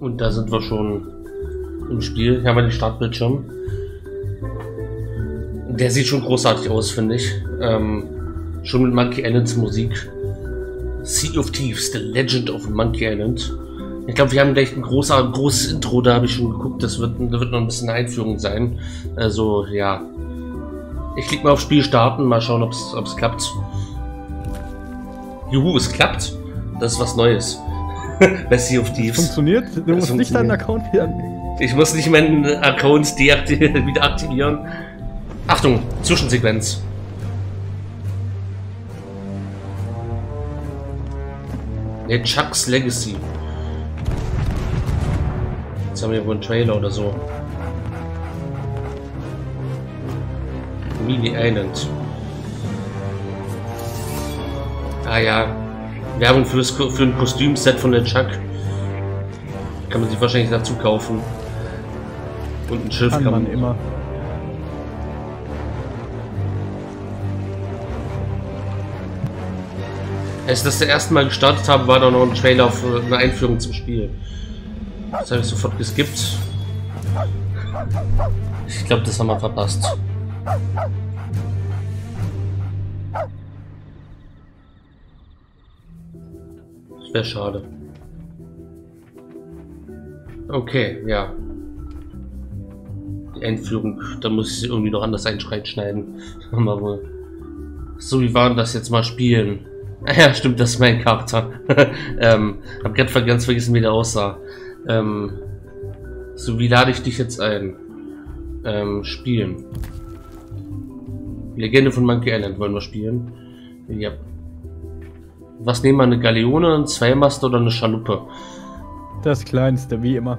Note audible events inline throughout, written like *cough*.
Und da sind wir schon im Spiel. Hier haben wir den Startbildschirm. Der sieht schon großartig aus, finde ich. Ähm, schon mit Monkey Islands Musik. Sea of Thieves, The Legend of Monkey Island. Ich glaube, wir haben gleich ein großer, großes Intro, da habe ich schon geguckt. Das wird, da wird noch ein bisschen eine Einführung sein. Also, ja. Ich klicke mal auf Spiel starten, mal schauen, ob es klappt. Juhu, es klappt. Das ist was Neues. Bei Sea of Thieves. Das funktioniert? Du musst nicht deinen Account wieder. Ich muss nicht meinen Account *laughs* wieder aktivieren. Achtung, Zwischensequenz. Ne, Chuck's Legacy. Jetzt haben wir wohl einen Trailer oder so. Mini Island. Ah ja. Werbung fürs, für ein Kostümset von der Chuck. Kann man sich wahrscheinlich dazu kaufen. Und ein Schiff kann, kann man immer. Als ich das erste Mal gestartet habe, war da noch ein Trailer für eine Einführung zum Spiel. Das habe ich sofort geskippt. Ich glaube, das haben wir verpasst. Wäre schade. Okay, ja. Die Einführung, da muss ich sie irgendwie noch anders einschneiden. *laughs* Mal wohl. So, wie war das jetzt mal spielen? *laughs* Ja, stimmt, das ist mein Charakter. *laughs* ähm, hab gerade ganz vergessen, wie der aussah. Ähm, so, wie lade ich dich jetzt ein? Ähm, spielen. Legende von Monkey Island wollen wir spielen. Ja. Was nehmen wir? Eine Galeone, ein Zweimaster oder eine Schaluppe? Das kleinste, wie immer.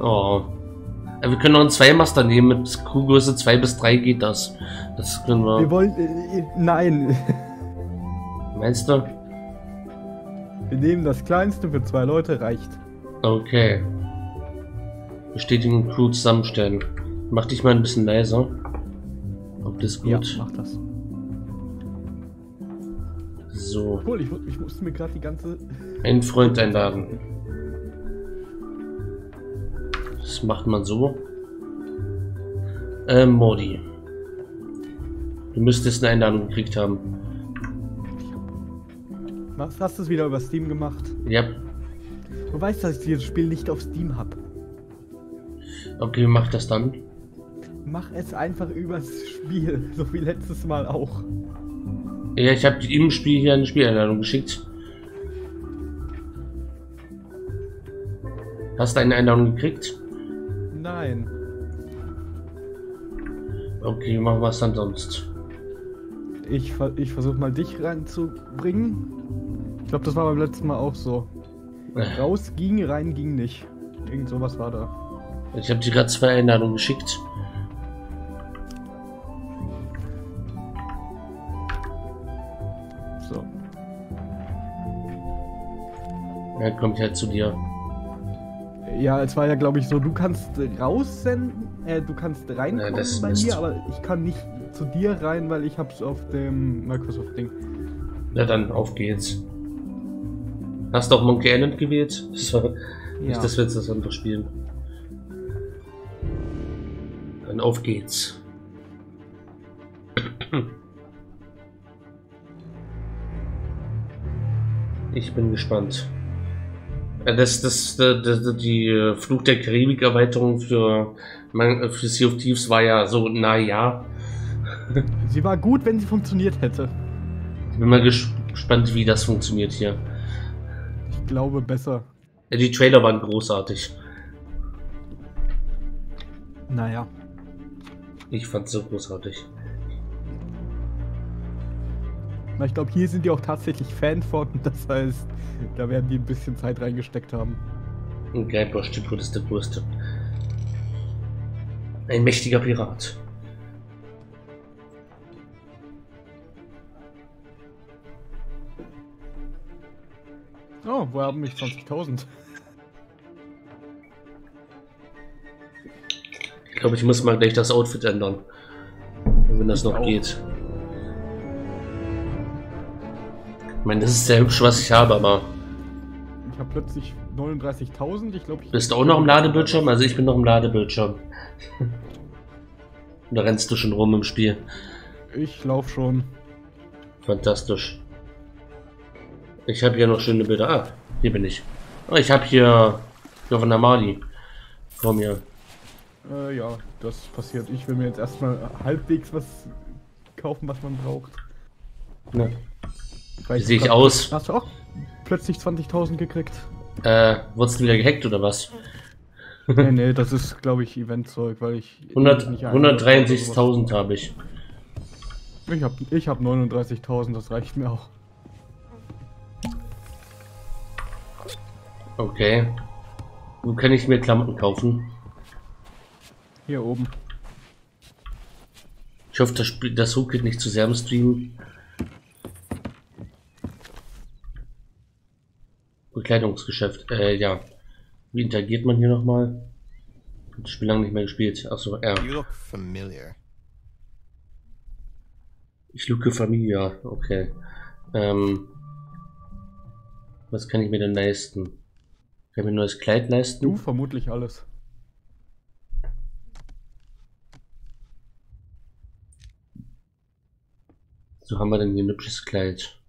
Oh. Ja, wir können noch einen Zweimaster nehmen. Mit Kuhgröße 2 bis 3 geht das. Das können wir. Wir wollen. Äh, äh nein. *laughs* Meinst du? Wir nehmen das kleinste für zwei Leute, reicht. Okay. Bestätigung Crew zusammenstellen. Mach dich mal ein bisschen leiser. Ob das gut? Ja, mach das. So. Cool, ich, ich musste mir gerade die ganze... Einen Freund einladen. Das macht man so. Ähm, Modi. Du müsstest eine Einladung gekriegt haben. Was? Hast du es wieder über Steam gemacht? Ja. Du weißt, dass ich dieses Spiel nicht auf Steam habe. Okay, mach das dann. Mach es einfach übers Spiel, *laughs* so wie letztes Mal auch. Ja, ich habe im Spiel hier eine Spieleinladung geschickt. Hast du eine Einladung gekriegt? Nein. Okay, machen wir es dann sonst. Ich, ich versuche mal dich reinzubringen. Ich glaube, das war beim letzten Mal auch so. Raus ging, rein ging nicht. Irgend sowas war da. Ich habe dir gerade zwei Einladungen geschickt. Ja, kommt halt zu dir. Ja, es war ja, glaube ich, so, du kannst raussenden, äh, du kannst reinkommen ja, bei mir, aber ich kann nicht zu dir rein, weil ich hab's auf dem Microsoft-Ding. Na dann, auf geht's. Hast du auch Monkey Island gewählt? *laughs* Das war ja. nicht, dass wir jetzt das andere spielen. Dann auf geht's. *clears throat* Ich bin gespannt. Das, das, das, das die äh, Flug der Karibik-Erweiterung für, für Sea of Thieves war ja so, naja. *laughs* Sie war gut, wenn sie funktioniert hätte. Ich bin mal gespannt, wie das funktioniert hier glaube besser. Die Trailer waren großartig. Naja. Ich fand so großartig. Ich glaube, hier sind die auch tatsächlich Fan von. *laughs* Das heißt, da werden die ein bisschen Zeit reingesteckt haben. Threepwood ist der größte. Ein mächtiger Pirat. Oh, wo haben mich 20.000? Ich glaube, ich muss mal gleich das Outfit ändern. Wenn das ich noch auch. geht. Ich meine, das ist sehr hübsch, was ich habe, aber... Ich habe plötzlich 39.000, ich glaube. Bist du auch noch im Ladebildschirm? Also ich bin noch im Ladebildschirm. *laughs* da rennst du schon rum im Spiel. Ich lauf schon. Fantastisch. Ich habe hier noch schöne Bilder. Ah, hier bin ich. Oh, ich habe hier Governor Mali vor mir. Äh, ja, das passiert. Ich will mir jetzt erstmal halbwegs was kaufen, was man braucht. Ja. Sehe ich aus? Hast du auch plötzlich 20.000 gekriegt? Äh, wurdest du wieder gehackt oder was? nee, *laughs* nee, das ist, glaube ich, Eventzeug, weil ich... 163.000 habe ich. Ich habe ich hab 39.000, das reicht mir auch. Okay. Wo kann ich mir Klamotten kaufen? Hier oben. Ich hoffe, das, Spiel, das ruckelt nicht zu sehr im Stream. Bekleidungsgeschäft. Äh, ja. Wie interagiert man hier nochmal? Das Spiel lange nicht mehr gespielt. Achso, ja. You look familiar. Ich lucke familiar. Okay. Ähm, was kann ich mir denn leisten? Kann ich mir ein neues Kleid leisten? Du, vermutlich alles. So haben wir denn hier ein hübsches Kleid.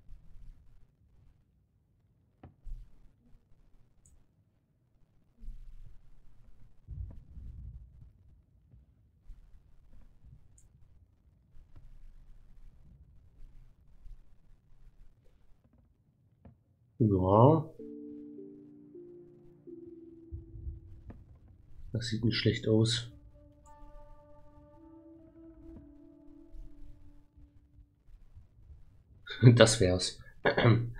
Ja. Das sieht nicht schlecht aus. *laughs* Das wär's. *clears throat*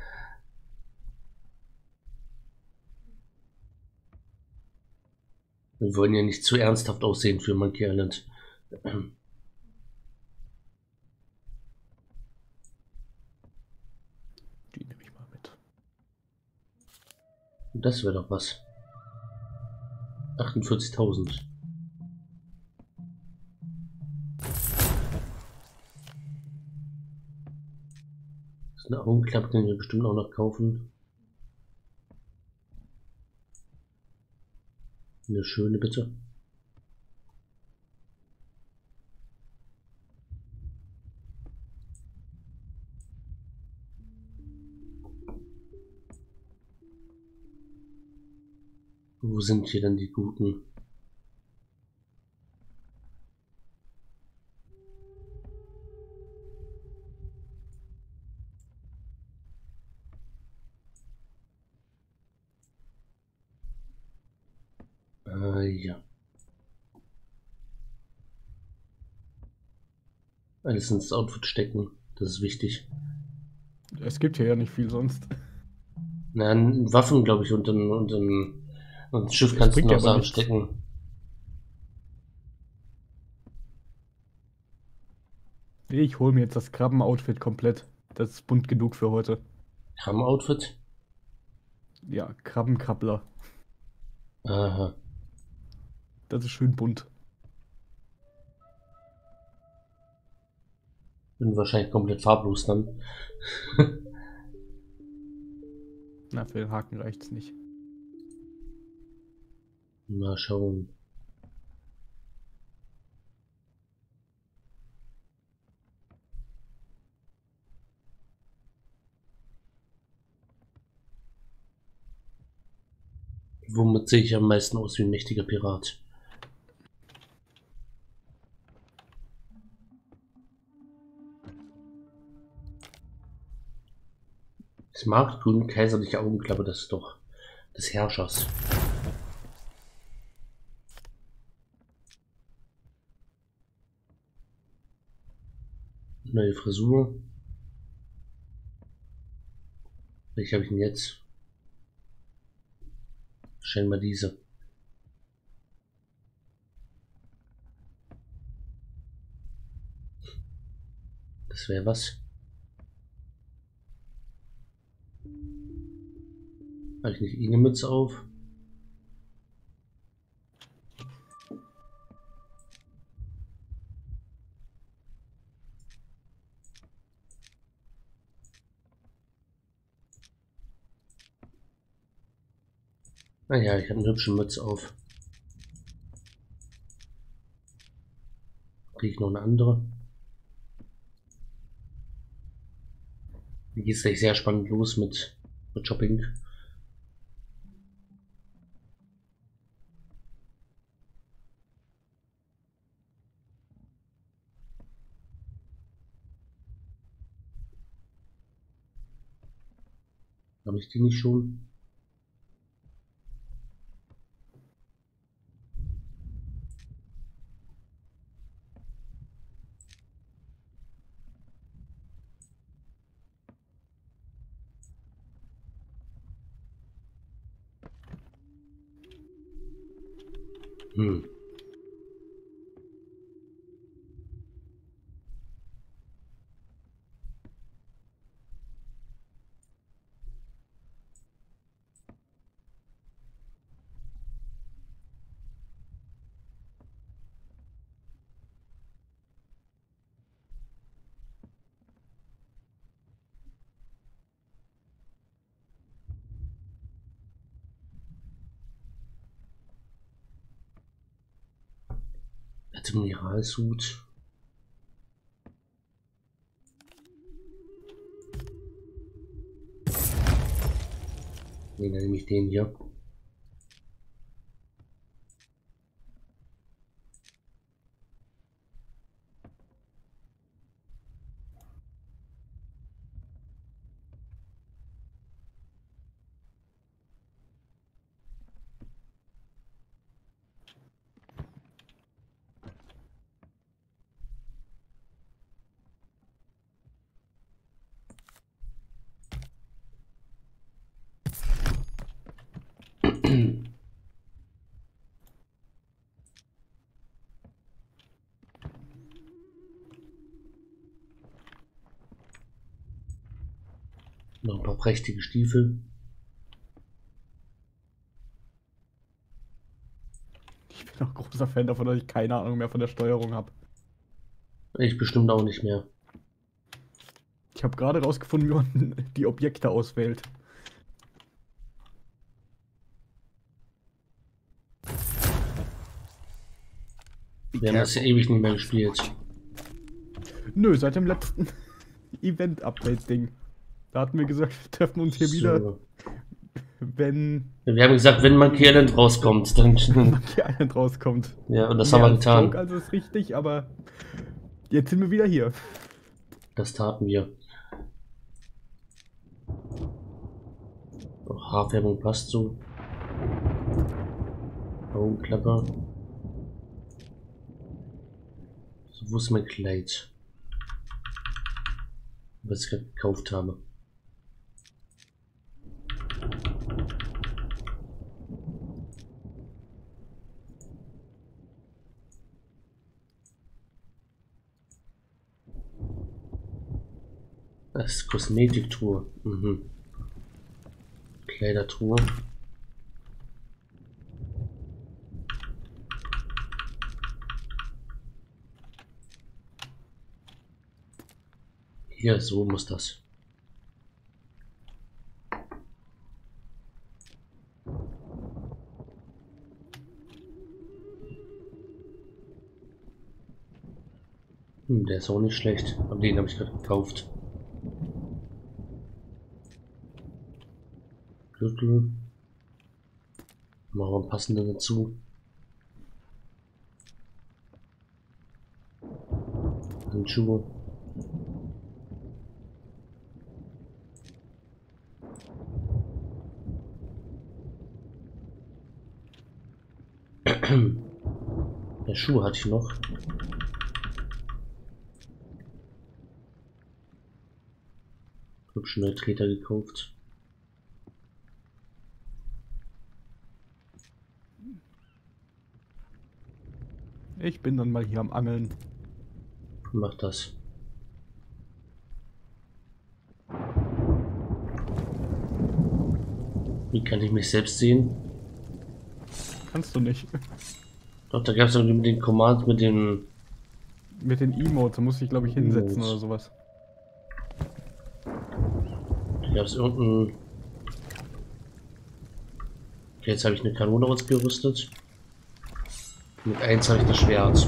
Wir wollen ja nicht zu ernsthaft aussehen für Monkey Island. *clears throat* Die nehme ich mal mit. Das wäre doch was. 48.000. Das ist eine Augenklappe, den wir bestimmt auch noch kaufen. Eine schöne bitte. Wo sind hier denn die Guten? Äh, ja. Alles ins Outfit stecken, das ist wichtig. Es gibt hier ja nicht viel sonst. Nein, Waffen, glaube ich, und ein, und ein und das Schiff kannst du noch Sachen stecken. Ich hole mir jetzt das Krabben-Outfit komplett. Das ist bunt genug für heute. Krabben-Outfit? Ja, Krabbenkrabbler. Aha. Das ist schön bunt. Bin wahrscheinlich komplett farblos dann. *laughs* Na, für den Haken reicht's nicht. Mal schauen. Womit sehe ich am meisten aus wie ein mächtiger Pirat? Smart grün kaiserliche Augenklappe, das ist doch des Herrschers. Neue Frisur. Welche habe ich denn jetzt? Scheinbar diese. Das wäre was. Habe ich nicht eine Mütze auf? Ah ja, ich habe eine hübsche Mütze auf. Kriege ich noch eine andere? Hier geht es gleich sehr spannend los mit, mit Shopping. Habe ich die nicht schon? Hm. Admiralshut. Ne, dann nehme ich den hier. Noch ein paar prächtige Stiefel. Ich bin auch großer Fan davon, dass ich keine Ahnung mehr von der Steuerung habe. Ich bestimmt auch nicht mehr. Ich habe gerade rausgefunden, wie man *laughs* die Objekte auswählt. Wir haben das ja ewig nicht mehr gespielt. Nö, seit dem letzten *laughs* Event-Update-Ding. Da hatten wir gesagt, wir treffen uns hier so. wieder, wenn... Wir haben gesagt, wenn Monkey Island rauskommt, dann... Monkey Island rauskommt. Ja, und das Mehr haben wir getan. Joke, also ist richtig, aber jetzt sind wir wieder hier. Das taten wir. Oh, Haarfärbung passt so. Augenklapper. So, wo ist mein Kleid? Was ich gekauft habe. Das ist Kosmetiktruhe. Mhm. Kleidertruhe. Hier, so muss das. Hm, der ist auch nicht schlecht. Aber den habe ich gerade gekauft. Gürtel. Machen wir einen passenden dazu. Handschuhe. *clears throat* Der Schuh hatte ich noch. Hübsche neue Treter gekauft. Ich bin dann mal hier am Angeln. Mach das. Wie kann ich mich selbst sehen? Kannst du nicht. Doch, da gab es mit den Command mit den. Mit den Emotes, da muss ich glaube ich hinsetzen Emotes. oder sowas. Da gab es irgendein. Okay, jetzt habe ich eine Kanone ausgerüstet. Mit eins habe ich das Schwert.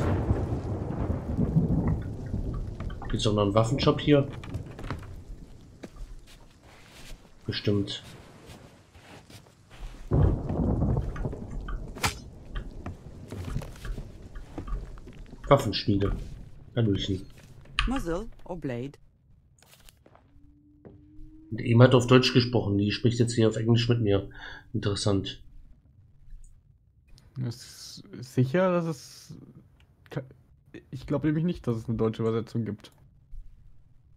Gibt es auch noch einen Waffenshop hier? Bestimmt. Waffenschmiede. Hallöchen. Muzzle or Blade? Und ihm hat auf Deutsch gesprochen, die spricht jetzt hier auf Englisch mit mir. Interessant. Sicher, dass es. Ich glaube nämlich nicht, dass es eine deutsche Übersetzung gibt.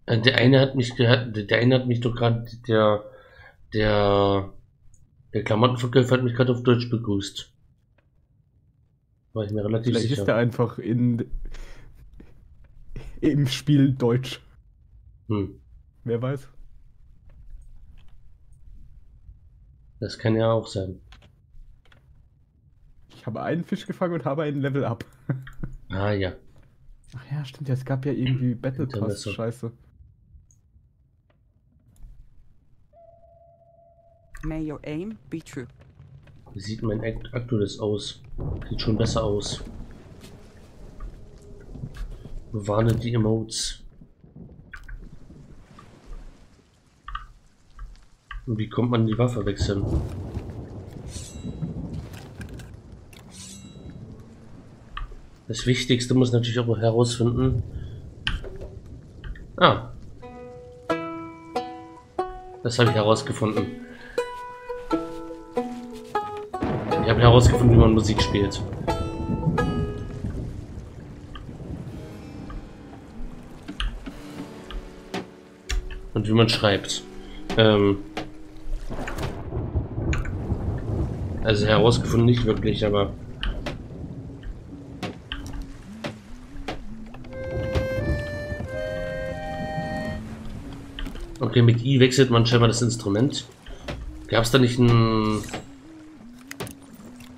Äh, der eine hat mich der eine hat mich doch gerade der der der Klamottenverkäufer hat mich gerade auf Deutsch begrüßt. War ich mir relativ Vielleicht sicher. Vielleicht ist er einfach in im Spiel Deutsch. Hm. Wer weiß. Das kann ja auch sein. Ich habe einen Fisch gefangen und habe einen Level up. *laughs* ah ja. Ach ja, stimmt, es gab ja irgendwie *clears throat* Battle Pass, scheiße. May your aim be true. Wie sieht mein aktuelles aus? Sieht schon besser aus. Warne die Emotes. Und wie kommt man die Waffe wechseln? Das Wichtigste muss natürlich auch herausfinden. Ah. Das habe ich herausgefunden. Ich habe herausgefunden, wie man Musik spielt. Und wie man schreibt. Ähm, Also herausgefunden nicht wirklich, aber... Okay, mit I wechselt man scheinbar das Instrument. Gab es da nicht ein...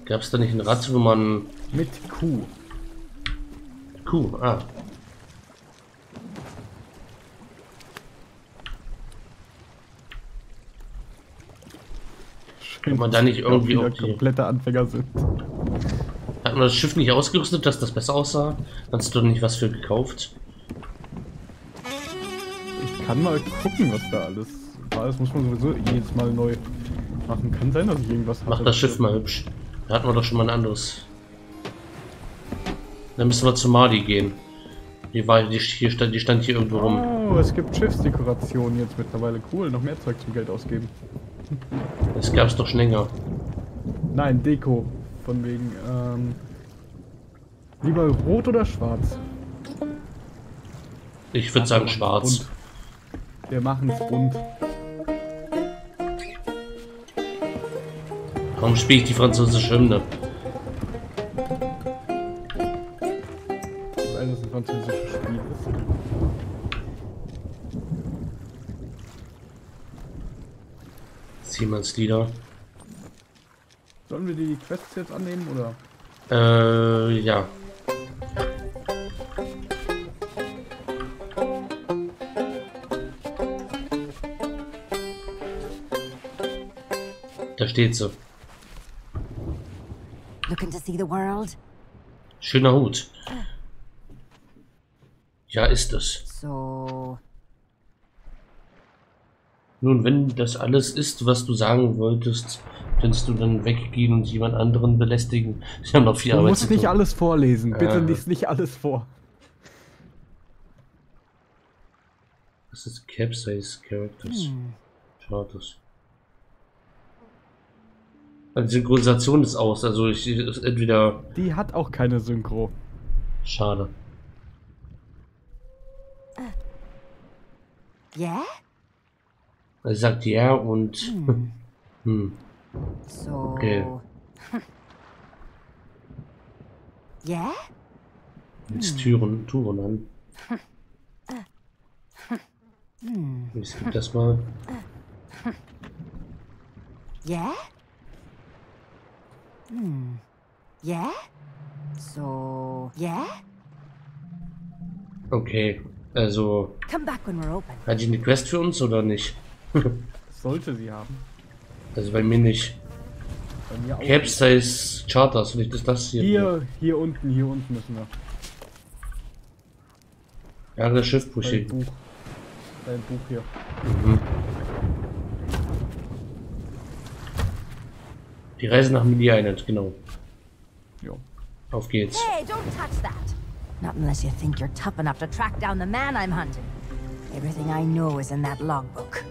Gab es da nicht ein Rad, wo man... Mit Q. Q, ah. Wenn man da nicht irgendwie auch die... komplette Anfänger sind. Hat man das Schiff nicht ausgerüstet, dass das besser aussah? Hast du nicht was für gekauft? Kann mal gucken, was da alles war. Das muss man sowieso jedes Mal neu machen. Kann sein, dass ich irgendwas habe. Mach das Schiff mal hübsch. Da hatten wir doch schon mal ein anderes. Dann müssen wir zu Mali gehen. Die, war, die, hier stand, die stand hier irgendwo rum. Oh, es gibt Schiffsdekorationen jetzt mittlerweile. Cool, noch mehr Zeug zum Geld ausgeben. Das gab's doch schon länger. Nein, Deko. Von wegen, ähm. Lieber rot oder schwarz? Ich würde sagen schwarz. Wir machen es bunt. Warum spiele ich die französische Hymne? Weil es ein französisches Spiel ist. Seemannslieder. Sollen wir die Quests jetzt annehmen oder? Äh, ja. Steht sie. Looking to see the world? Schöner Hut. Ja, ist es. So. Nun, wenn das alles ist, was du sagen wolltest, kannst du dann weggehen und jemand anderen belästigen. *laughs* Ich habe noch vier Du musst nicht alles vorlesen. Bitte äh. lies nicht alles vor. Das ist Capsize Characters. Hm. Charters. Die Synchronisation ist aus, also ich entweder. Die hat auch keine Synchro. Schade. Ja? Yeah? Er sagt ja und. Hm. hm. So. Okay. *laughs* Ja? Jetzt Türen, Touren an. *laughs* Ich skippe das mal. Ja? Hm. Ja? So. Ja? Okay, also. Hat die eine Quest für uns oder nicht? *laughs* Sollte sie haben. Also bei mir nicht. Capsize Charters, vielleicht ist das hier. Hier, hier unten, hier unten müssen wir. Ja, das Schiff pushen. Dein Buch. Dein Buch hier. Mhm. Die Reise nach Media Island, genau. Jo. Auf geht's. Hey, don't touch that. Not unless you think you're tough enough to track down the man I'm hunting. Everything I know is in that logbook.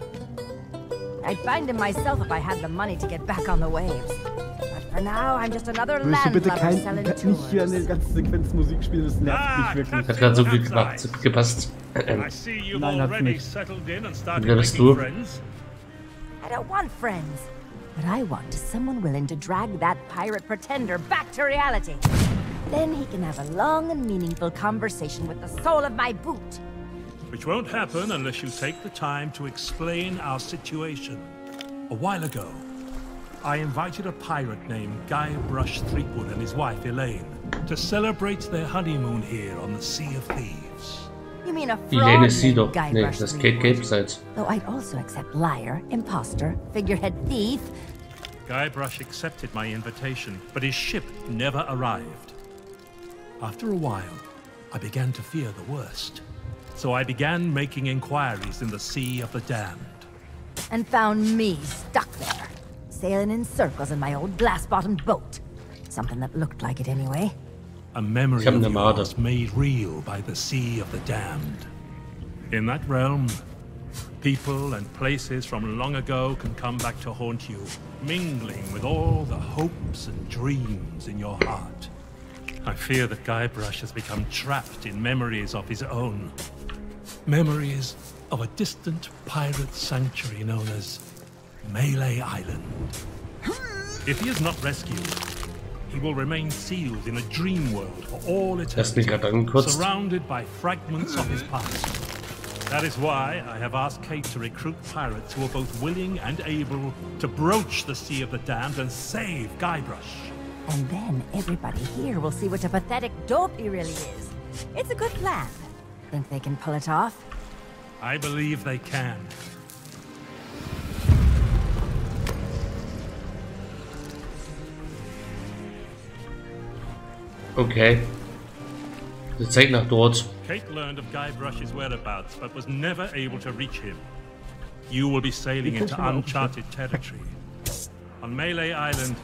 I'd find him myself if I had the money to get back on the waves. But for now, I'm just another landlubber kein, selling tours. nicht hier eine ganze Sequenz Musik spielen, das nervt ah, mich wirklich. Hat gerade so gut gemacht, gepasst. Nein, hat's nicht. Wer bist du? I don't want friends. What I want is someone willing to drag that pirate pretender back to reality. Then he can have a long and meaningful conversation with the soul of my boot. Which won't happen unless you take the time to explain our situation. A while ago, I invited a pirate named Guybrush Threepwood and his wife Elaine to celebrate their honeymoon here on the Sea of Thieves. You mean a fraud Elaine ist sie doch. Nee, das ist Kate Capesides. Though I'd also accept liar, impostor, figurehead thief. Guybrush accepted my invitation, but his ship never arrived. After a while, I began to fear the worst. So I began making inquiries in the Sea of the Damned. And found me stuck there, sailing in circles in my old glass-bottomed boat. Something that looked like it anyway. A memory of yours made real by the Sea of the Damned. In that realm, people and places from long ago can come back to haunt you, mingling with all the hopes and dreams in your heart. I fear that Guybrush has become trapped in memories of his own, Memories of a distant pirate sanctuary known as Melee Island. Hmm. If he is not rescued, he will remain sealed in a dream world for all eternity, surrounded by fragments of his past. That is why I have asked Kate to recruit pirates who are both willing and able to broach the Sea of the Damned and save Guybrush. And then everybody here will see what a pathetic dope he really is. It's a good plan. Think they can pull it off? I believe they can. Okay. Das zeigt nach dort. Kate learned of Guybrush's whereabouts, but was never able to reach him. You will be sailing into uncharted territory. On Melee Island,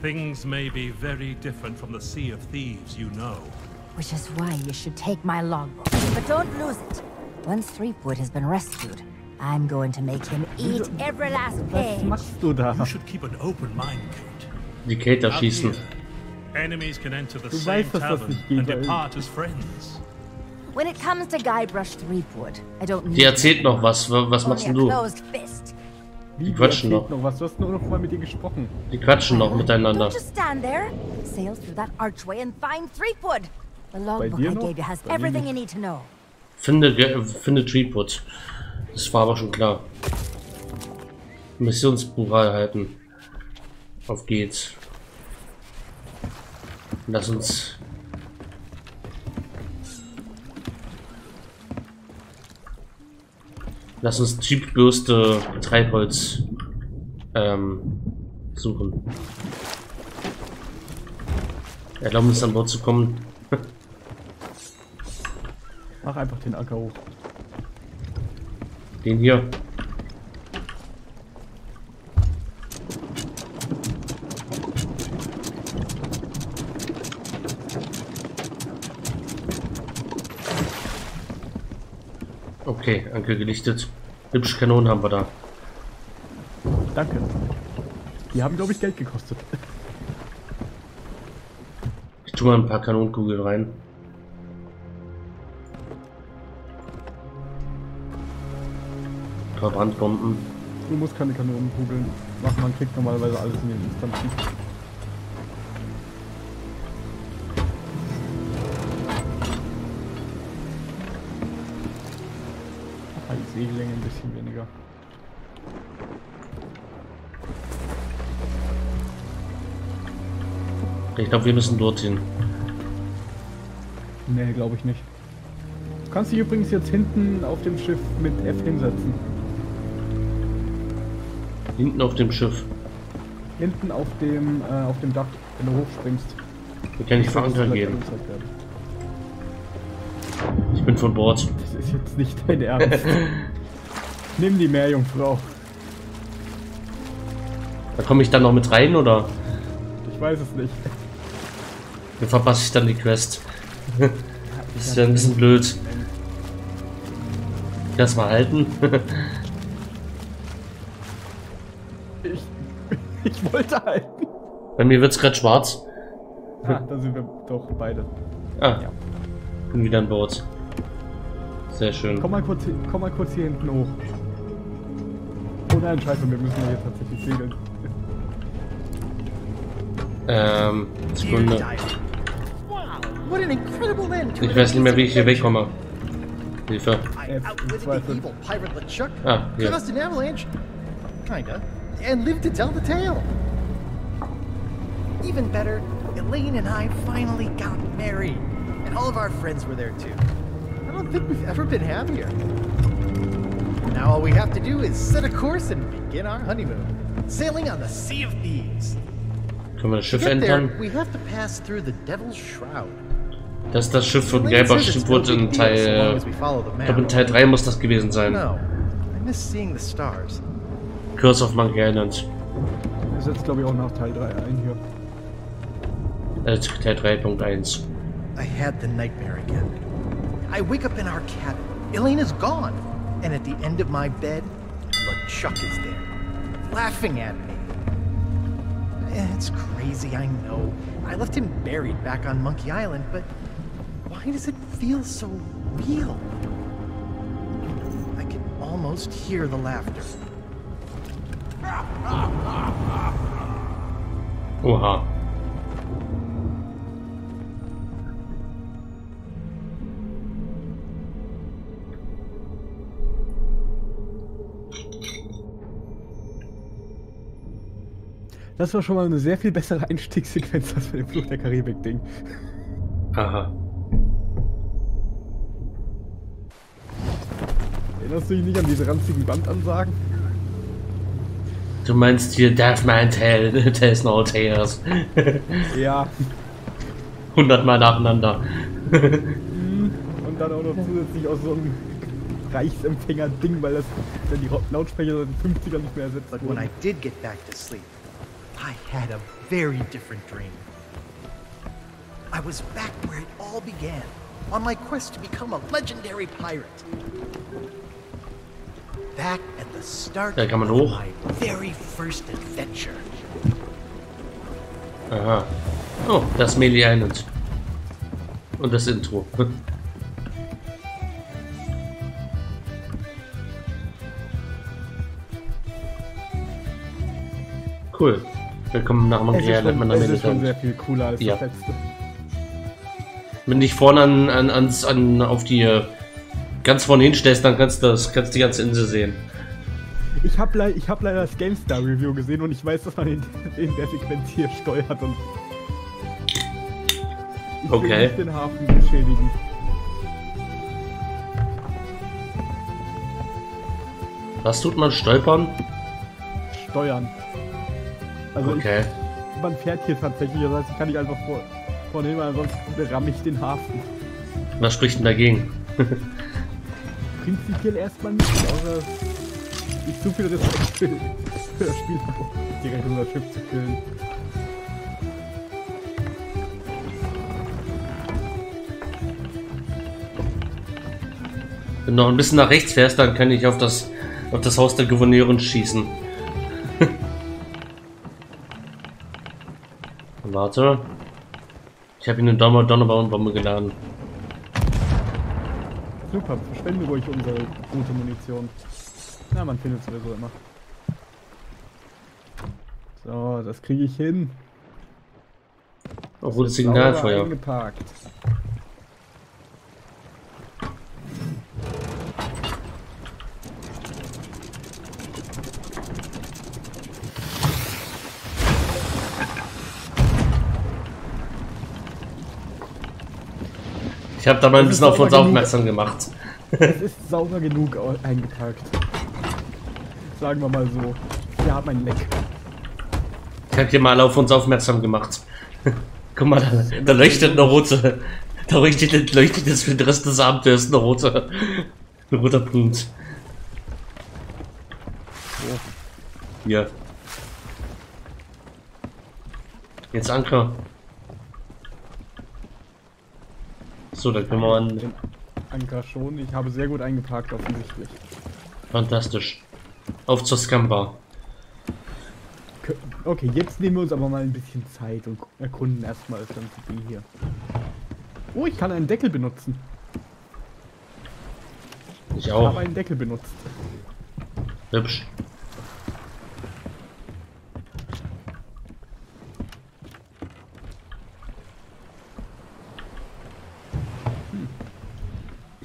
things may be very different from the Sea of Thieves you know. Which is why you should take my logbook. But don't lose it. Once Threepwood has been rescued, I'm going to make him eat every last page. Was machst du da? You should keep an open mind, Kate. Die Kate erschießen. Enemies can enter the du same weißt, tavern and depart as friends. Die erzählt noch was. Was machst du? Die quatschen noch. noch. Was? Du hast nur noch mal mit ihr gesprochen. Die quatschen noch miteinander. Don't just stand there. Sail through that archway and find Threepwood. The logbook I gave you has Bei everything you need to know. Finde, finde Treepwood. Das war aber schon klar. Missionsbuch erhalten. Auf geht's. Lass uns... Lass uns Typbürste Treibholz ähm, suchen. Erlauben uns an Bord zu kommen. Mach einfach den Acker hoch. Den hier. Okay, Anker gelichtet. Hübsche Kanonen haben wir da. Danke. Die haben, glaube ich, Geld gekostet. Ich tue mal ein paar Kanonenkugeln rein. paar Brandbomben. Du musst keine Kanonenkugeln machen, man kriegt normalerweise alles in den Instanzen. Segellänge ein bisschen weniger. Ich glaube, wir müssen dorthin. Nee, glaube ich nicht. Du kannst dich übrigens jetzt hinten auf dem Schiff mit F hinsetzen. Hinten auf dem Schiff. Hinten auf dem, äh, auf dem Dach, wenn du hochspringst. Wir können nicht verankern gehen. Ich bin von Bord. Das ist jetzt nicht dein Ernst. *laughs* Nimm die Meerjungfrau. Da komme ich dann noch mit rein, oder? Ich weiß es nicht. Dann verpasse ich dann die Quest. *laughs* das ist ja ein bisschen blöd. Das mal halten. *laughs* ich, ich wollte halten. Bei mir wird es gerade schwarz. Ah, da sind wir doch beide. Ah, ja. Bin wieder an Bord. Sehr schön. Komm mal kurz, komm mal kurz hier hinten hoch. Oh nein, scheiße, wir müssen hier tatsächlich segeln. Ähm, Sekunde. Ich weiß nicht mehr, wie ich hier wegkomme. Hilfe. Ah, hier. Kinda. And lived to tell the tale. Even better, Elaine and I finally got married. And all of our friends were there too. I don't think we've ever been happier. Now all we have to do is set a course and begin our honeymoon. Sailing on the Sea of Thieves. Können wir das Schiff entern? Das ist das Schiff von Gelber Schiffwurt in Teil... Äh, ich glaube in Teil 3 muss das gewesen sein. Curse of Monkey Island. Wir setzen glaube ich auch nach Teil 3 ein hier. Äh, Teil 3.1. I had the nightmare again. I wake up in our cabin. Elena's gone. And at the end of my bed, LeChuck is there, laughing at me. It's crazy, I know. I left him buried back on Monkey Island, but why does it feel so real? I can almost hear the laughter. Oha. Das war schon mal eine sehr viel bessere Einstiegssequenz als für den Fluch der Karibik-Ding. Aha. Erinnerst du dich nicht an diese ranzigen Bandansagen? Du meinst hier Death Man Tell, Tells No Tales. *laughs* ja. Hundertmal nacheinander. Mhm. Und dann auch noch zusätzlich aus so einem Reichsempfänger-Ding, weil das dann die Lautsprecher seit den 50ern nicht mehr ersetzt But when I did get back to sleep, I had a very different dream. I was back where it all began, on my quest to become a legendary pirate. Back at the start of my very first adventure. Aha. Oh, das Melee Island. Und das Intro. *laughs* cool. Willkommen nach Montreal, lernt man damit. Das ist schon sehr viel cooler als ja. das letzte. Wenn du dich vorne an, an, ans, an, auf die ganz vorne hinstellst, dann kannst du das, kannst die ganze Insel sehen. Ich habe le hab leider das GameStar Review gesehen und ich weiß, dass man in, in der Sequenz hier steuert und ich okay. will nicht den Hafen beschädigen. Was tut man? Stolpern? Steuern. Also okay. ich, man fährt hier tatsächlich, das heißt, ich kann nicht einfach vor, vornehmen, weil ansonsten ramme ich den Hafen. Was spricht denn dagegen? Prinzipiell erstmal nicht, außer ich zu viel Respekt für, für das Spiel habe, direkt unser Schiff zu killen. Wenn du noch ein bisschen nach rechts fährst, dann kann ich auf das, auf das Haus der Gouverneurin schießen. Warte. Ich habe ihn eine Donner Donnerbaum-Bombe geladen. Super, verschwende ruhig unsere gute Munition. Na, man findet sowieso immer. So, das kriege ich hin. Auch gutes Signalfeuer. Eingeparkt. Ich habe da mal ein bisschen auf uns aufmerksam gemacht. *laughs* Es ist sauber genug eingepackt. Sagen wir mal so. Wir haben ein Leck. Ich hat hier mal auf uns aufmerksam gemacht. *laughs* Guck mal, da, da leuchtet eine rote. Da leuchtet, leuchtet jetzt für den Rest des Abenteuers eine rote. Ein roter Punkt. Hier. Jetzt Anker. So, dann können wir an. Anker schon. Ich habe sehr gut eingeparkt, offensichtlich. Fantastisch. Auf zur Scamba. Okay, jetzt nehmen wir uns aber mal ein bisschen Zeit und erkunden erstmal das ganze Ding hier. Oh, ich kann einen Deckel benutzen. Ich auch. Ich habe einen Deckel benutzt. Hübsch.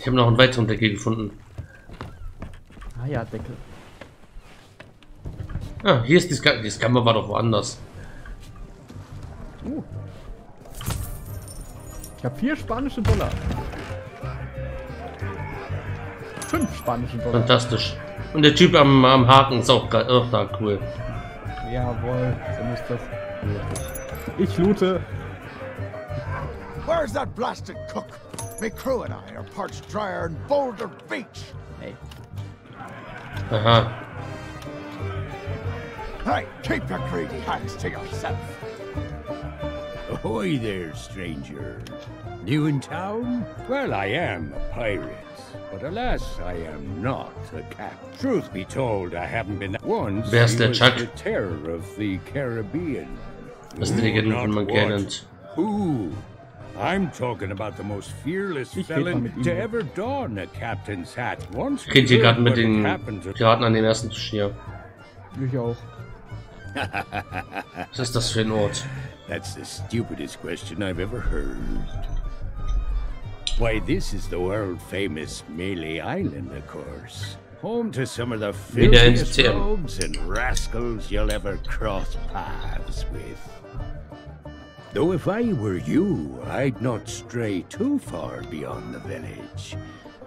Ich habe noch einen weiteren Deckel gefunden. Ah ja, Deckel. Ah, hier ist die, Ska die Skammer war doch woanders. Uh. Ich habe vier spanische Dollar. Fünf spanische Dollar. Fantastisch. Und der Typ am, am Haken ist auch, auch da cool. Jawohl, so muss das. Ich loote. Where's that blasted cook? My crew and I are parched drier in Boulder Beach. Hey. Uh huh. Hey, keep your greedy hands to yourself. Ahoy there, stranger. New in town? Well, I am a pirate, but alas, I am not a cat. Truth be told, I haven't been once. Wer ist der Chuck? The terror of the Caribbean. Das ist die Legende von McGannant. Who? I'm talking about the most fearless felon to ever don a captain's hat. Once Kriegt ihr gerade mit den Piraten an den ersten Tisch hier. Ich auch. *laughs* Was ist das für ein Ort? That's the stupidest question I've ever heard. Why, this is the world-famous Melee Island, of course. Home to some of the filthiest rogues and rascals you'll ever cross paths with. Though if I were you, I'd not stray too far beyond the village.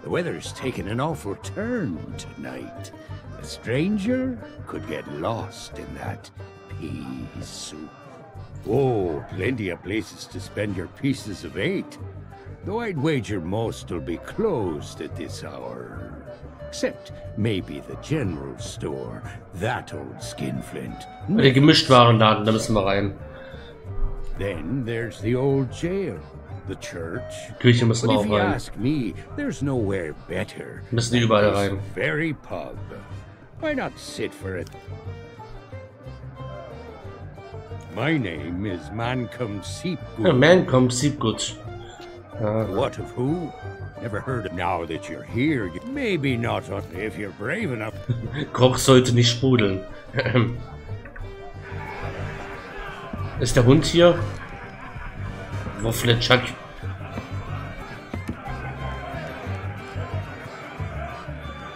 The weather's taken an awful turn tonight. A stranger could get lost in that pea soup. Oh, plenty of places to spend your pieces of eight. Though I'd wager most will be closed at this hour. Except maybe the general store. That old skinflint. Der Gemischtwarenladen, da müssen wir rein. Then there's the old jail, the church. But if you ask me, there's nowhere better. Müssen überall rein. Very pub. Why not sit for it? My name is Mancom Seepgood. Ja, Mancom Seepgood. Uh, what of who? Never heard of. Now that you're here, you, maybe not if you're brave enough. *laughs* Grog sollte nicht sprudeln. Ist der Hund hier? Fletchuck?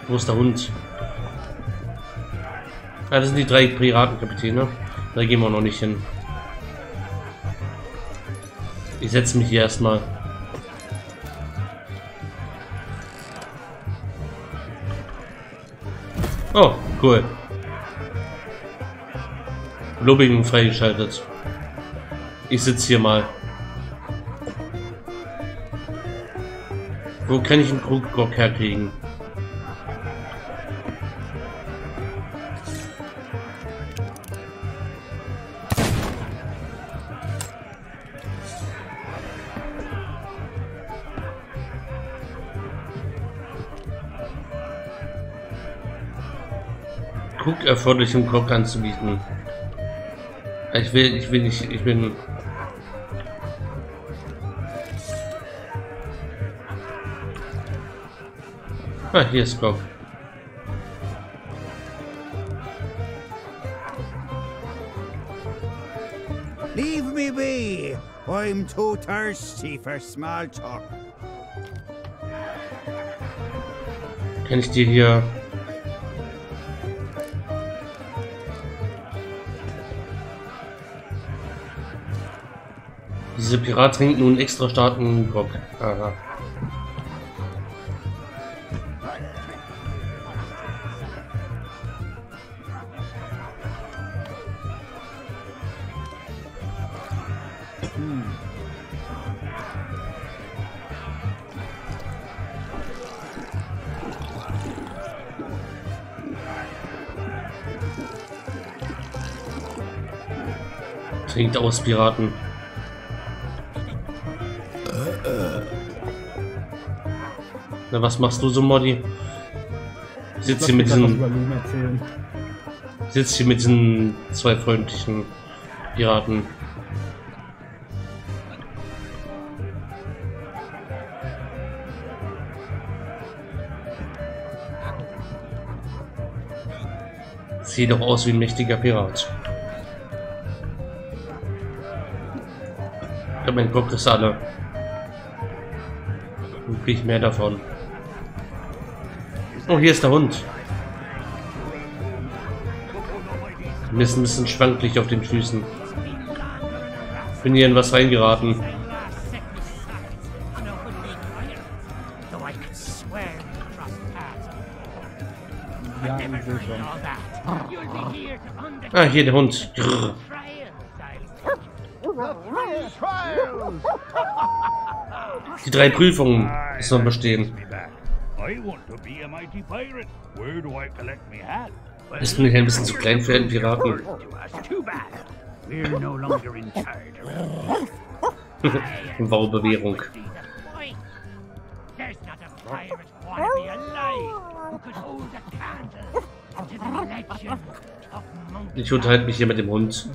Wo ist der Hund? Ah, das sind die drei Piratenkapitäne. Da gehen wir noch nicht hin. Ich setze mich hier erstmal. Oh, cool. Lobbing freigeschaltet. Ich sitze hier mal. Wo kann ich einen Krugbock herkriegen? Krug erforderlich, um Krog anzubieten. Ich will, ich will nicht, ich bin Ah, hier ist Bob. Leave me be! I'm too thirsty for small talk. Kann ich dir hier... Diese Pirat trinkt nun extra starken Grog. Aha. Trinkt aus, Piraten. Na, was machst du so, Modi? Sitzt hier mit diesen... Sitzt hier mit diesen zwei freundlichen Piraten. Sieht doch aus wie ein mächtiger Pirat. Ich habe meinen Kokristalle. Und krieg mehr davon. Oh, hier ist der Hund. Mir ist ein bisschen schwanklich auf den Füßen. Bin hier in was reingeraten. Ah, hier der Hund. Grrr. Die drei Prüfungen müssen wir bestehen. Ist mir ein bisschen zu klein für einen Piraten. Warum *laughs* Bewährung? Ich unterhalte mich hier mit dem Hund.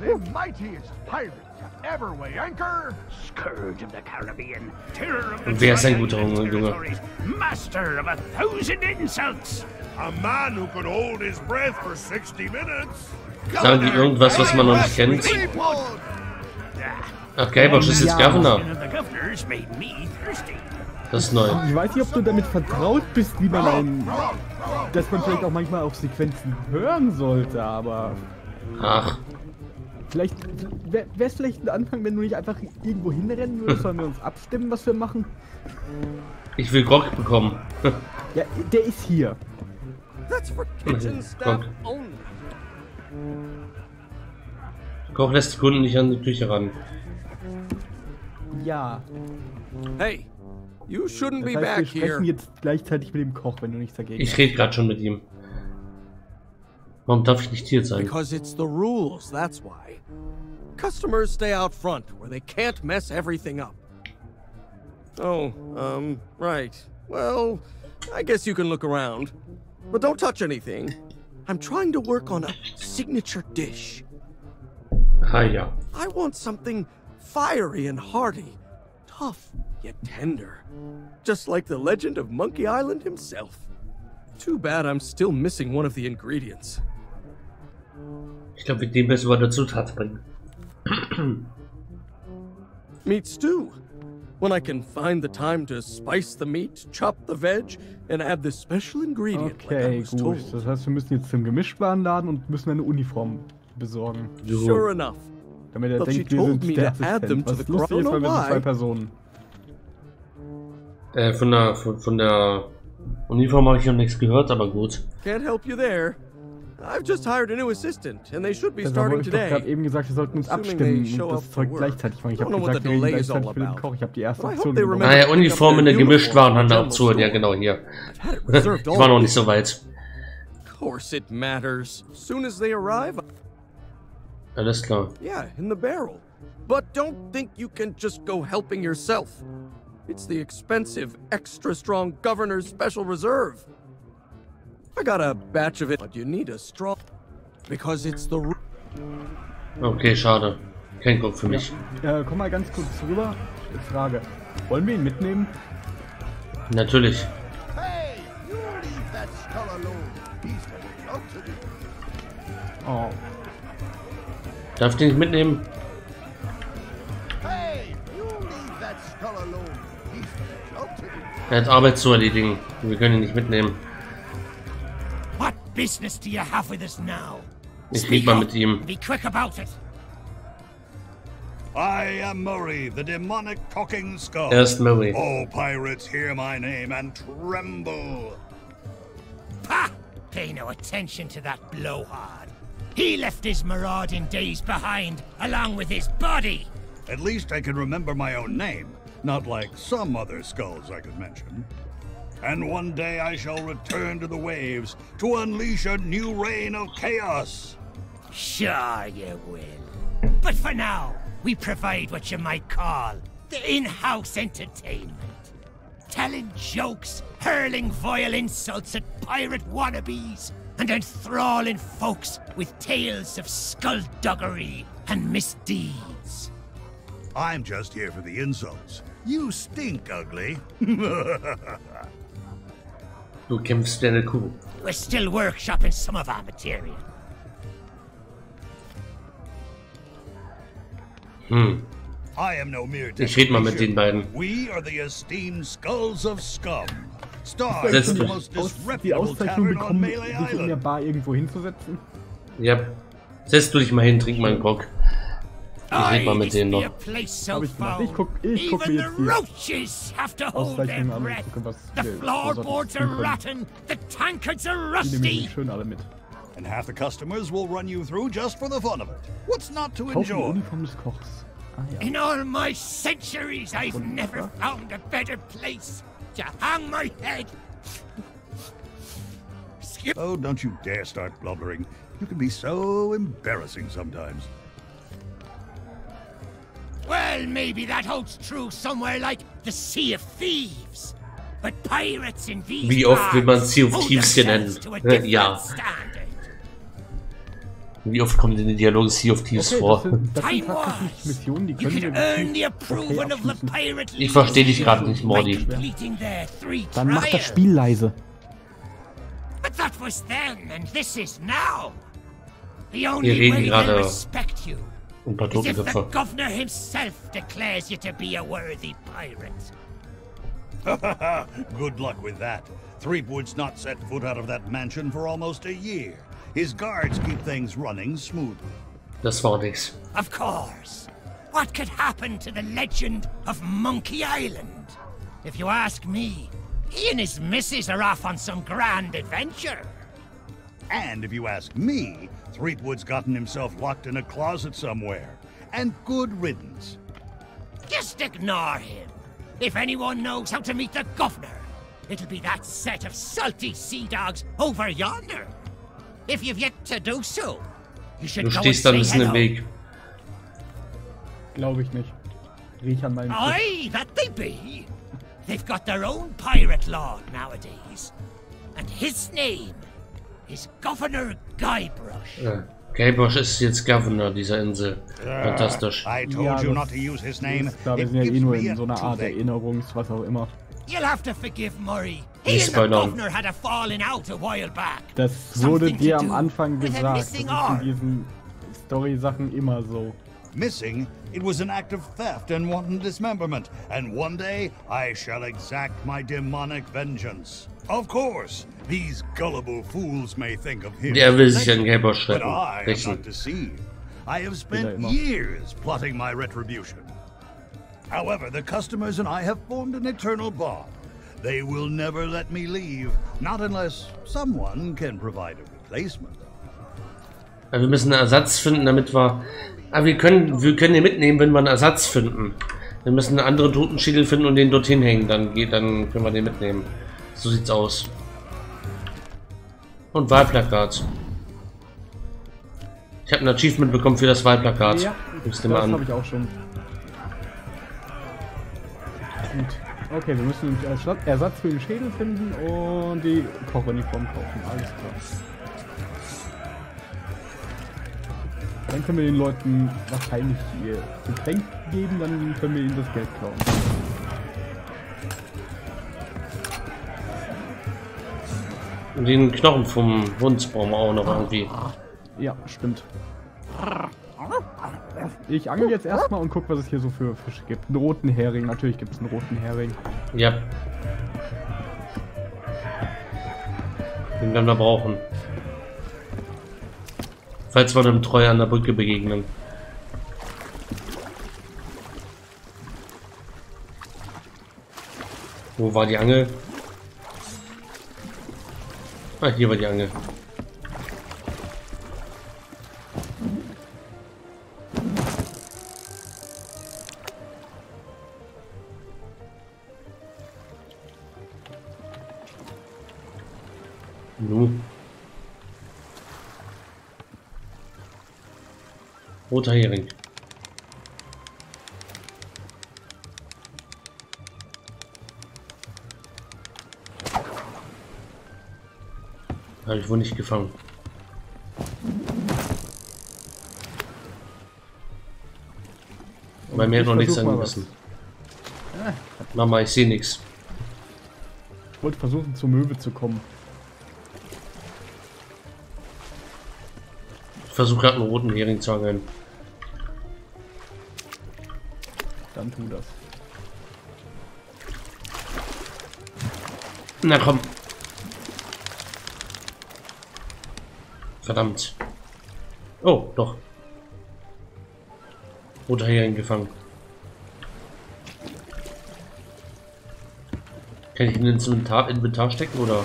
The mightiest pirates ever weigh anchor. Scourge of the Caribbean. Terror of the Wer ist ein guter Junge? Master of a thousand insults. A man who could hold his breath for 60 minutes. Sagen die irgendwas, was man noch nicht kennt? Ach, Guybrush ist jetzt Governor. Das ist neu. Ich weiß nicht, ob du damit vertraut bist, wie man ein... Dass man vielleicht auch manchmal auf Sequenzen hören sollte, aber... Ach. Vielleicht wäre es vielleicht ein Anfang, wenn du nicht einfach irgendwo hinrennen würdest, *laughs* sollen wir uns abstimmen, was wir machen? Ich will Grog bekommen. *laughs* ja, der ist hier. Koch lässt die Kunden nicht an die Küche ran. Ja. Hey, you shouldn't das be back wir sprechen here. jetzt gleichzeitig mit dem Koch, wenn du nichts dagegen Ich rede gerade schon mit ihm. Warum darf ich nicht hier sein? Because it's the rules, that's why. Customers stay out front, where they can't mess everything up. Oh, um, right. Well, I guess you can look around. But don't touch anything. I'm trying to work on a signature dish. Ah, ja. I want something fiery and hearty. Tough, yet tender. Just like the legend of Monkey Island himself. Too bad I'm still missing one of the ingredients. Ich glaube, wir dem besser der Zutat bringen. meat stew. When I can find the time to spice the meat, chop the veg, and add this special ingredient. Okay, like gut. Told. Das heißt, wir müssen jetzt zum Gemischtwarenladen und müssen eine Uniform besorgen. Sure enough. Damit er But denkt, wir sind der Assistent. Was the lustig ist, weil wir sind zwei Personen. Äh, von der, von, von der Uniform habe ich noch nichts gehört, aber gut. Can't help you there. I've just hired a new assistant, and they should be starting today. Ich habe eben gesagt, wir sollten uns abstimmen und das Zeug gleichzeitig machen. Ich habe gesagt, wir reden gleichzeitig für den Koch. Ich habe die erste Option Ah ja, Uniform in der Gemischtwarenhandel-Option. Ja, genau, hier. *laughs* ich war noch nicht so weit. Of course it matters. Soon as they arrive... Alles klar. Yeah, in the barrel. But don't think you can just go helping yourself. It's the expensive, extra strong Governor's Special Reserve. I got a batch of it, but you need a strong... Because it's the... Okay, schade. Kein Kopf für mich. Ja, äh, komm mal ganz kurz rüber. Frage. Wollen wir ihn mitnehmen? Natürlich. Oh. Darf ich den nicht mitnehmen? Er hat Arbeit zu erledigen. Wir können ihn nicht mitnehmen. Business do you have with us now? Ich rede mal mit ihm. Be quick about it. I am Murray, the demonic talking skull. Er ist Murray. All pirates hear my name and tremble. Ha! Pay no attention to that blowhard. He left his marauding days behind, along with his body. At least I can remember my own name, not like some other skulls I could mention. And one day I shall return to the waves to unleash a new reign of chaos. Sure you will. But for now, we provide what you might call the in-house entertainment. Telling jokes, hurling vile insults at pirate wannabes, and enthralling folks with tales of skullduggery and misdeeds. I'm just here for the insults. You stink, ugly. *laughs* Du kämpfst wie eine Kuh. We're still workshopping some of our material. Hm. I am no mere ich rede mal mit den beiden. We are the esteemed skulls of scum. Stars Setz dich. Aus, die Auszeichnung bekommen, dich in der Bar irgendwo hinzusetzen? Ja. Setz du dich mal hin, trink mal einen Grog. Ich red mal mit denen noch. Hab ich gemacht. Ich guck, ich guck mir jetzt die Auszeichnungen an und gucke, was The floorboards are rotten, the tankards are rusty. Die nehmen schön alle mit. And half the customers will run you through just for the fun of it. What's not to enjoy? Uniform des Kochs. Ah, ja. In all my centuries, I've never found a better place to hang my head. Skip. Oh, don't you dare start blubbering. You can be so embarrassing sometimes. Well, maybe that holds true somewhere like the Sea of Thieves. But pirates in these Wie oft will man Sea of Thieves hier nennen? ja. Wie oft kommt in den Dialogen Sea of Thieves okay, vor? Das sind, das sind Missionen, die können wir okay Ich verstehe dich gerade nicht, Mordi. Dann mach das Spiel leise. But that was then and this is now. The only wir reden gerade ein paar Totenköpfe. The governor himself declares you to be a worthy pirate. *laughs* Good luck with that. Threepwood's not set foot out of that mansion for almost a year. His guards keep things running smoothly. Das war nix. Of course. What could happen to the legend of Monkey Island? If you ask me, he and his missus are off on some grand adventure. And if you ask me, Threepwood's gotten himself locked in a closet somewhere. And good riddance. Just ignore him. If anyone knows how to meet the governor, it'll be that set of salty sea dogs over yonder. If you've yet to do so, you should du go stehst da ein bisschen im Weg. Glaube ich nicht. Riech an meinem Aye, that they be. They've got their own pirate lord nowadays. And his name is Governor Guybrush. Ja. Guybrush ist jetzt Governor dieser Insel. Fantastisch. Ja, das, ist, da wir sind ja eh nur in so einer Art Erinnerungs, was auch immer. You'll have to forgive Murray. He and the governor had a falling out a while back. Das wurde dir am Anfang gesagt. Das ist in diesen Story-Sachen immer so. Missing, it was an act of theft and wanton dismemberment, and one day I shall exact my demonic vengeance. Of course, these gullible fools may think of him. Der will sich an Guybrush But I am not deceived. I have spent years plotting my retribution. However, the customers and I have formed an eternal bond. They will never let me leave, not unless someone can provide a replacement. wir müssen einen Ersatz finden, damit wir... Aber wir können, wir können den mitnehmen, wenn wir einen Ersatz finden. Wir müssen einen anderen Totenschädel finden und den dorthin hängen. Dann geht, dann können wir den mitnehmen. So sieht's aus. Und Wahlplakat. Ich habe ein Achievement bekommen für das Wahlplakat. Ja, das habe ich auch schon. Gut. Okay, wir müssen Ersatz für den Schädel finden und die Kochuniform kaufen. Alles klar. Dann können wir den Leuten wahrscheinlich ihr Getränk geben, dann können wir ihnen das Geld klauen. Den Knochen vom Hund brauchen wir auch noch irgendwie. Ja, stimmt. Ich angel jetzt erstmal und guck, was es hier so für Fische gibt. Einen roten Hering, natürlich gibt es einen roten Hering. Ja. Den werden wir brauchen. Falls wir einem Treu an der Brücke begegnen. Wo war die Angel? Ah, hier war die Angel. Nun. Roter Hering. Habe ich wohl nicht gefangen. Bei mir noch nichts angebissen. Ja. Mama, ich sehe nichts. Ich wollte versuchen, zur Möwe zu kommen. Ich versuche gerade einen roten Hering zu angeln. Dann tu das. Na komm. Verdammt. Oh, doch. Roter Hering gefangen. Kann ich ihn ins Inventar, Inventar stecken oder?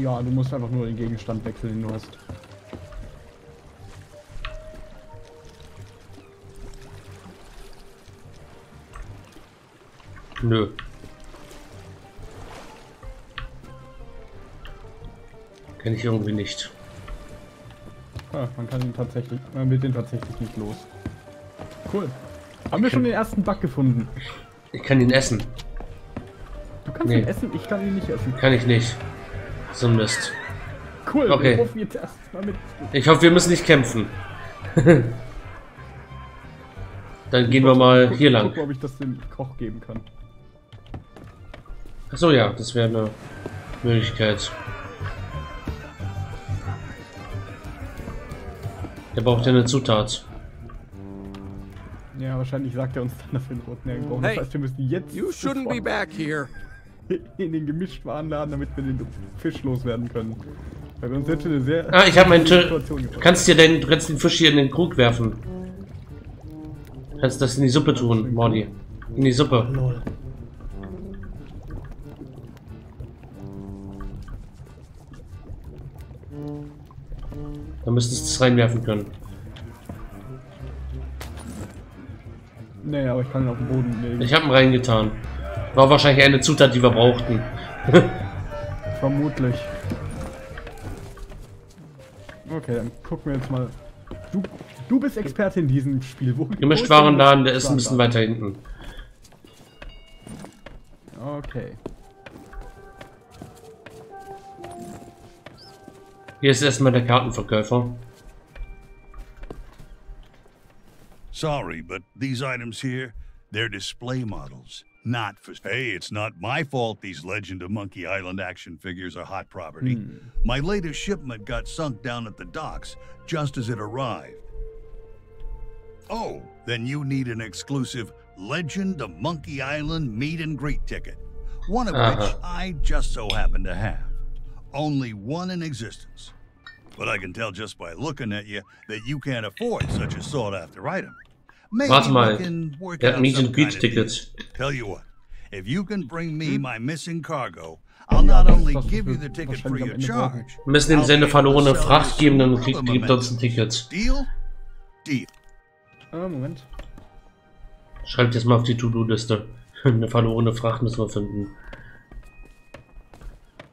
Ja, du musst einfach nur den Gegenstand wechseln, den du hast. Nö. Kenne ich irgendwie nicht. Ja, man kann ihn tatsächlich, man wird den tatsächlich nicht los. Cool. Haben wir schon den ersten Bug gefunden? Ich kann ihn essen. Du kannst nee. ihn essen? Ich kann ihn nicht essen. Kann ich nicht. So ein Mist. Cool, okay. Ich hoffe, wir müssen nicht kämpfen. *laughs* Dann gehen wir mal hier lang. Guck, ob ich das dem Koch geben kann. Achso, ja, das wäre eine Möglichkeit. Der braucht ja eine Zutat. Ja, wahrscheinlich sagt er uns dann, dass wir einen roten Hering brauchen. Hey, das heißt, wir müssen jetzt you shouldn't be back here. *laughs* in den Gemischtwarenladen, damit wir den Fisch loswerden können. Weil wir uns jetzt eine sehr Ah, ich habe meinen Tisch. Du kannst dir den, du kannst den Fisch hier in den Krug werfen. Du kannst das in die Suppe tun, Mordi. In die Suppe. Da müsstest du es reinwerfen können. Nee, aber ich kann ihn auf den Boden legen. Ich habe ihn reingetan. War wahrscheinlich eine Zutat, die wir brauchten. *laughs* Vermutlich. Okay, dann gucken wir jetzt mal. Du, du bist Experte in diesem Spiel. Wo, Gemischt Warenladen, der ist ein bisschen weiter hinten. Okay. Hier ist erstmal der Kartenverkäufer. Sorry, but these items here, they're display models, not for... Hey, it's not my fault these Legend of Monkey Island action figures are hot property. Hmm. My latest shipment got sunk down at the docks just as it arrived. Oh, then you need an exclusive Legend of Monkey Island meet and greet ticket, one of uh -huh. which I just so happen to have. Only one in existence. But I can tell just by looking at you that you can't afford such a sought-after item. Maybe Warte mal, der hat Meet and Greet Tickets. Tell you what, if you can bring me my missing cargo, I'll not only give you the ticket free of charge. Wir müssen dem Sender verlorene Fracht geben, dann kriegt, gibt uns ein Ticket. Deal? Deal. Oh, Moment. Schreibt jetzt mal auf die To-Do-Liste. *laughs* Eine verlorene Fracht müssen wir finden.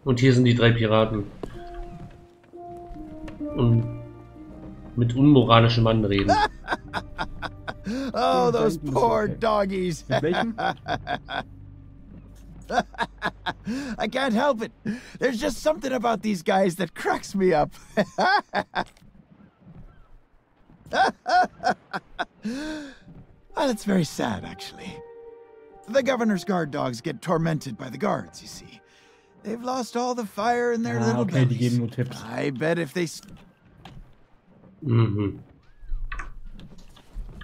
Und hier sind die drei Piraten. Und mit unmoralischem Mann reden. *laughs* oh, those poor doggies. *laughs* I can't help it. There's just something about these guys that cracks me up. *laughs* well, it's very sad, actually. The governor's guard dogs get tormented by the guards, you see. They've lost all the fire in their ah, little okay, bellies. die geben nur Tipps. I bet if they... Mhm.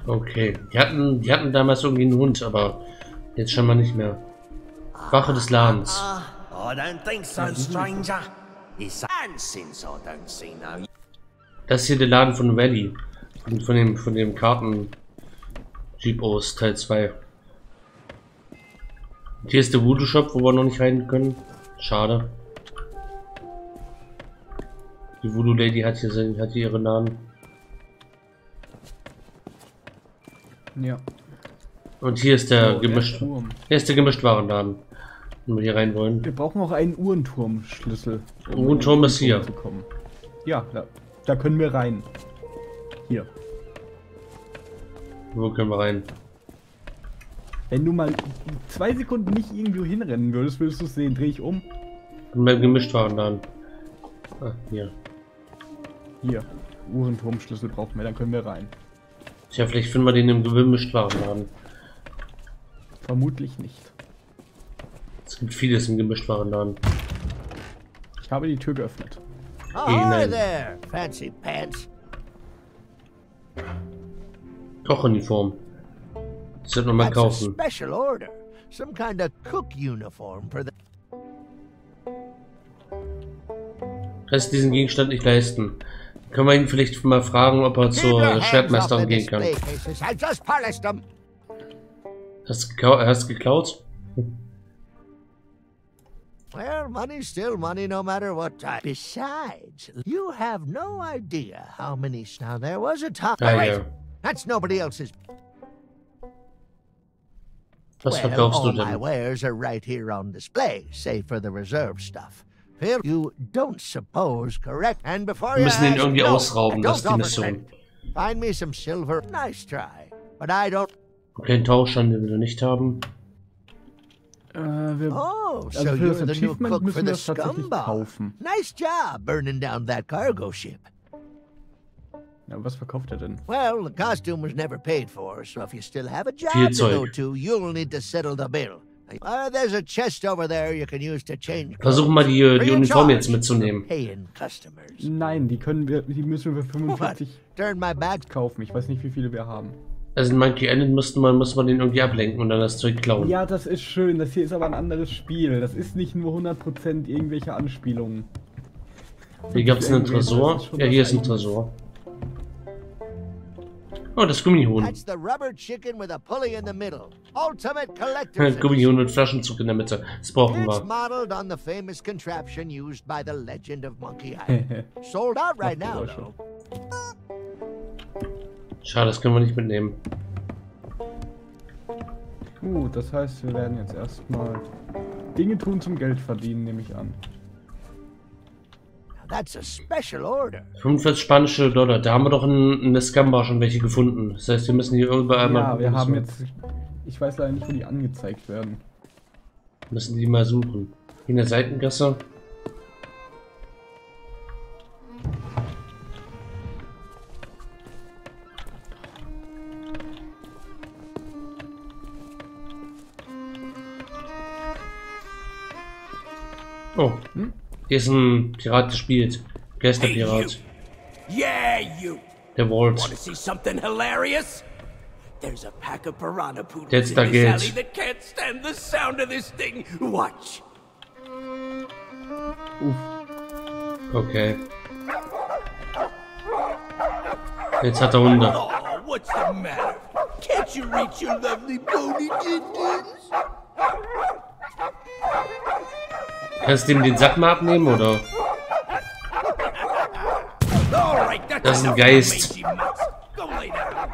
Okay. Die hatten, die hatten damals irgendwie einen Hund, aber jetzt schon mal nicht mehr. Wache des Ladens. Das ist hier der Laden von Valley. Von, von dem, von dem Karten Jeep aus Teil 2. Hier ist der Voodoo Shop, wo wir noch nicht rein können. Schade. Die Voodoo Lady hat hier, hat hier ihre Namen. Ja. Und hier ist der oh, gemischt. Hier ist der gemischt Warenladen. Wenn wir hier rein wollen. Wir brauchen auch einen Uhrenturmschlüssel. Um Uhrenturm ist hier. Ja, da, da können wir rein. Hier. Wo können wir rein? Wenn du mal zwei Sekunden nicht irgendwo hinrennen würdest, würdest du es sehen. Dreh ich um. Gemischt waren dann. Ah, hier. Hier. Uhrenturmschlüssel brauchen wir, dann können wir rein. Tja, vielleicht finden wir den im gemischt Warenladen. Vermutlich nicht. Es gibt vieles im gemischt Warenladen. Ich habe die Tür geöffnet. Ahoy there, fancy pants. Kochuniform. Das sollte man mal kaufen. Special order. Some kind of cook uniform for the Kannst diesen Gegenstand nicht leisten. Können wir ihn vielleicht mal fragen, ob er zur Schwertmeisterin gehen kann. Hast du hast geklaut? *laughs* Well, money's still money no matter what time. Besides, you have no idea how many... Now, there was a time... That's nobody else's... Was well, verkaufst du denn? my wares are right here on display, save for the reserve stuff. Phil, you don't suppose, correct? And before Wir müssen ihn irgendwie no, ausrauben, das ist die Mission. Find me some silver. Nice try. But I don't... Okay, einen Tauschstand, den wir nicht haben. Äh, wir, oh, also so für you're das the new Achievement cook müssen for wir the tatsächlich scumbag. kaufen. Nice job burning down that cargo ship. Ja, was verkauft er denn? Well, the costume was never paid for, so if you still have a job Viel to go Zeug. to, you'll need to settle the bill. Uh, there's a chest over there you can use to change Versuchen mal die, die Uniform jetzt mitzunehmen. Nein, die können wir, die müssen wir für 45 Turn my back. kaufen. Ich weiß nicht, wie viele wir haben. Also in Monkey Island müsste man, muss man den irgendwie ablenken und dann das Zeug klauen. Ja, das ist schön. Das hier ist aber ein anderes Spiel. Das ist nicht nur 100% irgendwelche Anspielungen. Hier gab es einen Tresor. Ja, hier ist ein Tresor. The middle. Ultimate collector's Gummihuhn mit Flaschenzug in der Mitte. Das brauchen It's wir. modeled on the famous contraption used by the legend of Monkey Island. *laughs* Sold out right now, though. Schade, das können wir nicht mitnehmen. Gut, das heißt, wir werden jetzt erstmal Dinge tun zum Geld verdienen, nehme ich an. That's a special order. 45 spanische Dollar. Da haben wir doch in, in der Scamba schon welche gefunden. Das heißt, wir müssen hier überall mal. Ja, wir haben jetzt. Ich weiß leider nicht, wo die angezeigt werden. Müssen die mal suchen. In der Seitengasse. Oh, Hm? Hier ist ein Pirat gespielt. Wer ist der Pirat? Yeah, you. Der Walt. Want to see something hilarious? There's a pack of piranha poodles Jetzt da geht's. alley that can't stand the sound of this thing. Watch. Okay. Jetzt hat er Hunde. Oh, what's the matter? Can't you reach your lovely bony dindins? Kannst du ihm den Sack mal abnehmen, oder? All right, that's Das ist ein Geist. mangy mutts. Go lay down.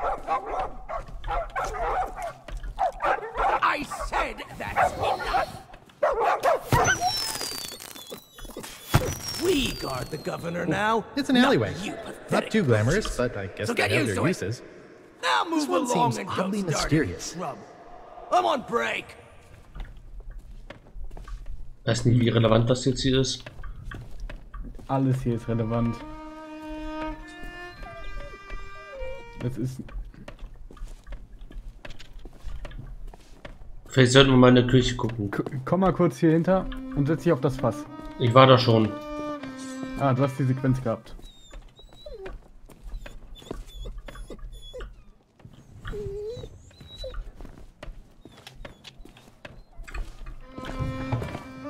I said that's enough. We guard the governor now. It's an alleyway. Not, you Not pathetic too glamorous, but I guess So they get have used their uses. Now move This one along seems and oddly don't mysterious. I'm on break. Weiß nicht, wie relevant das jetzt hier ist. Alles hier ist relevant. Das ist. Vielleicht sollten wir mal in der Küche gucken. K komm mal kurz hier hinter und setz dich auf das Fass. Ich war da schon. Ah, du hast die Sequenz gehabt.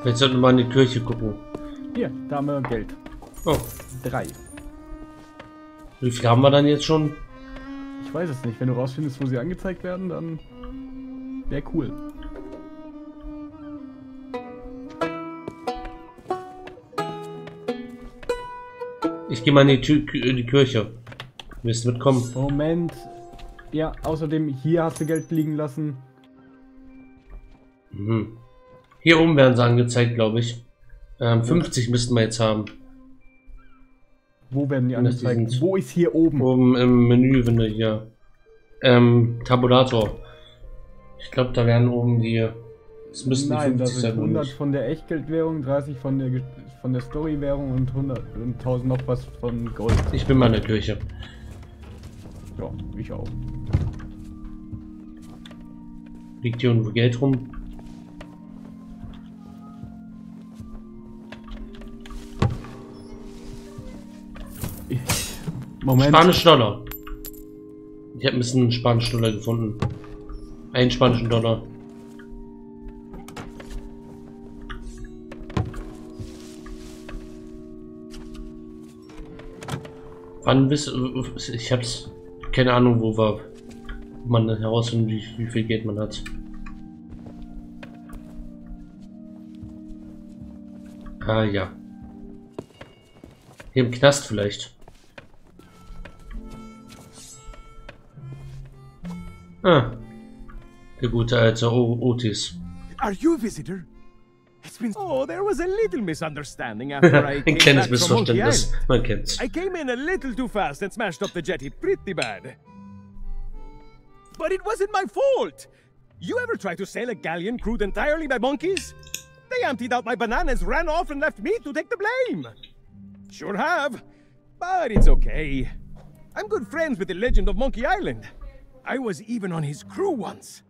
Vielleicht sollten wir mal in die Kirche gucken. Hier, da haben wir Geld. Oh, Drei. wie viel haben wir dann jetzt schon? Ich weiß es nicht. Wenn du rausfindest, wo sie angezeigt werden, dann wäre cool. Ich gehe mal in die, Tür, in die Kirche. Willst du mitkommen? Moment. Ja, außerdem hier hast du Geld liegen lassen. Mhm. Hier oben werden sie angezeigt, glaube ich. Ähm, 50 müssten wir jetzt haben. Wo werden die angezeigt? Wo ist hier oben? Oben im Menü, wenn du hier. Ähm, Tabulator. Ich glaube, da werden oben die. Es müssten Nein, das sind 100 von der Echtgeldwährung, 30 von der von der Storywährung und 100 und 1000 noch was von Gold. Ich bin mal in der Kirche. Ja, ich auch. Liegt hier irgendwo Geld rum? Moment. Spanisch Dollar. Ich habe ein bisschen spanischen Dollar gefunden. Einen spanischen Dollar. Wann bist ich hab's keine Ahnung, wo war man herausfindet, wie, wie viel Geld man hat. Ah ja. Hier im Knast vielleicht. Ah. Der gute alte o Otis. Are you a visitor? It's been... Oh, there was a little misunderstanding *laughs* after I came back from Monkey Man kennt's. I came in a little too fast and smashed up the jetty pretty bad. But it wasn't my fault! You ever try to sail a galleon crewed entirely by monkeys? They emptied out my bananas, ran off, and left me to take the blame. Sure have. But it's okay. I'm good friends with the legend of Monkey Island. I was even on his crew once.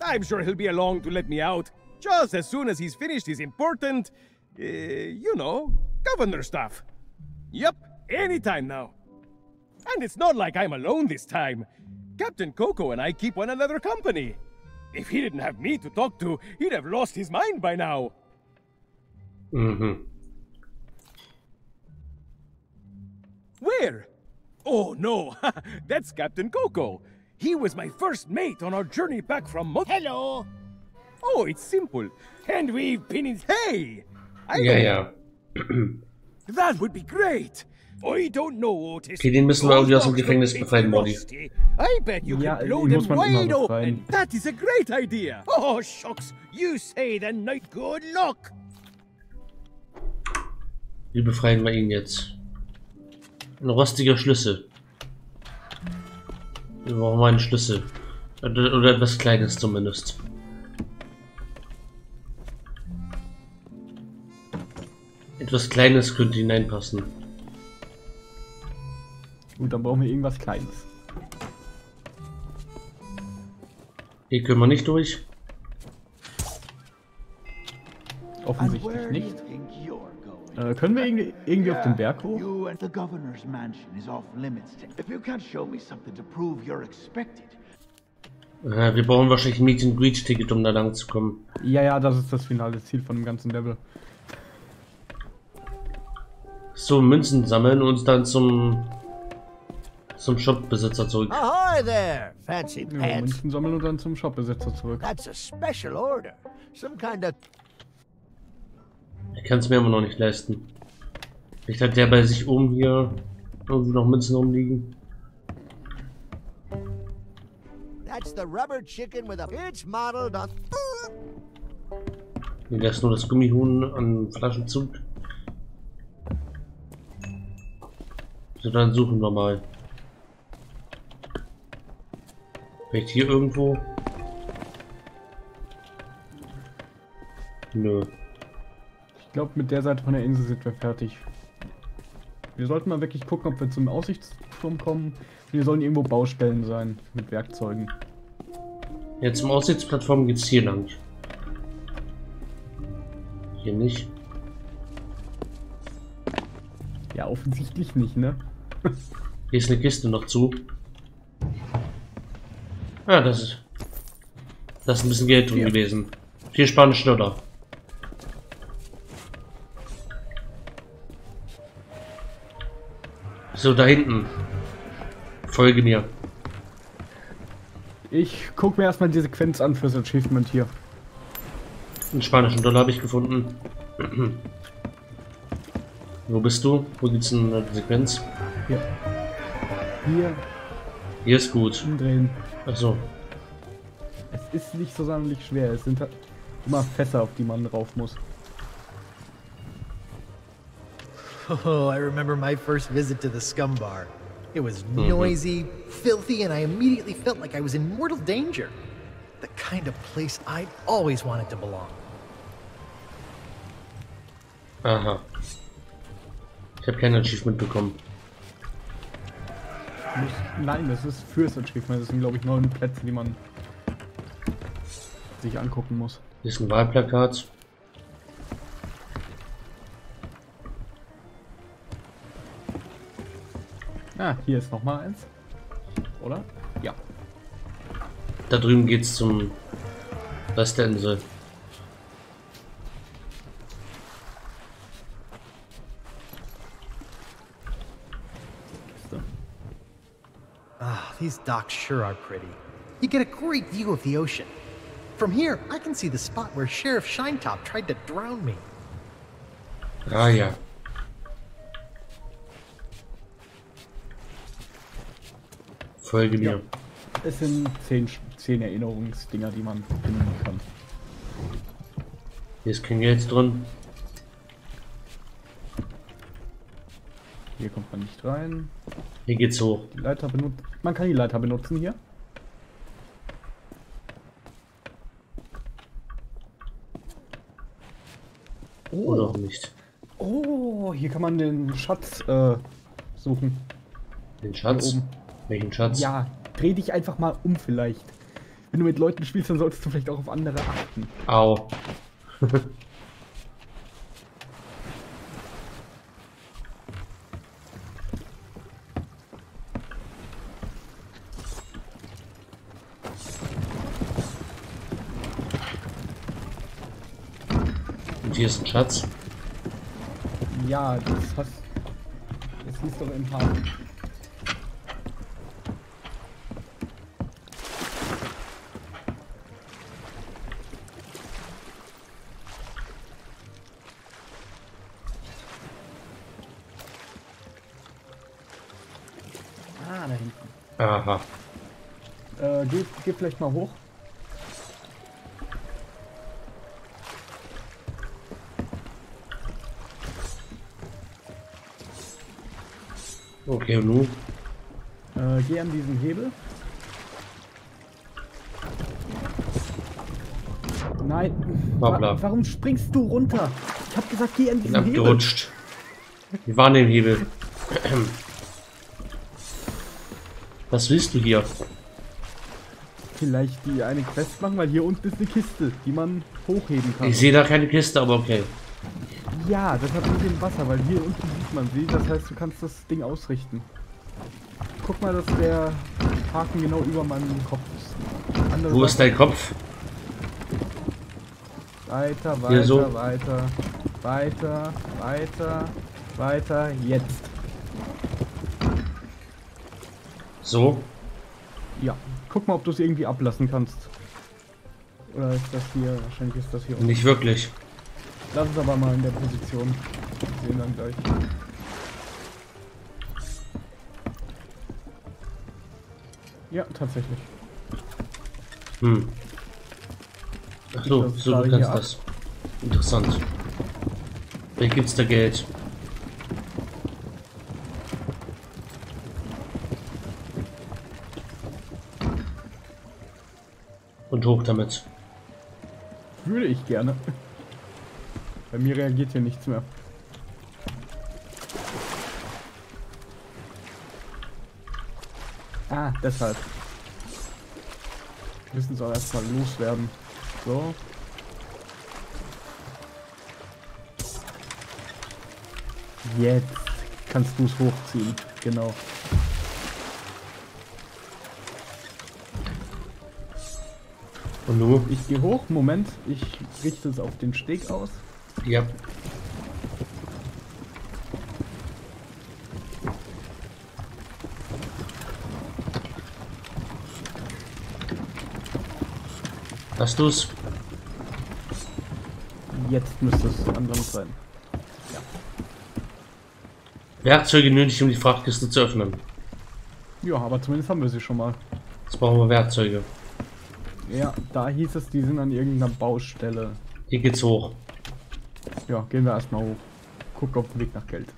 I'm sure he'll be along to let me out, just as soon as he's finished his important, uh, you know, governor stuff. Yep, anytime now. And it's not like I'm alone this time. Captain Coco and I keep one another company. If he didn't have me to talk to, he'd have lost his mind by now. Mm-hmm. Where? Oh, no. *laughs* That's Captain Coco. He was my first mate on our journey back from Mo- Hello! Oh, it's simple. And we've been in- Hey! I yeah, yeah. *clears throat* that would be great! I don't know, Otis. Okay, den müssen wir irgendwie aus dem Gefängnis befreien, Molly. I bet you ja, can blow them wide open. That is a great idea. Oh, shucks. You say the night good luck. Wie befreien wir ihn jetzt? Ein rostiger Schlüssel. Wir brauchen einen Schlüssel. Oder, oder etwas Kleines zumindest. Etwas Kleines könnte hineinpassen. Gut, dann brauchen wir irgendwas Kleines. Hier können wir nicht durch. Offensichtlich nicht. Äh, können wir irgendwie, irgendwie auf den Berg hoch? Äh, wir brauchen wahrscheinlich ein Meet and Greet Ticket, um da lang zu kommen. Ja, ja, das ist das finale Ziel von dem ganzen Level. So, Münzen sammeln und uns dann zum zum Shopbesitzer zurück. Ahoy there, fancy pants. Ja, Münzen sammeln und dann zum Shopbesitzer zurück. That's a special order. Some kind of er kann es mir immer noch nicht leisten. Vielleicht hat der bei sich oben hier irgendwie noch Münzen rumliegen. That's the rubber chicken with a pitch modeled on. Nee, das ist nur das Gummihuhn an Flaschenzug. So, dann suchen wir mal. Vielleicht hier irgendwo? Nö. Ich glaube, mit der Seite von der Insel sind wir fertig. Wir sollten mal wirklich gucken, ob wir zum Aussichtsturm kommen. Wir sollen irgendwo Baustellen sein mit Werkzeugen. Ja, zum Aussichtsplattform geht's hier lang. Hier nicht. Ja, offensichtlich nicht, ne? Hier ist eine Kiste noch zu. Ah, das ist. Das ist ein bisschen Geld drin ja. gewesen. Vier spanische Dollar. So, da hinten. Folge mir. Ich guck mir erstmal die Sequenz an fürs Achievement hier. Einen spanischen Dollar habe ich gefunden. *clears throat* Wo bist du? Wo gibt's eine Sequenz? Hier. Hier. Hier ist gut. Umdrehen. Ach so. Es ist nicht so sonderlich schwer. Es sind halt immer Fässer, auf die man rauf muss. Oh, I remember my first visit to the scum bar. It was mhm. noisy, filthy, and I immediately felt like I was in mortal danger. The kind of place I'd always wanted to belong. Aha. Ich habe kein Achievement bekommen. Nein, das ist fürs Achievement. Das sind, glaube ich, neun Plätze, die man sich angucken muss. Hier ist ein Wahlplakat. Ah, hier ist noch mal eins. Oder? Ja. Da drüben geht's zum Rest der Insel. Ah, these docks sure are pretty. You get a great view of the ocean. From here, I can see the spot where Sheriff Shinetop tried to drown me. Ah ja. Folge mir. Ja. Es sind zehn, zehn Erinnerungsdinger, die man finden kann. Hier ist kein Geld drin. Hier kommt man nicht rein. Hier geht's hoch. Die Leiter benutzt. Man kann die Leiter benutzen hier. Oh. Oder auch nicht. Oh, hier kann man den Schatz äh, suchen. Den Schatz? Welchen Schatz? Ja, dreh dich einfach mal um vielleicht. Wenn du mit Leuten spielst, dann solltest du vielleicht auch auf andere achten. Au. Und hier ist ein Schatz. Ja, das hast. Das hieß doch im Hafen. Geh, vielleicht mal hoch. Okay, und nun? Äh, geh an diesen Hebel. Nein. Wa warum springst du runter? Ich hab gesagt, geh an diesen Hebel. Abgerutscht. Wir waren im Hebel. *clears throat* Was willst du hier? Vielleicht die eine Quest machen, weil hier unten ist eine Kiste, die man hochheben kann. Ich sehe da keine Kiste, aber okay. Ja, das hat mit dem Wasser, weil hier unten sieht man sie. Das heißt, du kannst das Ding ausrichten. Guck mal, dass der Haken genau über meinem Kopf ist. Andere Wo Sache. ist dein Kopf? Weiter, weiter, so. weiter, weiter, weiter, weiter, jetzt. So? Ja. Guck mal, ob du es irgendwie ablassen kannst. Oder ist das hier, wahrscheinlich ist das hier unten. Nicht wirklich. Lass es aber mal in der Position. Wir sehen dann gleich. Ja, tatsächlich. Hm. Ach so, so du kannst das. Interessant. Wer gibt's da Geld? Hoch damit. Würde ich gerne. Bei mir reagiert hier nichts mehr. Ah, deshalb. Wir müssen es auch erstmal loswerden. So. Jetzt kannst du es hochziehen. Genau. Und du? Ich gehe hoch. Moment, ich richte es auf den Steg aus. Ja. Hast du's? Jetzt müsste es anders sein. Ja. Werkzeuge nötig, um die Frachtkiste zu öffnen. Ja, aber zumindest haben wir sie schon mal. Jetzt brauchen wir Werkzeuge. Ja, da hieß es, die sind an irgendeiner Baustelle. Hier geht's hoch. Ja, gehen wir erstmal hoch. Guck auf den Weg nach Geld.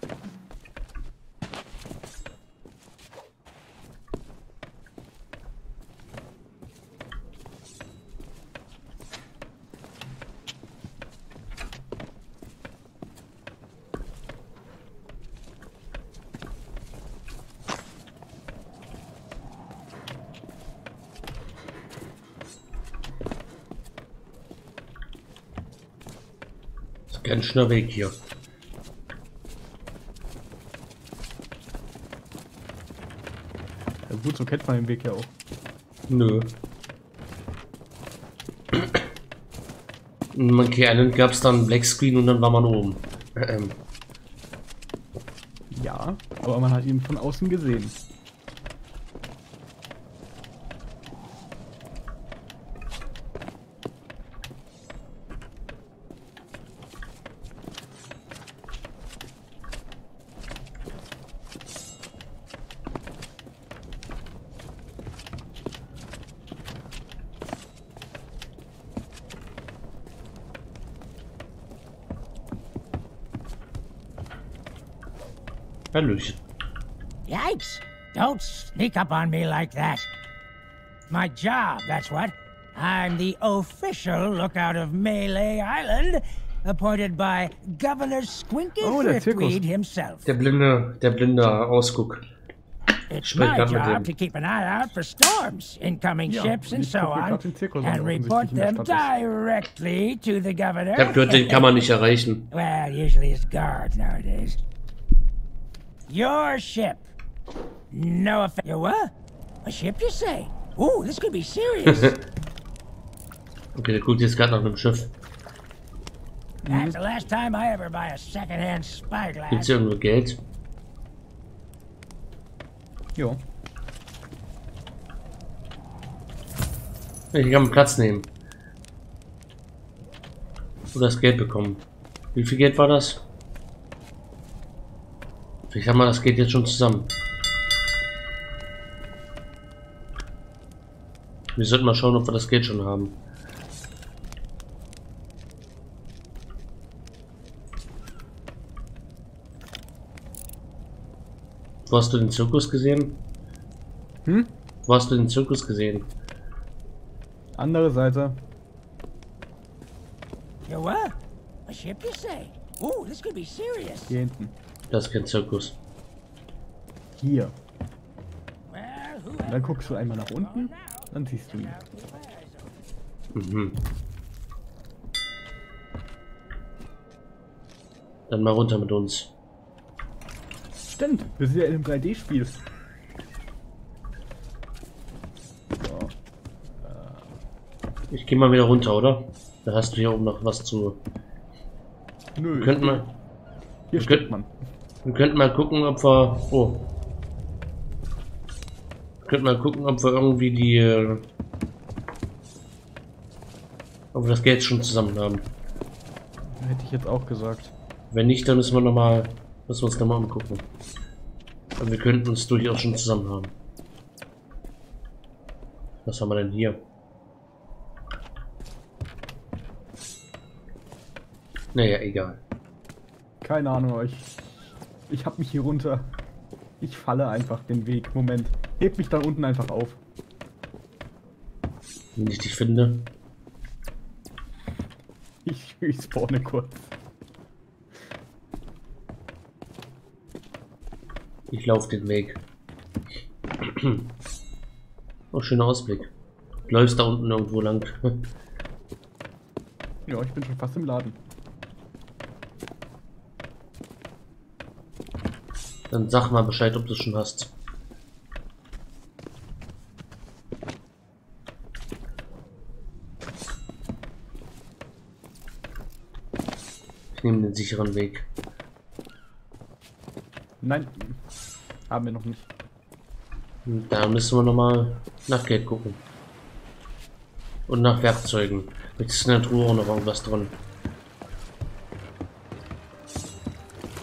Schöner Weg hier. Ja gut, so kennt man den Weg ja auch. Nö. Monkey Island gab es dann Black Screen und dann war man oben. Ähm. Ja, aber man hat ihn von außen gesehen. Hallöchen. Yikes! Don't sneak up on me like that. My job, that's what. I'm the official lookout of Melee Island, appointed by Governor Squinky oh, Thriftweed himself. Der blinde, der blinde Ausguck. It's my job to keep an eye out for storms, incoming ja, ships and so on, and report them directly to the governor. Ich hab gehört, den kann man nicht erreichen. Well, usually it's guards nowadays. Your ship. No offense. Your what? A ship, you say? Ooh, this could be serious. *laughs* okay, der guckt jetzt gerade nach einem Schiff. That's the last time I ever buy a second-hand spyglass. Gibt's hier irgendwo Geld? Jo. Ich kann Platz nehmen. Und das Geld bekommen. Wie viel Geld war das? Ich sag mal, das geht jetzt schon zusammen. Wir sollten mal schauen, ob wir das Geld schon haben. Wo hast du den Zirkus gesehen? Hm? Wo hast du den Zirkus gesehen? Andere Seite. You what? A ship you say? Ooh, this could be serious. Hier hinten. Das ist kein Zirkus. Hier. Und dann guckst du einmal nach unten, dann siehst du ihn. Mhm. Dann mal runter mit uns. Stimmt, wir sind ja in einem 3D-Spiel. So. Ich gehe mal wieder runter, oder? Da hast du hier oben noch was zu. Nö. Könnten mal. Hier steht man. Wir könnten mal gucken, ob wir... Oh. Wir könnten mal gucken, ob wir irgendwie die... Äh, ob wir das Geld schon zusammen haben. Hätte ich jetzt auch gesagt. Wenn nicht, dann müssen wir noch mal, müssen wir uns nochmal angucken. Aber wir könnten es durchaus schon zusammen haben. Was haben wir denn hier? Naja, egal. Keine Ahnung, euch. Ich hab mich hier runter. Ich falle einfach den Weg. Moment. Heb mich da unten einfach auf. Wenn ich dich finde. Ich, ich spawne kurz. Ich laufe den Weg. *clears throat* Oh, schöner Ausblick. Du läufst da unten irgendwo lang. *laughs* ja, ich bin schon fast im Laden. Dann sag mal Bescheid, ob du es schon hast. Ich nehme den sicheren Weg. Nein, haben wir noch nicht. Da müssen wir noch mal nach Geld gucken. Und nach Werkzeugen. Der Truhe noch irgendwas drin.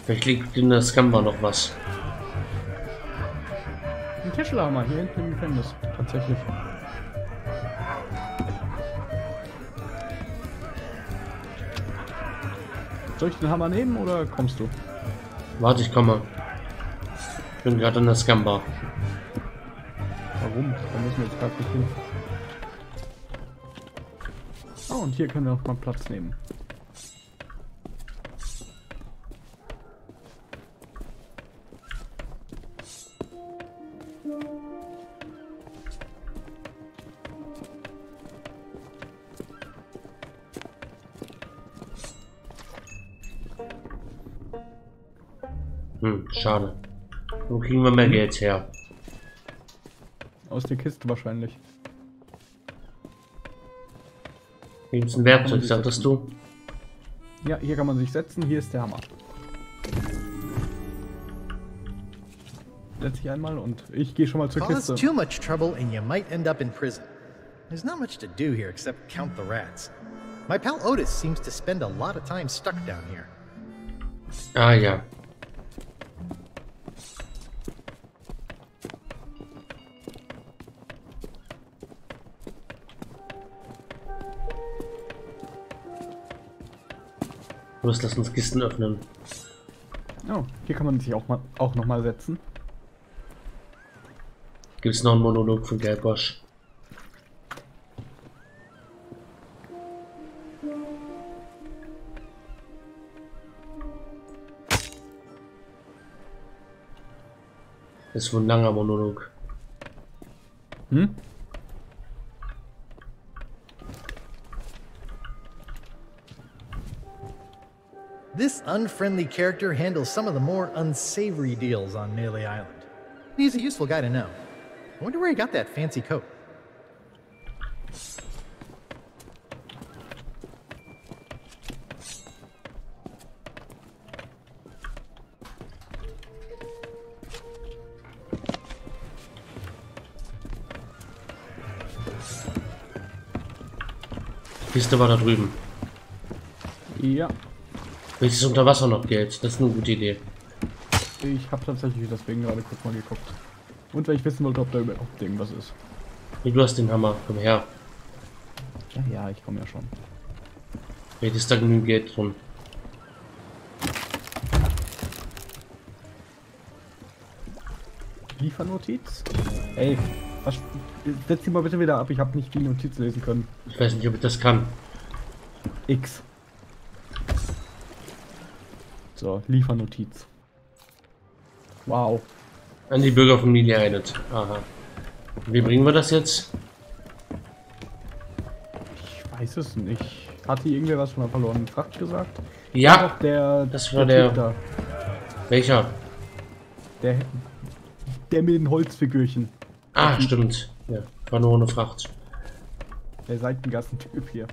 Vielleicht liegt in der Scammer noch was. Ein Tischlama hier hinten im Gefängnis. Tatsächlich. Soll ich den Hammer nehmen oder kommst du? Warte, ich komme. Ich bin gerade in der Scambar. Warum? Da müssen wir jetzt gerade nicht hin. Oh, und hier können wir auch mal Platz nehmen. Wir mehr Geld her? Aus der Kiste wahrscheinlich. Hier ist ein Werkzeug, sagtest du? Ja, hier kann man sich setzen. Hier ist der Hammer. Setz ich einmal und ich gehe schon mal zur Kiste. too much trouble and you might end up in prison. There's not much to do here except count the rats. My pal Otis seems to spend a lot of time stuck down here. Ah ja, Los, lass uns Kisten öffnen. Oh, hier kann man sich auch, mal, auch noch mal setzen. Gibt es noch einen Monolog von Gelbosch? Das ist wohl ein langer Monolog. Hm? This unfriendly character handles some of the more unsavory deals on Melee Island. He's a useful guy to know. I wonder where he got that fancy coat. Kiste war da drüben. Ja. Welches unter Wasser noch Geld? Das ist eine gute Idee. Ich habe tatsächlich deswegen gerade kurz mal geguckt. Und weil ich wissen wollte, ob da überhaupt irgendwas ist. Nee, du hast den Hammer. Komm her. Ja, ja ich komme ja schon. Vielleicht ist da genügend Geld drin. Liefernotiz? Ey, was, setz die mal bitte wieder ab. Ich habe nicht die Notiz lesen können. Ich weiß nicht, ob ich das kann. X. So, Liefernotiz. Wow. An die Bürgerfamilie Einet. Aha. Wie bringen wir das jetzt? Ich weiß es nicht. Hat hier irgendwer was von der verlorenen Fracht gesagt? Ja, der, das war der. der welcher? Der, der mit den Holzfigürchen. Ah, stimmt. Ja, war nur ohne Fracht. Der Seitengassentyp hier.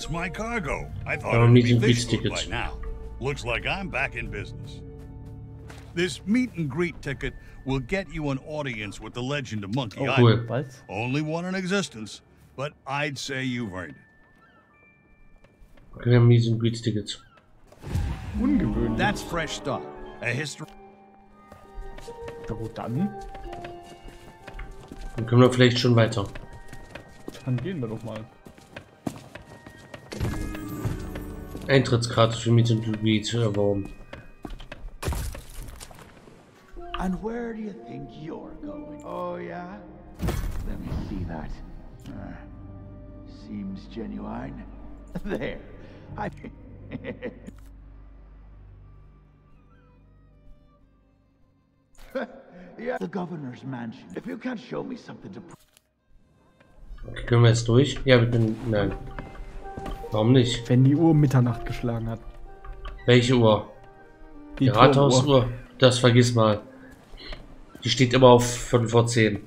That's my cargo. I thought it would be fish food by now. Looks like I'm back in business. This meet and greet ticket will get you an audience with the legend of Monkey oh, Island. What? Only one in existence, but I'd say you've earned it. Okay, meet and greet tickets. That's fresh start. A history. So, dann. Dann können wir vielleicht schon weiter. Dann gehen wir doch mal. Eintrittskarte für and Greet erworben. And where do you think you're going? Oh yeah? Let me see that. Uh, seems genuine. *laughs* There. I *laughs* yeah, the governor's mansion. If you can't show me something to Okay, können wir jetzt durch? Ja, wir können. Nein. Warum nicht? Wenn die Uhr Mitternacht geschlagen hat. Welche Uhr? Die, die Rathausuhr. Das vergiss mal. Die steht immer auf 5 vor 10.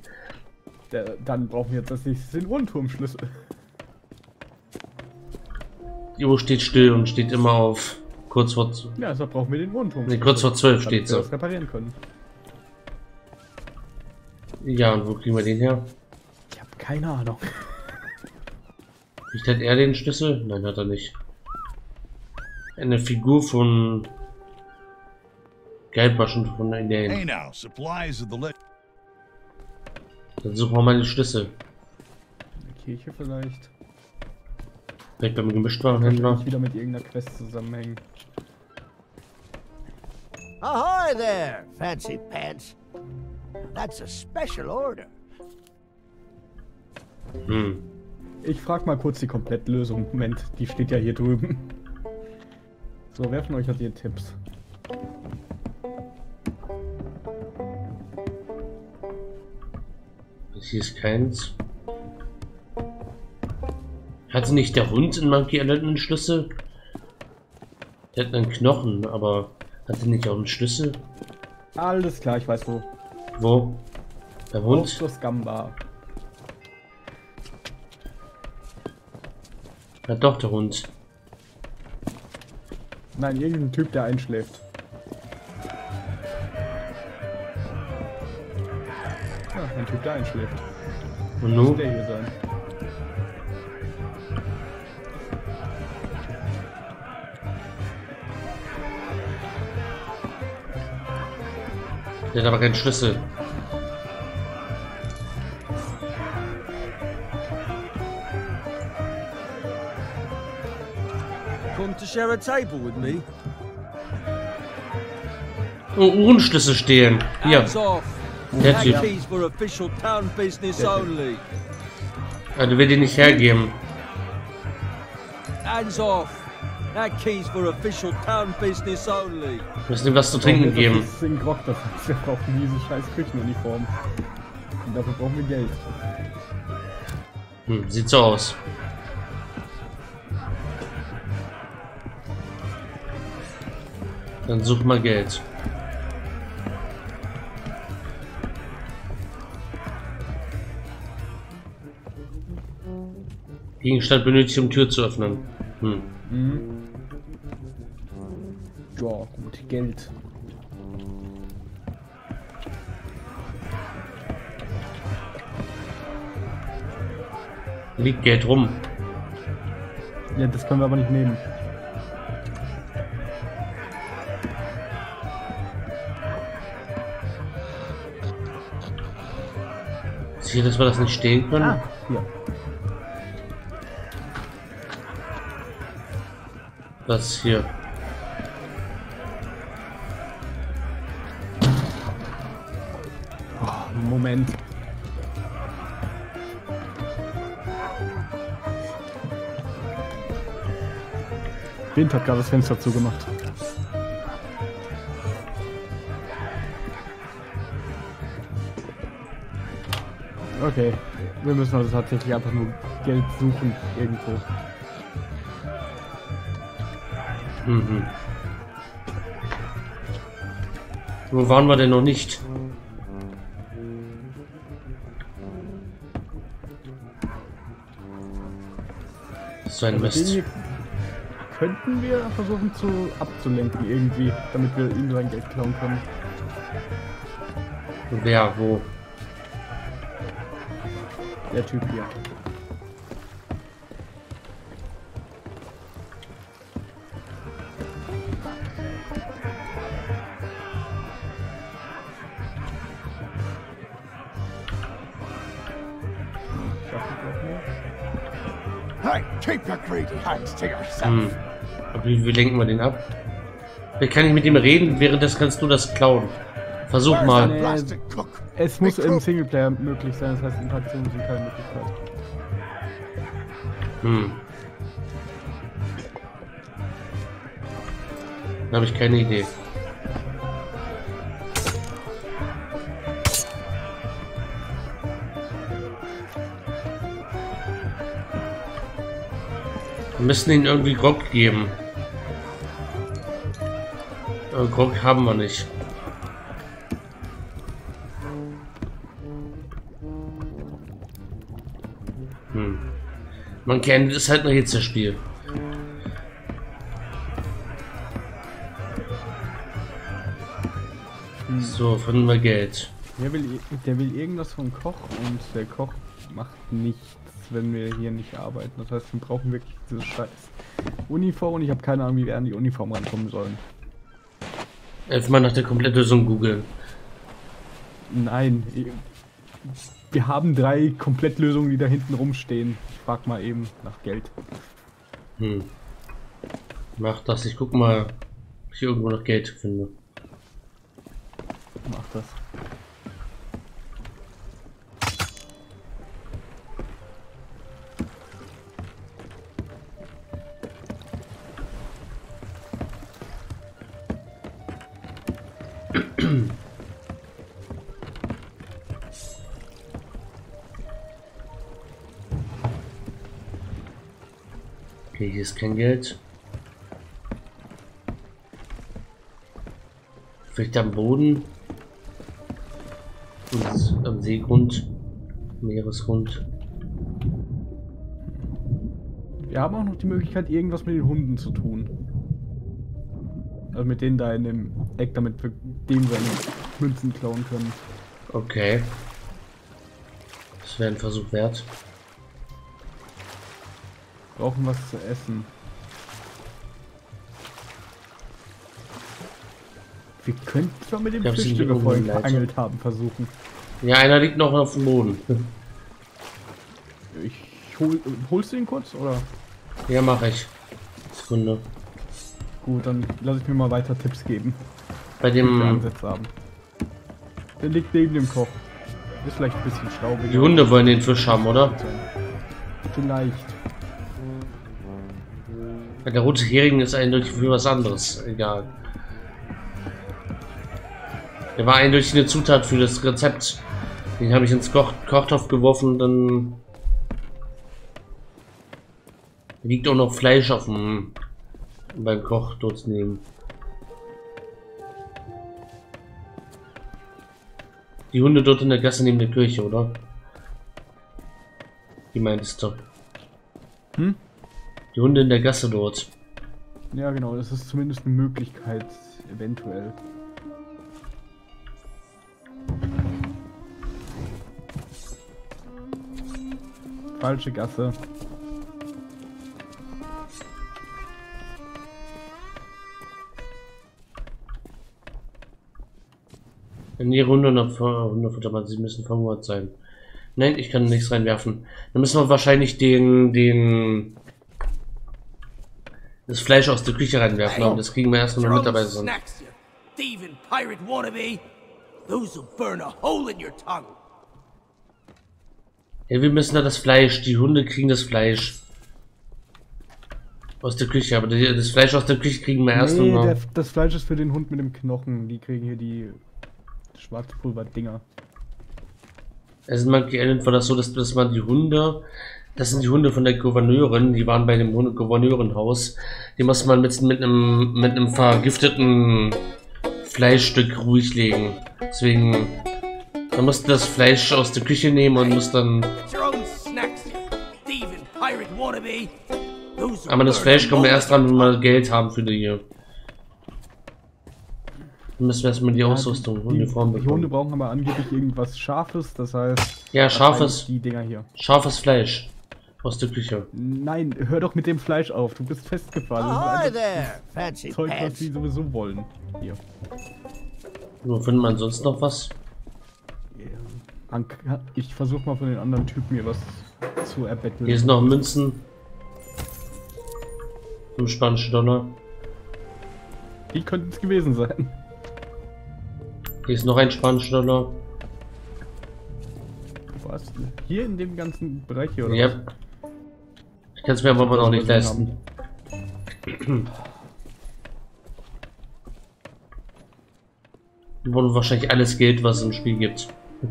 Der, dann brauchen wir jetzt das nächste den Uhrenturmschlüssel. Die Uhr steht still und steht immer auf kurz vor... Ja, also brauchen wir den Uhrenturm. Nee, kurz vor 12 steht so. das reparieren können. Ja, und wo kriegen wir den her? Ich habe keine Ahnung. Nicht hat er den Schlüssel? Nein, hat er nicht. Eine Figur von Geldwaschen von in der Dann suchen wir mal den Schlüssel. Kirche vielleicht. Direkt beim Gemischtwarenhändler. wieder mit irgendeiner Quest zusammenhängen. Ahoy there, fancy pants. That's a special order. Hm. Ich frag mal kurz die Komplettlösung. Moment, die steht ja hier drüben. So, wer von euch hat hier Tipps? Hier ist keins. Hatte nicht der Hund in Monkey Island einen Schlüssel? Der hat einen Knochen, aber hatte nicht auch einen Schlüssel? Alles klar, ich weiß wo. Wo? Der Hund? Das Gamba. Ja doch, der Hund. Nein, irgendein Typ, der einschläft. Ja, ein Typ, der einschläft. Und nun? der hier sein. Der hat aber keinen Schlüssel. To share a table with me? Oh, Uhrenschlüssel stehen. Hier. Der Typ. Also will die nicht hergeben. Hands off. That key's for official town business only. Müssen ihm was zu trinken oh, geben. Das ist ein Grog, das heißt, wir brauchen diese scheiß Küchenuniform. Und dafür brauchen wir Geld. Hm, sieht so aus. Dann such mal Geld. Gegenstand benötigt, um Tür zu öffnen. Hm. Mhm. Ja, gut, Geld. Liegt Geld rum. Ja, das können wir aber nicht nehmen. Sicher, dass wir das nicht stehen können? Ah, hier. Das hier. Oh, Moment. Wind hat gerade das Fenster zugemacht. Okay, wir müssen also tatsächlich einfach nur Geld suchen irgendwo. Mhm. Wo waren wir denn noch nicht? So ein also Mist. könnten wir versuchen zu abzulenken irgendwie, damit wir ihm sein Geld klauen können. Wer, wo? Der Typ hier. Hm. Aber wie, wie lenken wir den ab? Wie kann ich mit ihm reden? Währenddessen kannst du das klauen. Versuch mal. Es muss im Singleplayer möglich sein, das heißt Interaktionen sind keine Möglichkeit. Hm. Da habe ich keine Idee. Wir müssen ihnen irgendwie Grog geben. Grog haben wir nicht. Man kennt es halt noch jetzt das Spiel. So, von wir Geld. Der will, der will irgendwas vom Koch und der Koch macht nichts wenn wir hier nicht arbeiten. Das heißt, wir brauchen wirklich diese scheiß Uniform und ich habe keine Ahnung, wie wir an die Uniform rankommen sollen. Erstmal nach der kompletten Lösung googeln. Nein. Wir haben drei Komplettlösungen, die da hinten rumstehen. Ich frag mal eben nach Geld. Hm. Mach das, ich guck mal, ob ich irgendwo noch Geld finde. Mach das. Okay, hier ist kein Geld. Vielleicht am Boden. Und am Seegrund. Meeresgrund. Wir haben auch noch die Möglichkeit, irgendwas mit den Hunden zu tun. Also mit denen da in dem Eck, damit wir dem seine Münzen klauen können. Okay. Das wäre ein Versuch wert. Brauchen was zu essen. Wir könnten zwar mit dem Fisch, den wir vorhin geangelt haben, versuchen. Ja, einer liegt noch auf dem Boden. Ich hol, holst du ihn kurz, oder? Ja, mache ich. Sekunde. Gut, dann lasse ich mir mal weiter Tipps geben. Bei dem... Ansätze haben. Der liegt neben dem Koch. Ist vielleicht ein bisschen staubig. Die Hunde wollen den Fisch haben, oder? Vielleicht. Der rote Hering ist eindeutig für was anderes. Egal. Der war eindeutig eine Zutat für das Rezept. Den habe ich ins Koch Kochtopf geworfen, dann liegt auch noch Fleisch auf dem beim Koch dort nehmen. Die Hunde dort in der Gasse neben der Kirche, oder? Die meintest du? Hm? Die Hunde in der Gasse dort. Ja, genau, das ist zumindest eine Möglichkeit, eventuell. Falsche Gasse. In die Runde Hundefutter, sie müssen verhungert sein. Nein, ich kann nichts reinwerfen. Dann müssen wir wahrscheinlich den, den das Fleisch aus der Küche reinwerfen, aber das kriegen wir erst, wir mit dabei sind. Ja, wir müssen da das Fleisch, die Hunde kriegen das Fleisch. Aus der Küche, aber das Fleisch aus der Küche kriegen wir erst nee, der, das Fleisch ist für den Hund mit dem Knochen. Die kriegen hier die Schwarzpulver-Dinger. Also Island war das so, dass, dass man die Hunde das sind die Hunde von der Gouverneurin, die waren bei dem Gouverneurenhaus. Die muss man mit, mit, einem, mit einem vergifteten Fleischstück ruhig legen. Deswegen, man musste das Fleisch aus der Küche nehmen und muss dann... Aber das Fleisch kommt erst dran, wenn wir Geld haben für die hier. Dann müssen wir erstmal die Ausrüstung, die, Uniform bekommen. Die Hunde brauchen aber angeblich irgendwas Scharfes, das heißt... Ja, scharfes... Die Dinger hier. Scharfes Fleisch. Aus der Küche. Nein, hör doch mit dem Fleisch auf. Du bist festgefahren. Oh, hi there. Fancy Zeug, was die sowieso wollen. Hier. Wo findet man sonst noch was? Ich versuche mal von den anderen Typen hier was zu erbetteln. Hier sind noch Münzen. Im spanischen Dollar. Die könnten es gewesen sein. Hier ist noch ein spanischer Dollar. Was? Hier in dem ganzen Bereich hier, oder? Ja. Yep. Ich kann es mir aber noch nicht leisten. Wo wahrscheinlich alles Geld, was es im Spiel gibt. *laughs*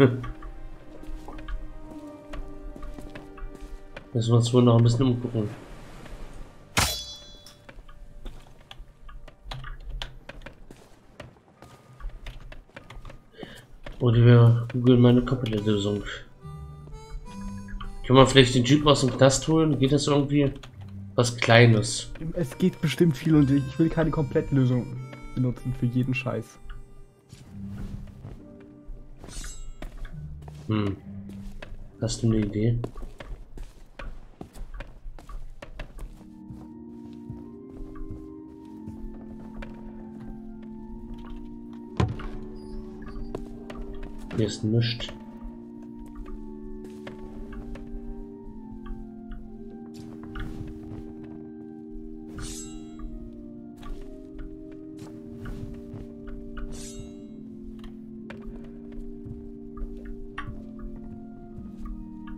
Müssen wir uns wohl noch ein bisschen umgucken. Oder wir googeln meine komplette Lösung. Kann man vielleicht den Typen aus dem Knast holen? Geht das irgendwie? Was Kleines. Es geht bestimmt viel und ich will keine Komplettlösung benutzen für jeden Scheiß. Hm. Hast du eine Idee? Hier ist nichts.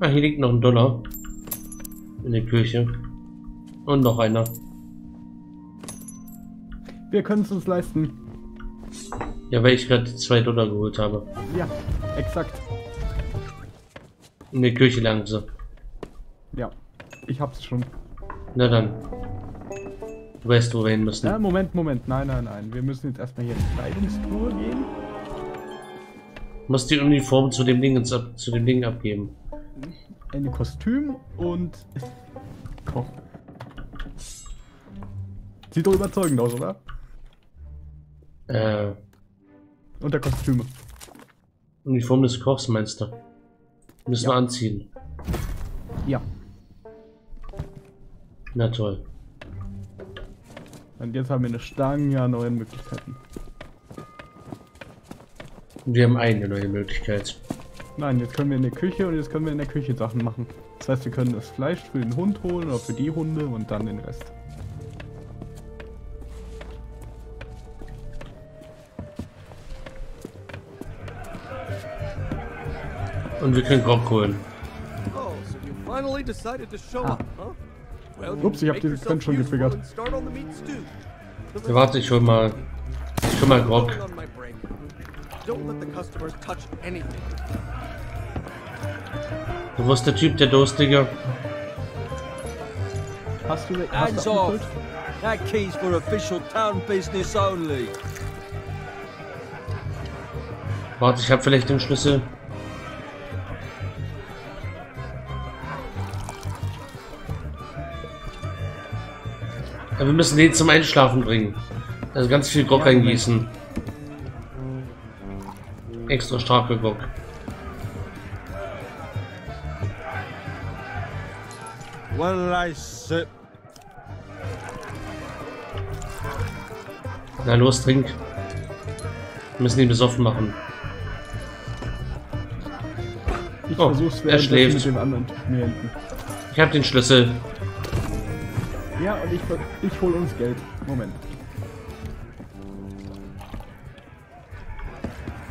Ah, hier liegt noch ein Dollar. In der Küche. Und noch einer. Wir können es uns leisten. Ja, weil ich gerade zwei Dollar geholt habe. Ja, exakt. In der Küche lang so. Ja, ich hab's schon. Na dann. Du weißt, wo wir hin müssen. Ja, Moment, Moment. Nein, nein, nein. Wir müssen jetzt erstmal hier in die Kleidungstour gehen. Muss die Uniform zu dem Ding, zu dem Ding abgeben. Ein Kostüm und Koch. Sieht doch überzeugend aus, oder? Äh. Und der Kostüme. Uniform des Kochs meinst du? Müssen ja. wir anziehen. Ja. Na toll. Und jetzt haben wir eine Stange an neuen Möglichkeiten. Wir haben eine neue Möglichkeit. Nein, jetzt können wir in der Küche und jetzt können wir in der Küche Sachen machen. Das heißt, wir können das Fleisch für den Hund holen oder für die Hunde und dann den Rest. Und wir können Grog holen. Oh, ah. Ups, ich hab die Sequenz schon getriggert. Ja, warte, ich hol mal. Ich hol mal Grog. Du warst der Typ, der Durstige. Hast du Hands off! That key's for official town business only. Warte, ich hab vielleicht den Schlüssel. Ja, wir müssen den zum Einschlafen bringen. Also ganz viel Grog reingießen. Extra starke Grog. Well, I sip. Na los, trink. Wir müssen ihn besoffen machen. Ich oh, er schläft. Mit dem anderen ich hab den Schlüssel. Ja, und ich, ich hol uns Geld. Moment.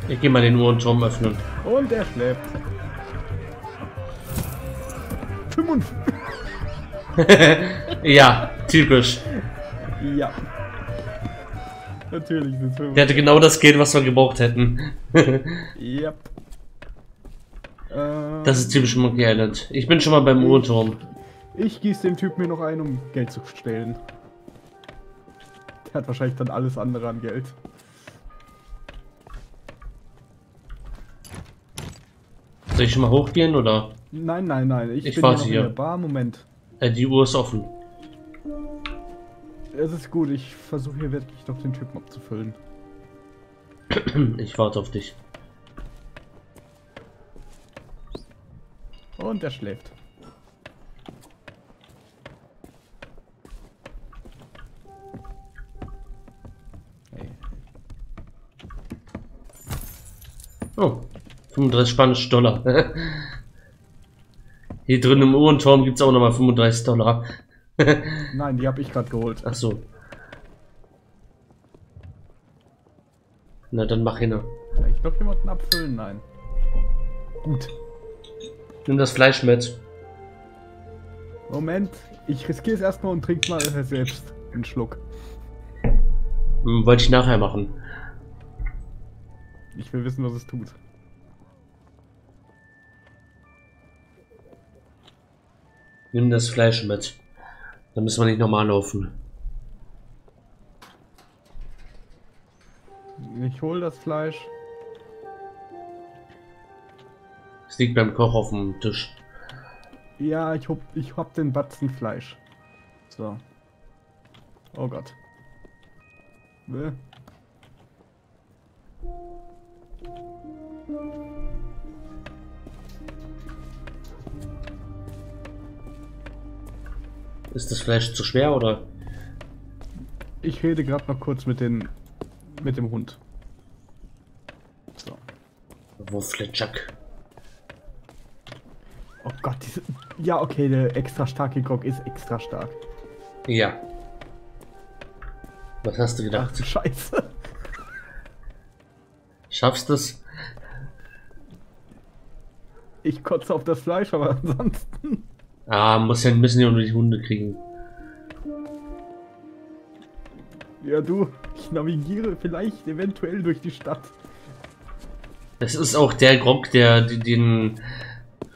Ich geh mal den Uhrenturm öffnen. Und er schläft. 55. ja, typisch. Ja. Natürlich sind Der hatte genau das Geld, was wir gebraucht hätten. yep. Das ist typisch Monkey Island. Ich bin schon mal beim Uhrenturm. Ich gieße dem Typ mir noch ein, um Geld zu stellen. Der hat wahrscheinlich dann alles andere an Geld. Soll ich schon mal hochgehen oder? Nein, nein, nein. Ich, ich bin warte hier. in der Bar. Moment. Äh, die Uhr ist offen. Es ist gut. Ich versuche hier wirklich noch den Typen abzufüllen. *clears throat* Ich warte auf dich. Und er schläft. Oh, 35 spanische Dollar. *laughs* Hier drin im Uhrenturm gibt es auch nochmal 35 Dollar. Nein, die habe ich gerade geholt. Ach so. Na, dann mach hin. Ich noch jemanden abfüllen? Nein. Gut. Nimm das Fleisch mit. Moment, ich riskiere es erstmal und trink mal *laughs* selbst einen Schluck. Hm, wollte ich nachher machen. Ich will wissen, was es tut. Nimm das Fleisch mit. Dann müssen wir nicht normal laufen. Ich hol das Fleisch. Es liegt beim Koch auf dem Tisch. Ja, ich hab, ich hab den Batzen Fleisch. So. Oh Gott. Bäh. Ist das Fleisch zu schwer oder? Ich rede gerade noch kurz mit den mit dem Hund. So. Wo? Oh Gott, diese. Ja, okay, der extra starke Grog ist extra stark. Ja. Was hast du gedacht? Ach, Scheiße. Schaffst du es? Ich kotze auf das Fleisch, aber *laughs* ansonsten. Ah, muss ja ein bisschen unter die Hunde kriegen. Ja, du, ich navigiere vielleicht eventuell durch die Stadt. Das ist auch der Grog, der den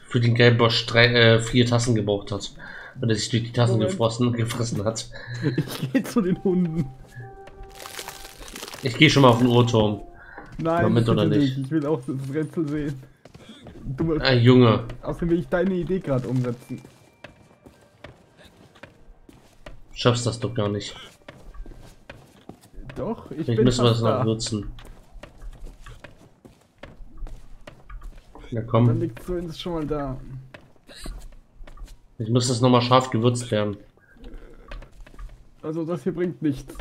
für den Gelbbosch drei, äh, vier Tassen gebraucht hat. Und der sich durch die Tassen gefrossen, gefressen hat. Ich gehe zu den Hunden. Ich gehe schon mal auf den Uhrturm. Nein, Moment, oder nicht? ich will auch das Rätsel sehen. Du, ah, Junge. Außerdem will ich deine Idee gerade umsetzen. Schaffst das doch gar nicht. Doch, ich Vielleicht müssen wir das noch nutzen. Na komm. Dann liegt zumindest schon mal da. Ich muss das nochmal scharf gewürzt werden. Also das hier bringt nichts.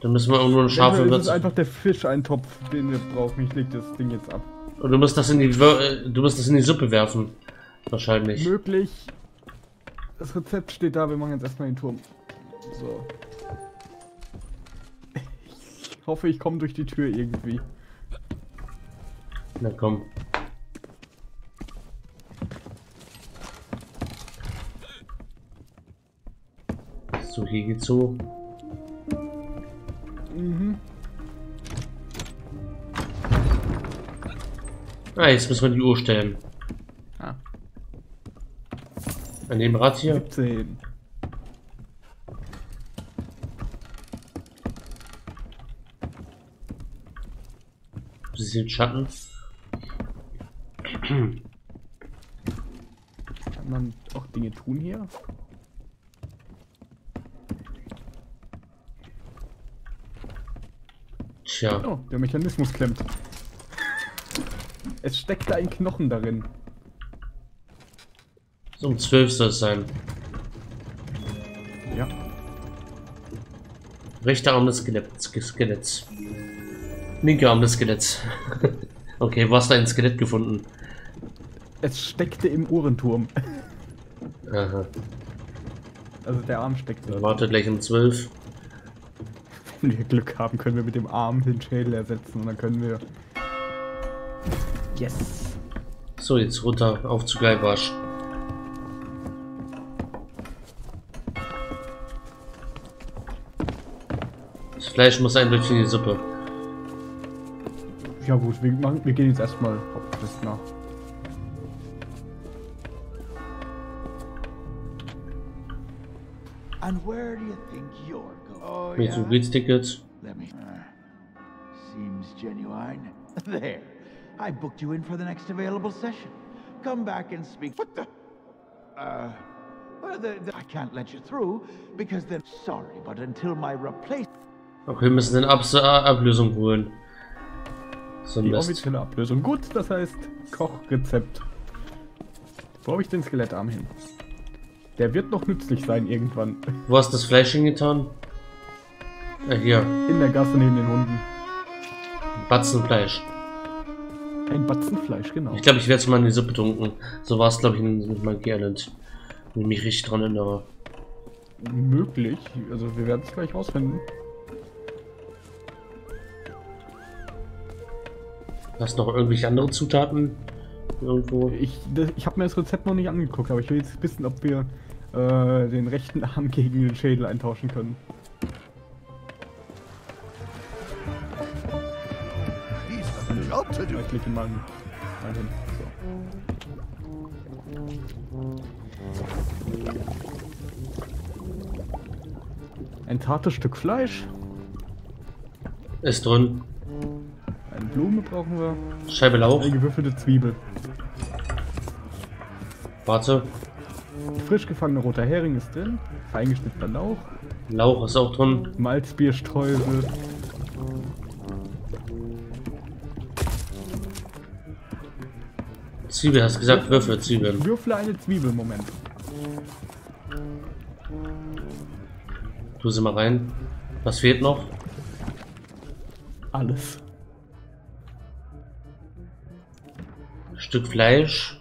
Dann müssen wir irgendwo eine scharfe Würze. Das ist einfach der Fischeintopf, den wir brauchen. Ich leg das Ding jetzt ab. Und du musst das in die äh, du musst das in die Suppe werfen. Wahrscheinlich. Möglich. Das Rezept steht da, wir machen jetzt erstmal den Turm. So. Ich hoffe, ich komme durch die Tür irgendwie. Na komm. So, hier geht's so. Mhm. Ah, jetzt müssen wir die Uhr stellen. An dem Rad hier. 17. Sie sind Schatten. Kann man auch Dinge tun hier? Tja. Oh, der Mechanismus klemmt. Es steckt ein Knochen darin. So um 12 soll es sein. Ja. Rechter Arm des Skeletts. Skeletts. Linker Arm des Skeletts. *laughs* okay, wo hast du ein Skelett gefunden? Es steckte im Uhrenturm. Aha. Also der Arm steckte. Warte gleich um 12. Wenn wir Glück haben, können wir mit dem Arm den Schädel ersetzen und dann können wir. Yes! So, jetzt runter auf zu Geiwasch. Fleisch muss eindeutig in die Suppe. Ja gut, wir, machen, wir gehen jetzt erstmal Hauptquest nach. And where do you think you're Oh, Mit yeah? Tickets. Let me. Uh, seems genuine. *laughs* There. I booked you in for the next available session. Come back and speak. What the? Uh. Well, the, the, I can't let you through because then. Sorry, but until my replace. Okay, wir müssen den Abs Ablösung holen. So Die offizielle Ablösung. Gut, das heißt Kochrezept. Wo habe ich den Skelettarm hin? Der wird noch nützlich sein irgendwann. Wo hast du das Fleisch hingetan? Ja, hier. In der Gasse neben den Hunden. Batzen Fleisch. Ein Batzen Fleisch, genau. Ich glaube, ich werde es mal in die Suppe tunken. So war es, glaube ich, in Monkey Island. Wenn ich mich richtig dran erinnere. Möglich. Also, wir werden es gleich rausfinden. Hast du noch irgendwelche andere Zutaten? Irgendwo? Ich, ich habe mir das Rezept noch nicht angeguckt, aber ich will jetzt wissen, ob wir äh, den rechten Arm gegen den Schädel eintauschen können. Ich klicke mal, mal hin. So. Ein zartes Stück Fleisch. Ist drin. Eine Blume brauchen wir. Scheibe Lauch. Eine gewürfelte Zwiebel. Warte. Frisch gefangener roter Hering ist drin. Feingeschnittener Lauch. Lauch ist auch drin. Malzbierstreusel. Zwiebel, hast du gesagt, Würfel, Zwiebeln. Würfle eine Zwiebel, Moment. Tu sie mal rein. Was fehlt noch? Alles. Stück Fleisch.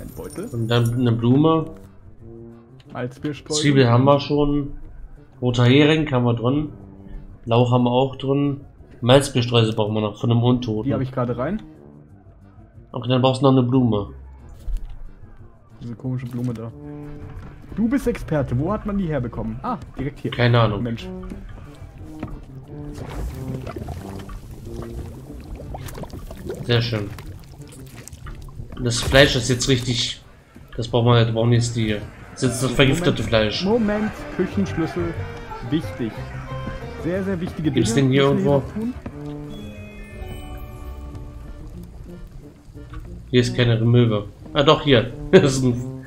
Ein Beutel. Und dann eine Blume. Malzbierstreusel. Zwiebel haben wir schon. Roter Hering haben wir drin. Lauch haben wir auch drin. Malzbierstreusel brauchen wir noch von einem Untoten. Die habe ich gerade rein. Okay, dann brauchst du noch eine Blume. Diese komische Blume da. Du bist Experte. Wo hat man die herbekommen? Ah, direkt hier. Keine Ahnung. Mensch. Sehr schön. Das Fleisch ist jetzt richtig. Das brauchen wir, brauchen jetzt die. Das ist jetzt das vergiftete Moment, Fleisch. Moment, Küchenschlüssel. Wichtig. Sehr, sehr wichtige Dinge. Gibt's den hier irgendwo? Hier ist keine Möwe. Ah doch, hier. *laughs* das ist ein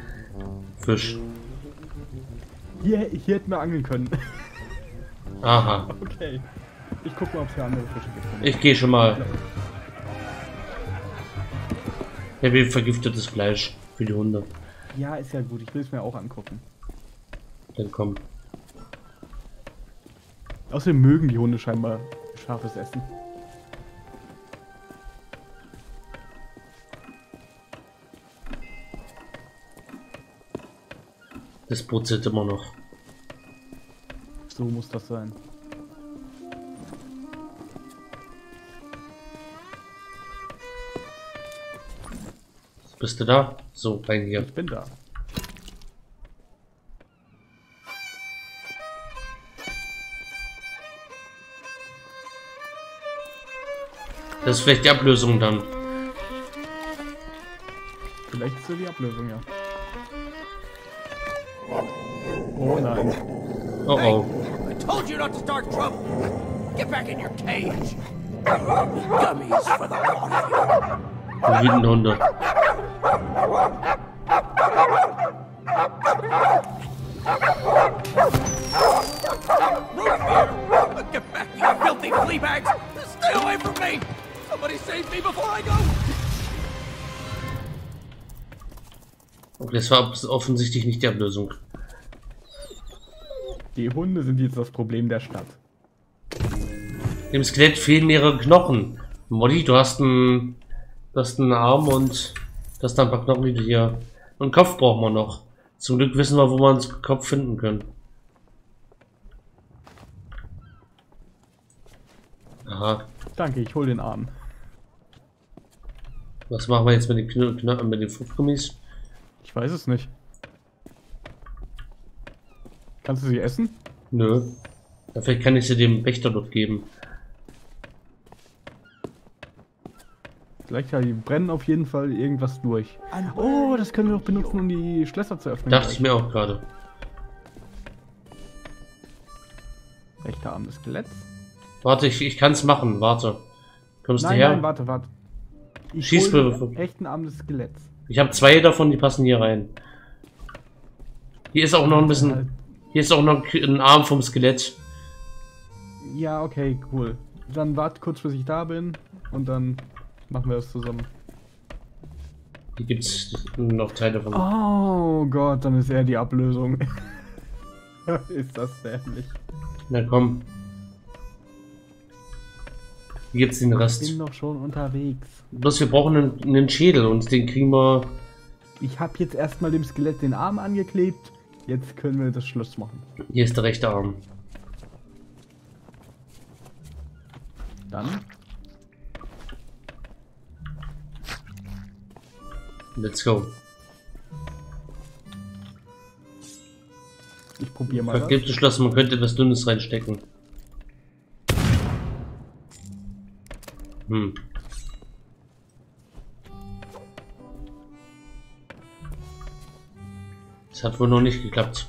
Fisch. Hier, hier hätten wir angeln können. Aha. *laughs* Okay. Ich guck mal, ob es hier andere Fische gibt. Ich gehe schon mal. Ja, wie vergiftetes Fleisch für die Hunde. Ja, ist ja gut. Ich will es mir auch angucken. Dann komm. Außerdem mögen die Hunde scheinbar scharfes Essen. Das brutzelt immer noch. So muss das sein. Bist du da? So, rein hier. Ich bin da. Das ist vielleicht die Ablösung dann. Vielleicht ist so die Ablösung, ja. Oh nein. Oh oh. I told you not to start trouble. Get back in your cage. Gummies for the lot of you. Wütende Hunde. Get back, you filthy flea bags! Stay away from me! Somebody save me before I go! Okay, das war offensichtlich nicht die Ablösung. Die Hunde sind jetzt das Problem der Stadt. Dem Skelett fehlen mehrere Knochen. Molly, du hast einen, du hast einen Arm und das dann ein paar Knochen, die hier. Und Kopf brauchen wir noch. Zum Glück wissen wir, wo wir uns Kopf finden können. Aha. Danke, ich hol den Arm. Was machen wir jetzt mit den Knochen, mit den Fruchtgummis? Ich weiß es nicht. Kannst du sie essen? Nö. Ja, vielleicht kann ich sie dem Wächter dort geben. Vielleicht ja, die brennen auf jeden Fall irgendwas durch. Oh, das können wir doch benutzen, um die Schlösser zu öffnen. Dachte ich mir auch gerade. Rechter Arm des Skeletts. Warte, ich, ich kann es machen. Warte. Kommst nein, du her? Nein, warte, warte. Ich Schieß rechten Arm des Skeletts. Ich habe zwei davon, die passen hier rein. Hier ist auch noch ein bisschen hier ist auch noch ein Arm vom Skelett. Ja, okay, cool. Dann wart kurz, bis ich da bin und dann machen wir das zusammen. Hier gibt es noch Teile von. Oh Gott, dann ist er die Ablösung. *laughs* ist das dämlich. Na komm. Hier gibt's den Rest. Ich bin doch schon unterwegs. Bloß wir brauchen einen, einen Schädel und den kriegen wir. Ich habe jetzt erstmal dem Skelett den Arm angeklebt Jetzt können wir das Schluss machen. Hier ist der rechte Arm. Dann. Let's go. Ich probiere mal. Vergilbte Schloss, man könnte etwas Dünnes reinstecken. Hm. Das hat wohl noch nicht geklappt.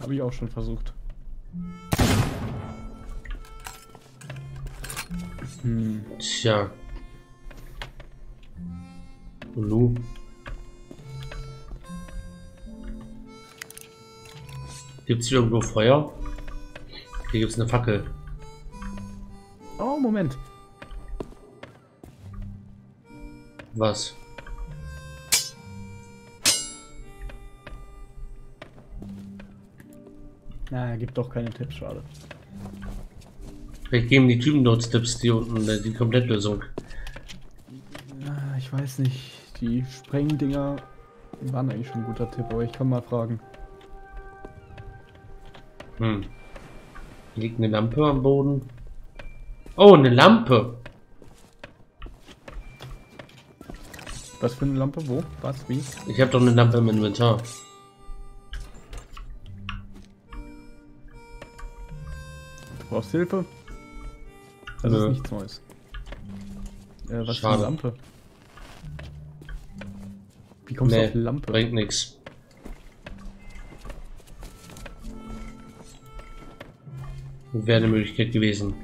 Habe ich auch schon versucht. Hm. Tja. Und nu? Gibt es hier irgendwo Feuer? Hier gibt es eine Fackel. Oh, Moment. Was? Na, er gibt doch keine Tipps, schade. Vielleicht geben die Typen dort Tipps, die unten äh, die Komplettlösung. Ich weiß nicht. Die Sprengdinger waren eigentlich schon ein guter Tipp, aber ich kann mal fragen. Hm. Liegt eine Lampe am Boden. Oh, eine Lampe. Was für eine Lampe? Wo? Was? Wie? Ich habe doch eine Lampe im Inventar. Du brauchst Hilfe? Das Nö. ist nichts Neues. Äh, was Schade. für eine Lampe? Wie kommst nee, du auf die Lampe? Bringt nichts. Wäre eine Möglichkeit gewesen.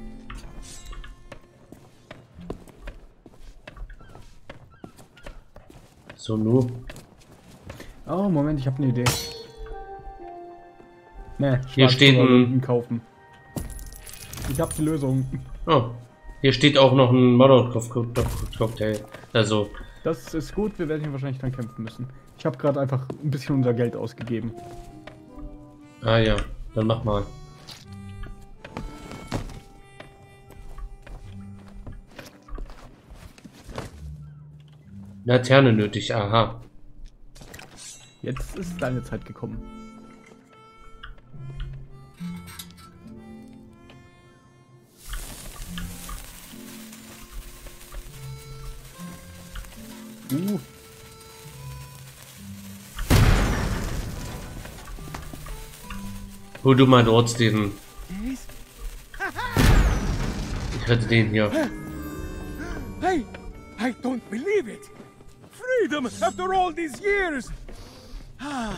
So, nur. Oh, Moment, ich habe eine Idee. Ne, hier steht ein kaufen. Ich habe die Lösung. Oh, hier steht auch noch ein Molotov-Cocktail. Also. Das ist gut, wir werden hier wahrscheinlich dann kämpfen müssen. Ich habe gerade einfach ein bisschen unser Geld ausgegeben. Ah ja, dann mach mal. Laterne nötig, aha. Jetzt ist deine Zeit gekommen. Uh. Hol du mal dort den. Ich hätte den hier. Hey, I don't believe it. freedom after all these years.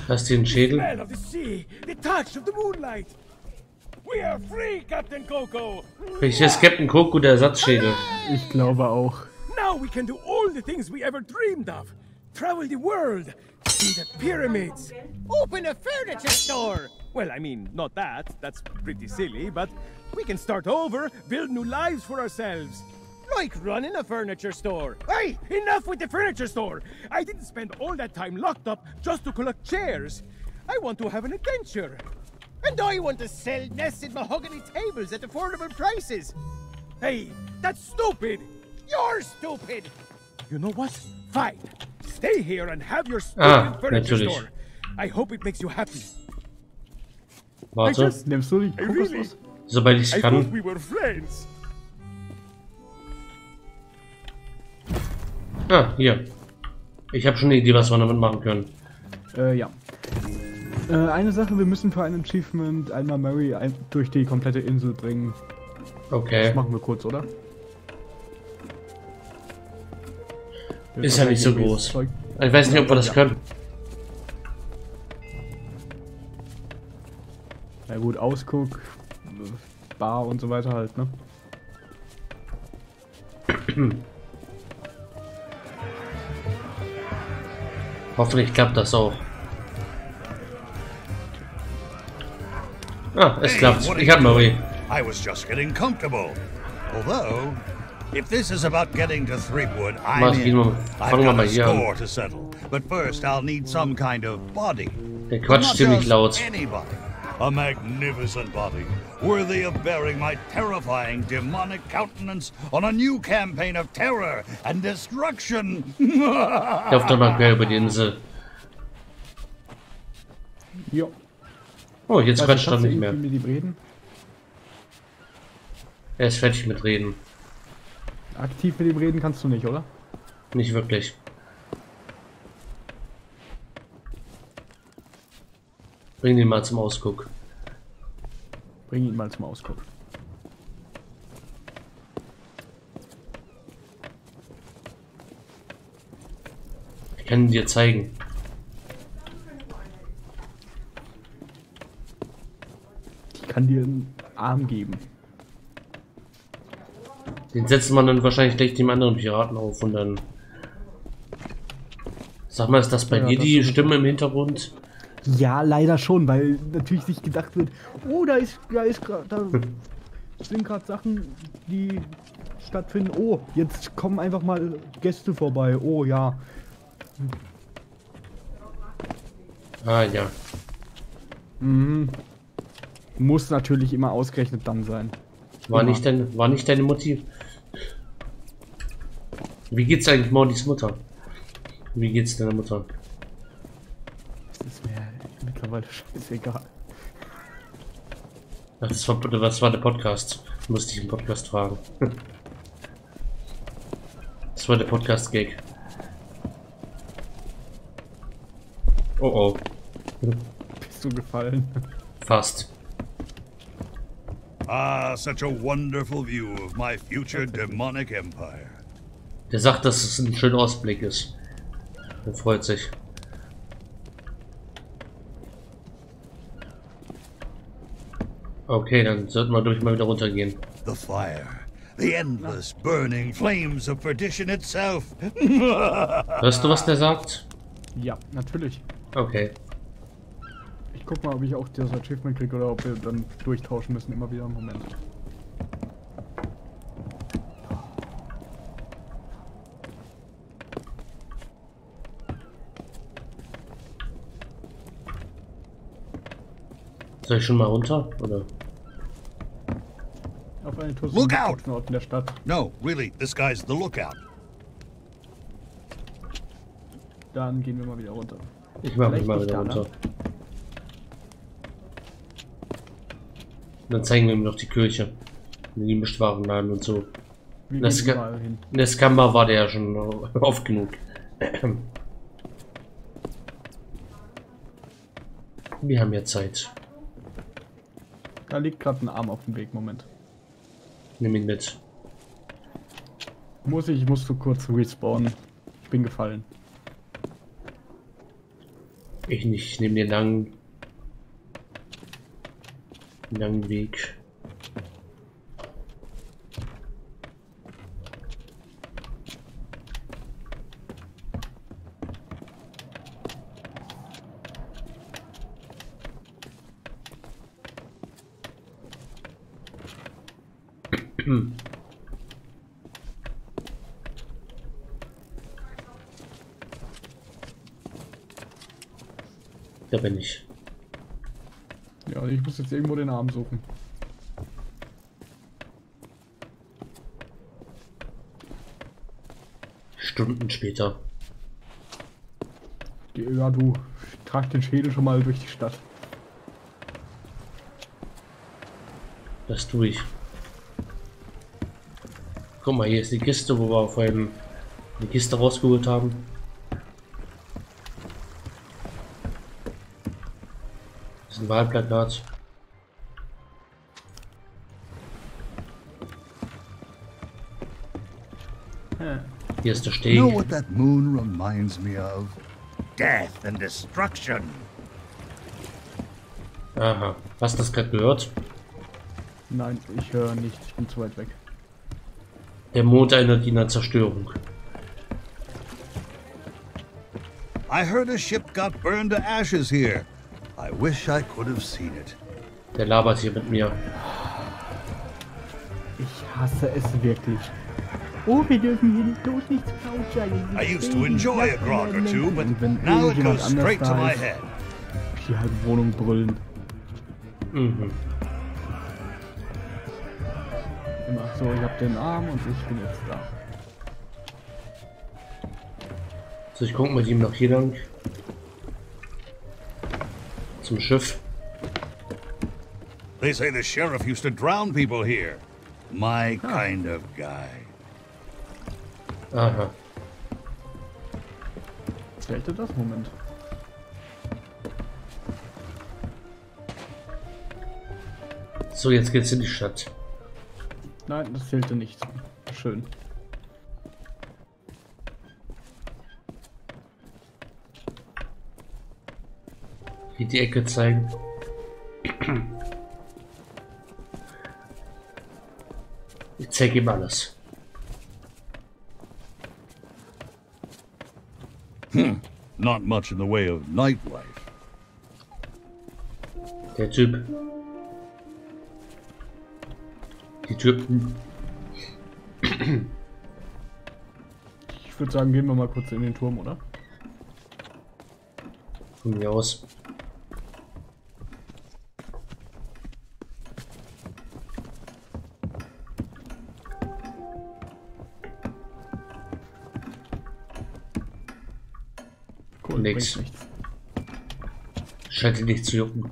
Hast du den Schädel? of the sea, the touch of the moonlight. We are free, Captain Coco. Welches Captain Coco der Ersatzschädel? Ich glaube auch. Now we can do all the things we ever dreamed of. Travel the world, see the pyramids. Open a furniture store. Well, I mean, not that. That's pretty silly, but we can start over, build new lives for ourselves. Like running a furniture store. Hey, enough with the furniture store! I didn't spend all that time locked up just to collect chairs. I want to have an adventure. And I want to sell nested mahogany tables at affordable prices. Hey, that's stupid! You're stupid! You know what? Fine. Stay here and have your stupid ah, furniture natürlich. store. I hope it makes you happy. Warte, nimmst du die Kokosnuss? Really, Sobald ich kann. We were friends. Ah, hier. Ich habe schon eine Idee, was wir damit machen können. Äh, ja. Äh, eine Sache, wir müssen für ein Achievement einmal Mary ein durch die komplette Insel bringen. Okay. Das machen wir kurz, oder? Ist ja nicht so groß. Zeug. Ich weiß nicht, ob wir das ja. können. Na gut, Ausguck, Bar und so weiter halt, ne? *clears throat* Hoffentlich klappt das auch. Ah, es klappt. Ich hab Marie. I was just getting comfortable. Although, if this is about getting to Threepwood, I'm in. I've got a score to settle. But first, I'll need some kind of body. Der quatscht ziemlich laut. Anybody. A magnificent body, worthy of bearing my terrifying demonic countenance on a new campaign of terror and destruction. ich hoffe, der mag mehr über die Insel. Jo. Oh, jetzt also, quatscht er nicht mehr. Mit ihm reden? Er ist fertig mit Reden. Aktiv mit ihm reden kannst du nicht, oder? Nicht wirklich. Bring ihn mal zum Ausguck. Bring ihn mal zum Ausguck. Ich kann ihn dir zeigen. Ich kann dir einen Arm geben. Den setzt man dann wahrscheinlich gleich dem anderen Piraten auf und dann... Sag mal, ist das bei ja, dir die Stimme im Hintergrund? Ja, leider schon, weil natürlich sich gedacht wird, oh, da ist, da ist *laughs* grad, da sind gerade Sachen, die stattfinden. Oh, jetzt kommen einfach mal Gäste vorbei. Oh ja. Ah ja. Mhm. Muss natürlich immer ausgerechnet dann sein. War nicht dein, war nicht deine Mutti. Wie geht's eigentlich Maudis Mutter? Wie geht's deiner Mutter? Das ist mir mittlerweile scheißegal. Das war, was war der Podcast? Musste ich im Podcast fragen. Das war der Podcast-Gag. Oh oh. Bist du gefallen? Fast. Ah, such a wonderful view of my future demonic empire. Der sagt, dass es ein schöner Ausblick ist. Er freut sich. Okay, dann sollten wir durch mal wieder runtergehen. The fire. The endless burning flames of perdition itself. *laughs* Hörst du, was der sagt? Ja, natürlich. Okay. Ich guck mal, ob ich auch das Achievement kriege oder ob wir dann durchtauschen müssen immer wieder im Moment. Soll ich schon mal runter, oder? Auf eine Tour Look out! in der Stadt. No, really, this guy's the lookout. Dann gehen wir mal wieder runter. Ich mach mich mal wieder runter. Ne? Dann zeigen wir ihm noch die Kirche. Die Mischwarenladen und so. In der, Ska in der Skamba war der ja schon *laughs* oft genug. Wir haben ja Zeit. Da liegt gerade ein Arm auf dem Weg, Moment. Nimm ihn mit. Muss ich, ich muss so kurz respawnen. Ich bin gefallen. Ich nicht, ich nehme den langen, langen Weg. Da bin ich. Ja, ich muss jetzt irgendwo den Arm suchen. Stunden später. Ja, du trag den Schädel schon mal durch die Stadt. Das tue ich. Guck mal, hier ist die Kiste, wo wir vorhin die Kiste rausgeholt haben. Hier ist der Steg. You know what that moon reminds me of? Death and destruction. Aha. Hast du das gerade gehört? Nein, ich höre nicht. Ich bin zu weit weg. Der Mond erinnert ihn an Zerstörung. I heard a ship got burned to ashes here. I wish I could have seen it. Der labert hier mit mir. Ich hasse es wirklich. Oh, wir dürfen hier nicht bloß nicht zu laut sein. I used to enjoy a grog or two, but now it goes straight to my head. Die halbe Wohnung brüllen. Mhm. Immer so, ich hab den Arm und ich bin jetzt da. So, ich guck mit ihm noch hier lang. Zum Schiff. They say the sheriff used to drown people here. My huh. kind of guy. Aha. Zählte das? Moment. So, jetzt geht's in die Stadt. Nein, das zählte nicht. Schön. Hier die Ecke zeigen. Ich zeige ihm alles. Hm. Not much in the way of nightlife. Der Typ. Die Typen. Ich würde sagen, gehen wir mal kurz in den Turm, oder? Von mir aus. nichts. Scheint zu jucken.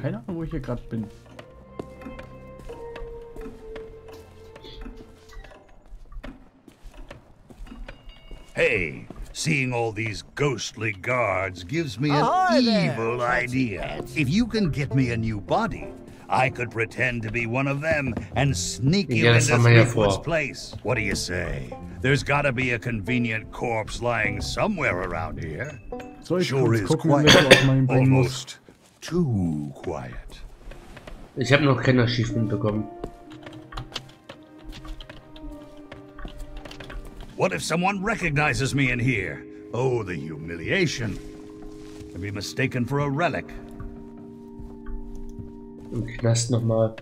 Keine Ahnung, wo ich hier gerade bin. Hey, seeing all these ghostly guards gives me an evil there. idea. If you can get me a new body, I could pretend to be one of them and sneak you into Threepwood's place. What do you say? There's gotta be a convenient corpse lying somewhere around here. sure is quiet. Almost too quiet. Ich habe noch kein Achievement bekommen. What if someone recognizes me in here? Oh, the humiliation. I'd be mistaken for a relic. Im Knast nochmal.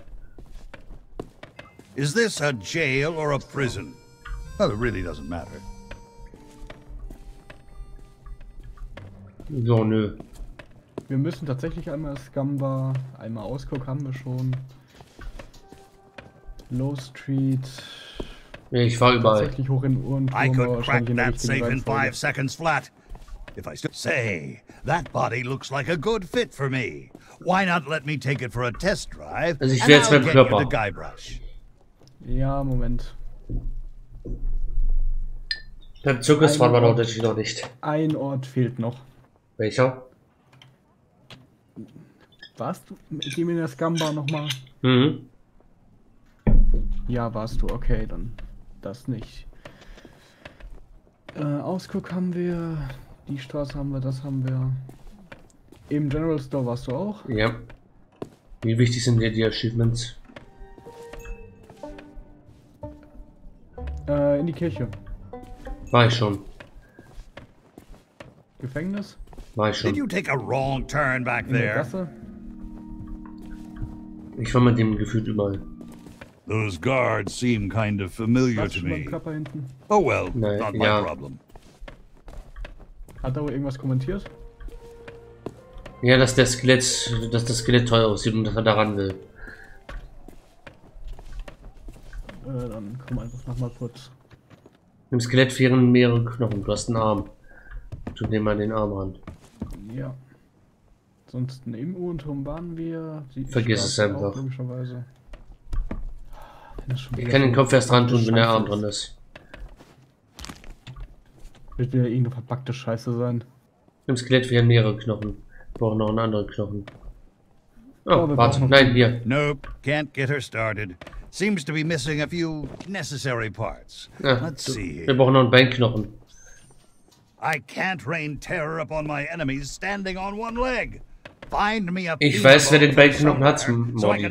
Is this a jail or a prison? Well, it really doesn't matter. So, nö. Wir müssen tatsächlich einmal Scamba, einmal Ausguck haben wir schon. Low Street. Ich war überall. Tatsächlich hoch in Uhrenturm, I could crack that safe in five seconds flat. If I still say, that body looks like a good fit for me. Why not let me take it for a test drive? Also ich will jetzt beim Körper. Ja, Moment. Der Zirkus fahren wir natürlich noch nicht. Ein Ort fehlt noch. Welcher? Warst du mit ihm in der Scamba nochmal? Mhm. Ja, warst du. Okay, dann das nicht. Äh, Ausguck haben wir. Die Straße haben wir, das haben wir. Im General Store warst du auch? Ja. Wie wichtig sind dir die Achievements? Äh, in die Kirche. War ich schon. Gefängnis? War ich schon. Did you take a wrong turn back there? Ich war mit dem gefühlt überall. Those guards seem kind of familiar to me. Oh well, nee, not my ja. problem. Hat er irgendwas kommentiert? Ja, dass der Skelett, dass das Skelett teuer aussieht und dass er daran will. Äh, dann komm einfach noch mal kurz. Im Skelett fehlen mehrere Knochen. Du hast einen Arm. Tu dir mal den Arm an. Ja. Sonst im Uhrenturm waren wir. Vergiss es einfach. Ich kann den Kopf erst dran tun, wenn der Arm dran ist. Wird wieder irgendeine verpackte Scheiße sein. Im Skelett fehlen mehrere Knochen. Wir brauchen noch einen anderen Knochen. Oh, oh warte, nein, hier. Nope, can't get her started. Seems to be missing a few necessary parts. Ja, Let's see. Wir brauchen noch einen Beinknochen. I can't rain terror upon my enemies standing on one leg. Ich weiß, wer den Beinknochen hat, Modi. Ja,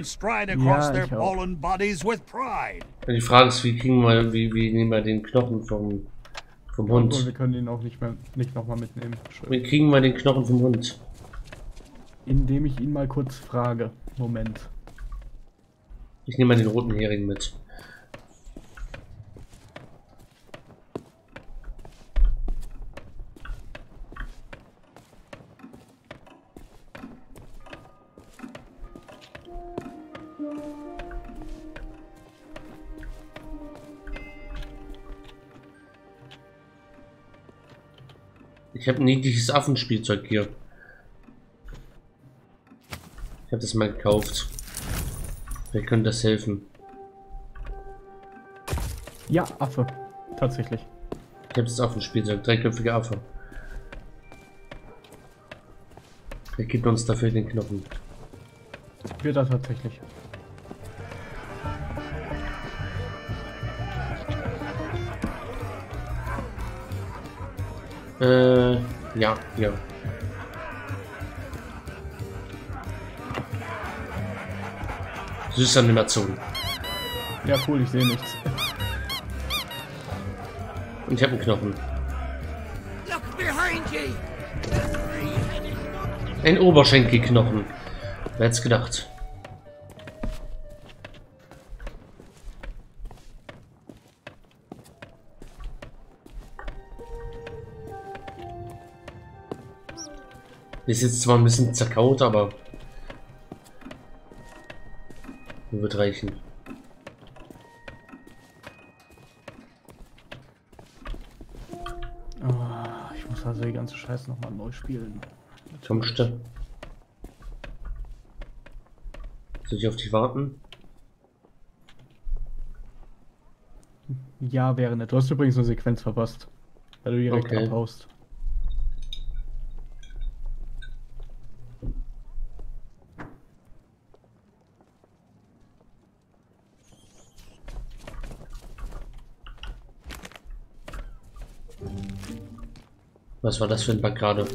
Die Frage ist, wie kriegen wir, wie, wie nehmen wir den Knochen vom, vom Hund? Ja, wir können ihn auch nicht mehr, nicht nochmal mitnehmen. Schön. Wie kriegen wir den Knochen vom Hund? Indem ich ihn mal kurz frage. Moment. Ich nehme mal den roten Hering mit. Ich habe ein niedliches Affenspielzeug hier. Ich habe das mal gekauft. Vielleicht könnte das helfen. Ja, Affe. Tatsächlich. Ich habe das Affenspielzeug. Dreiköpfige Affe. Er gibt uns dafür den Knochen. Wird er tatsächlich. Äh, ja, ja. Süße Animation. Ja, cool, ich sehe nichts. Und ich habe einen Knochen. Ein Oberschenkelknochen. Wer hätte gedacht? Ist jetzt zwar ein bisschen zerkaut, aber wird reichen. Oh, ich muss also die ganze Scheiße nochmal neu spielen. Kommst du? Soll ich auf dich warten? Ja, wäre nett. Du hast übrigens eine Sequenz verpasst. Weil du direkt okay. abhaust. Was war das für ein Bug gerade?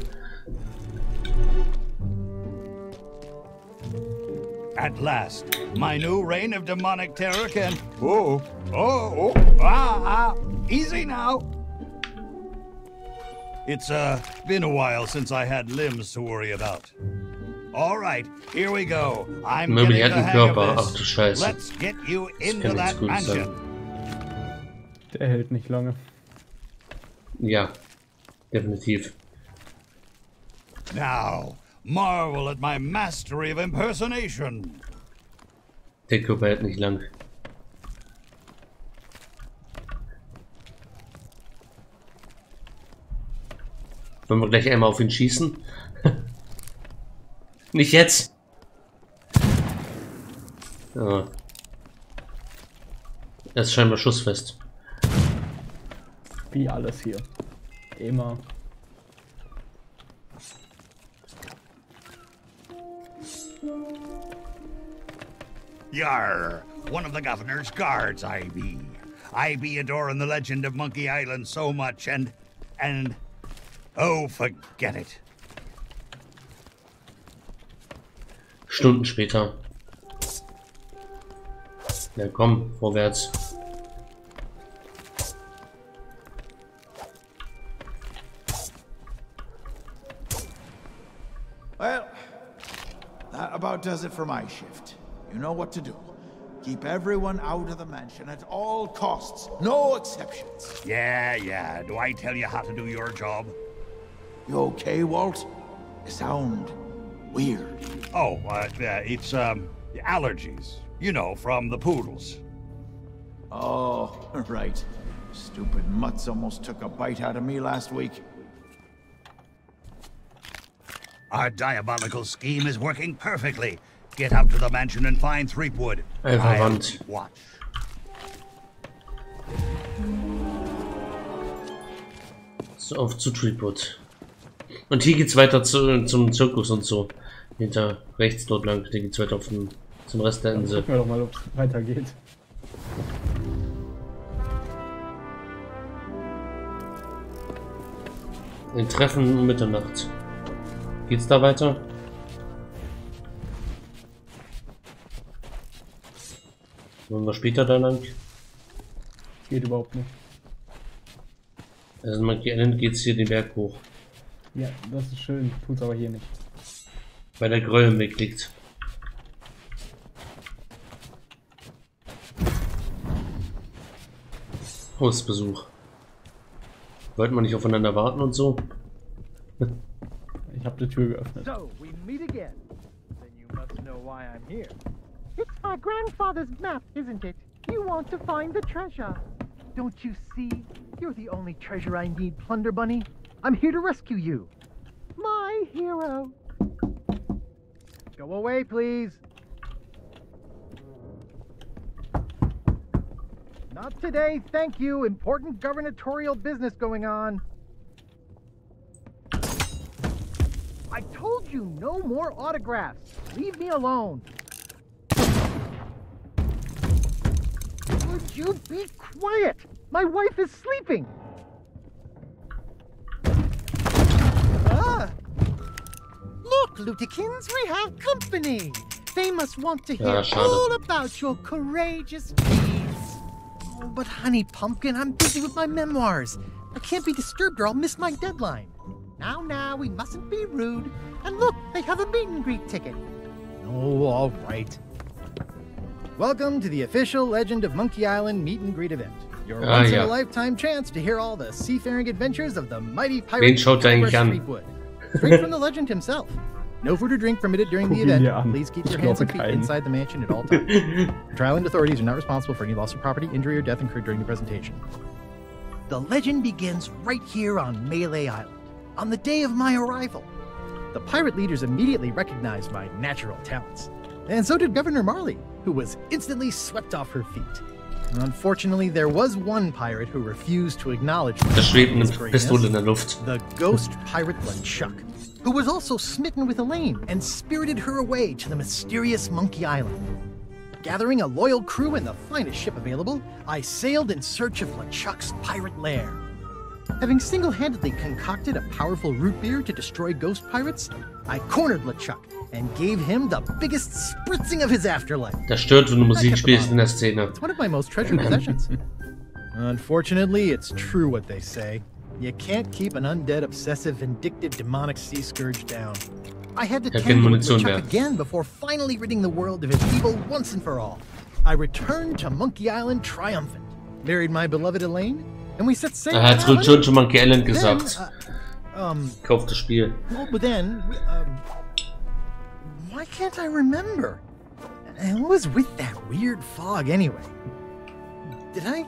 At last, my new reign of demonic terror can... Oh, oh, oh, ah, ah, easy now. It's, uh, been a while since I had limbs to worry about. All right, here we go. I'm getting the hang of this. Let's get you into that mansion. Der hält nicht lange. Ja, definitiv. Now, marvel at my mastery of impersonation. Der Körper hält nicht lang. Wollen wir gleich einmal auf ihn schießen? *laughs* nicht jetzt. Ja. Er ist scheinbar schussfest. Wie alles hier. Immer. Yar, one of the governor's guards I be. I be adoring the legend of Monkey Island so much and, and, oh, forget it. Stunden später. Ja, komm, vorwärts. About does it for my shift. You know what to do. Keep everyone out of the mansion at all costs. No exceptions. Yeah, yeah. Do I tell you how to do your job? You okay, Walt? You sound weird. Oh, uh, it's, um, allergies. You know, from the poodles. Oh, *laughs* right. Stupid mutts almost took a bite out of me last week. Our diabolical scheme is working perfectly. Get up to the mansion and find Threepwood. Verwandt. Watch. So, auf zu Threepwood. Und hier geht's weiter zu, zum Zirkus und so. Hinter rechts dort lang. Hier geht's weiter auf den, zum Rest der Insel. Gucken wir doch mal, ob es weitergeht. Ein Treffen um Mitternacht. Geht's da weiter? Wollen wir später da lang? Geht überhaupt nicht. Also man geht es hier den Berg hoch. Ja, das ist schön, tut's aber hier nicht. Weil der Gräuel weg liegt. Hausbesuch. Wollten wir nicht aufeinander warten und so? *laughs* ich habe die Tür geöffnet. So, we meet again. Then you must know why I'm here. It's my grandfather's map, isn't it? You want to find the treasure. Don't you see? You're the only treasure I need, Plunder Bunny. I'm here to rescue you. My hero. Go away, please. Not today, thank you. Important gubernatorial business going on. I told you no more autographs. Leave me alone. Would you be quiet? My wife is sleeping. Ah! Look, Lutikins, we have company. They must want to hear all about your courageous deeds. Oh, but honey pumpkin, I'm busy with my memoirs. I can't be disturbed or I'll miss my deadline. Now, now, we mustn't be rude. And look, they have a meet and greet ticket. Oh, all right. Welcome to the official Legend of Monkey Island meet and greet event. Your uh, once in a lifetime chance to hear all the seafaring adventures of the mighty pirate Fleetwood, straight from the legend himself. No food or drink permitted during the event. Please keep your hands and feet inside the mansion at all times. *laughs* Trial and authorities are not responsible for any loss of property, injury, or death incurred during the presentation. The legend begins right here on Melee Island, on the day of my arrival. The pirate leaders immediately recognized my natural talents And so did Governor Marley, who was instantly swept off her feet. Unfortunately, there was one pirate who refused to acknowledge the ghost pirate LeChuck, who was also smitten with Elaine and spirited her away to the mysterious Monkey Island. Gathering a loyal crew and the finest ship available, I sailed in search of LeChuck's pirate lair. Having single-handedly concocted a powerful root beer to destroy ghost pirates, I cornered LeChuck and gave him the biggest spritzing of his afterlife. Das stört, wenn du Musik spielst in der Szene. It's one of my most treasured possessions. Unfortunately, it's true what they say. You can't keep an undead, obsessive, vindictive, demonic sea scourge down. I had to tend to LeChuck again before finally ridding the world of his evil once and for all. I returned to Monkey Island triumphant, married my beloved Elaine, and we. Er hat zu Monkey Island gesagt. Uh, um, Kauf das Spiel. Well, but then, um, why can't I remember? And what was with that weird fog anyway? Did I?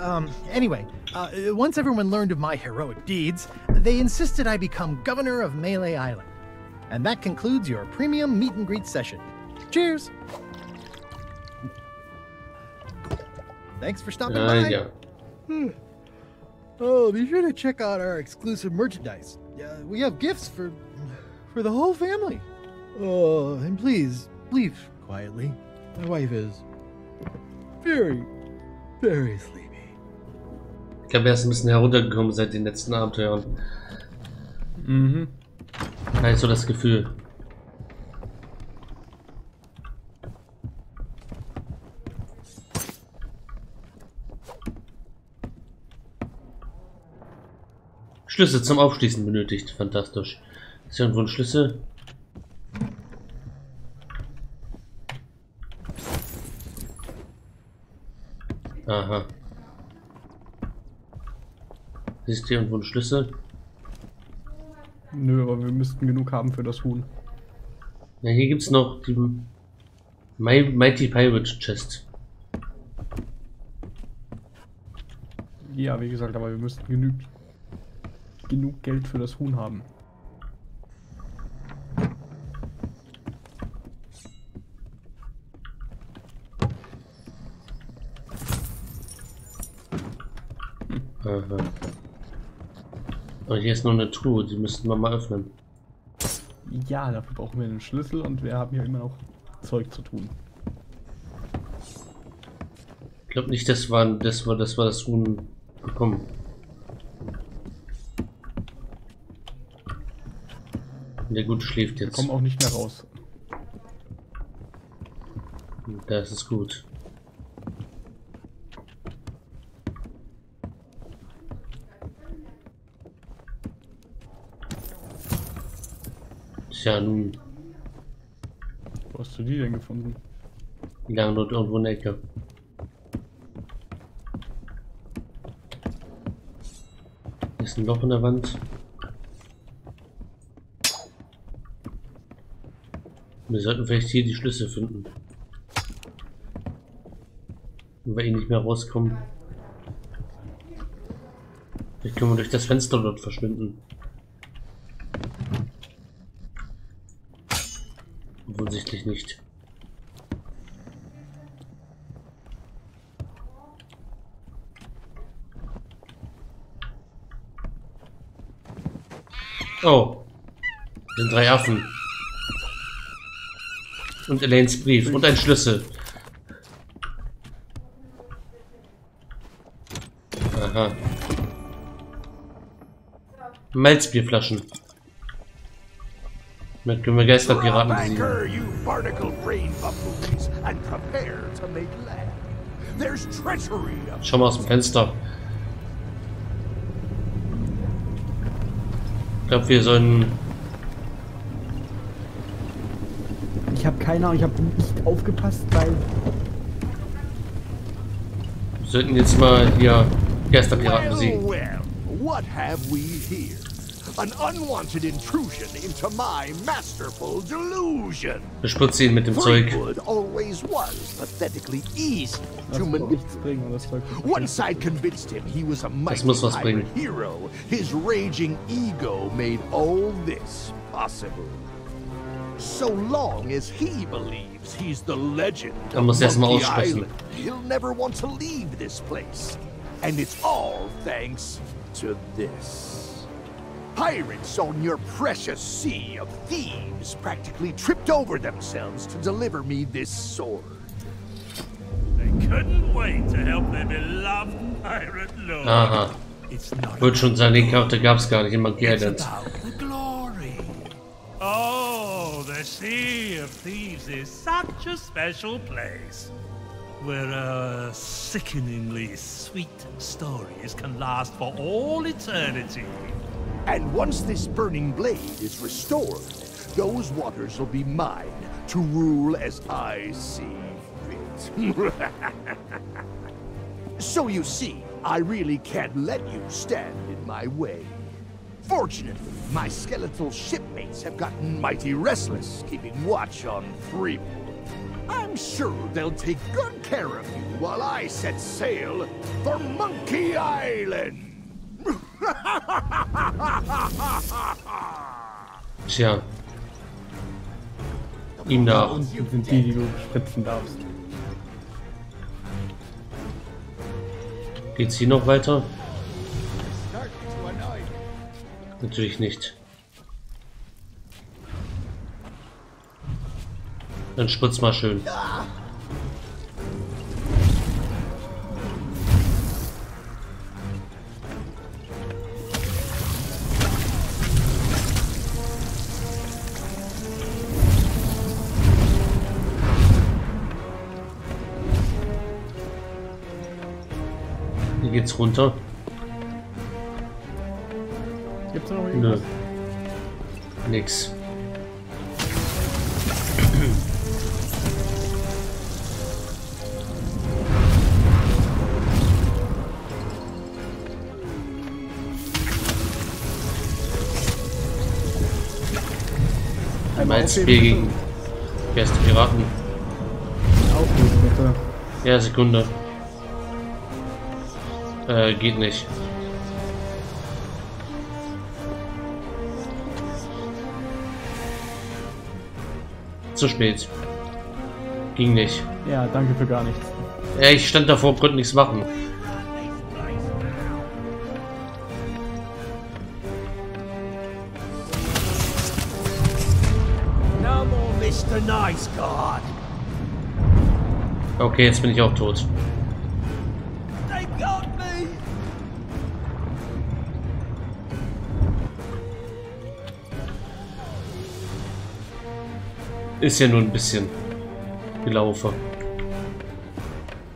Um, anyway, uh, once everyone learned of my heroic deeds, they insisted I become governor of Melee Island. And that concludes your premium meet and greet session. Cheers! Thanks for stopping uh, by. Yeah. Hmm. Oh, be sure to check out our exclusive merchandise. Yeah, we have gifts for for the whole family. Oh, and please, leave quietly. My wife is very, very sleepy. Ich glaube, er ist ein bisschen heruntergekommen seit den letzten Abenteuern. Mhm. Da ist so das Gefühl. Schlüssel zum Aufschließen benötigt. Fantastisch. Ist hier irgendwo ein Schlüssel? Aha. Ist hier irgendwo ein Schlüssel? Nö, aber wir müssten genug haben für das Huhn. Ja, hier gibt's noch die Mighty Pirate Chest. Ja, wie gesagt, aber wir müssten genug, genug Geld für das Huhn haben. Aha. Aber hier ist nur eine Truhe, die müssten wir mal öffnen. Ja, dafür brauchen wir einen Schlüssel und wir haben hier immer noch Zeug zu tun. Ich glaube nicht, dass wir, dass wir, dass wir das Huhn bekommen. Der Gute schläft jetzt. Wir kommen auch nicht mehr raus. Das ist gut. Tja, nun. Wo hast du die denn gefunden? Die lagen dort irgendwo in der Ecke. Ist ein Loch in der Wand. Wir sollten vielleicht hier die Schlüssel finden. Wenn wir eh nicht mehr rauskommen. Vielleicht können wir durch das Fenster dort verschwinden. Offensichtlich nicht. Oh. Das sind drei Affen. Und Elaines Brief. Und ein Schlüssel. Aha. Malzbierflaschen. Dann können wir Geisterpiraten besiegen. Schau mal aus dem Fenster. Ich glaube, wir sollen... Ich habe keine Ahnung, ich habe nicht aufgepasst, weil... Wir sollten jetzt mal hier Geisterpiraten besiegen. Well, what have we here? An unwanted intrusion into my masterful delusion. Bespritzt ihn mit dem Zeug. always was pathetically easy to manipulate. Once I'd convinced him he was a mighty hero, his raging ego made all this possible. So long as he believes he's the legend muss erstmal aussprechen. He'll never want to leave this place. And it's all thanks to this. Pirates on your precious sea of thieves practically tripped over themselves to deliver me this sword. They couldn't wait to help their beloved pirate lord. Aha. Wird schon sein, die Karte gab's gar nicht in Monkey Island. Sea of Thieves is such a special place. Where uh, sickeningly sweet stories can last for all eternity. And once this burning blade is restored, those waters will be mine to rule as I see fit. *laughs* so you see, I really can't let you stand in my way. Fortunately, my skeletal shipmates have gotten mighty restless, keeping watch on Freeport. I'm sure they'll take good care of you while I set sail for Monkey Island. *laughs* Tja. Ihm nach. Unten sind die, die du spritzen darfst. Geht's hier noch weiter? Natürlich nicht. Dann spritz mal schön. Hier geht's runter. Gibt's noch irgendwas? Nö. Nix. Einmal jetzt Spiel gegen erste Piraten. Aufheben bitte. Ja, Sekunde. Äh, geht nicht. Zu spät. Ging nicht. Ja, danke für gar nichts. Ja, ich stand davor, konnte nichts machen. Okay, jetzt bin ich auch tot. Ist ja nur ein bisschen gelaufen.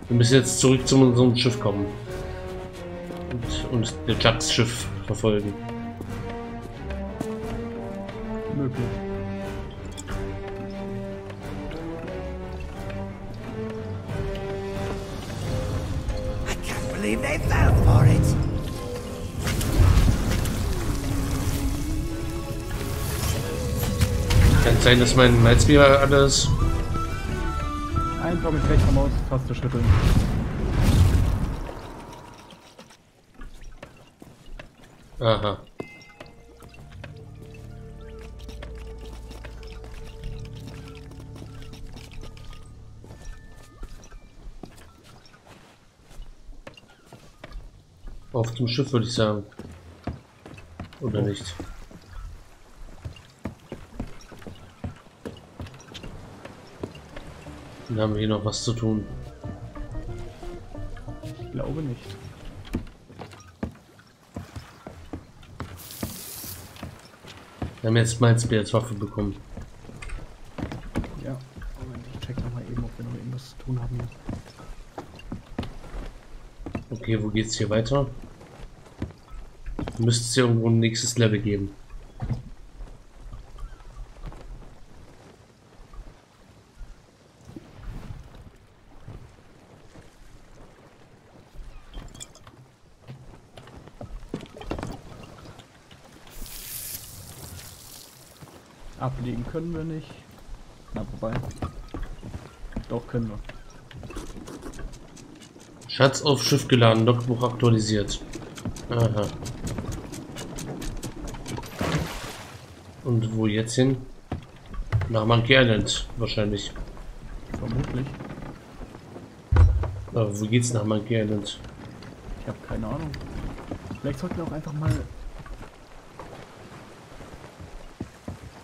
Wir müssen jetzt zurück zu unserem Schiff kommen. Und, und der Jacks Schiff verfolgen. Möglich. I can't believe they fell for it. Kann sein, dass mein Malzbier alles. Einfach mit rechter Maustaste schütteln. Aha. Auf dem Schiff würde ich sagen. Oder nicht? Dann haben wir hier noch was zu tun. Ich glaube nicht. Wir haben jetzt Malzbier als Waffe bekommen. Ja, Moment, ich check nochmal eben, ob wir noch irgendwas zu tun haben. Okay, wo geht's hier weiter? Müsste es hier irgendwo ein nächstes Level geben. Können wir nicht. Na, wobei. Doch, können wir. Schatz auf Schiff geladen, Logbuch aktualisiert. Aha. Und wo jetzt hin? Nach Monkey Island wahrscheinlich. Vermutlich. Aber wo geht's nach Monkey Island? Ich habe keine Ahnung. Vielleicht sollten wir auch einfach mal...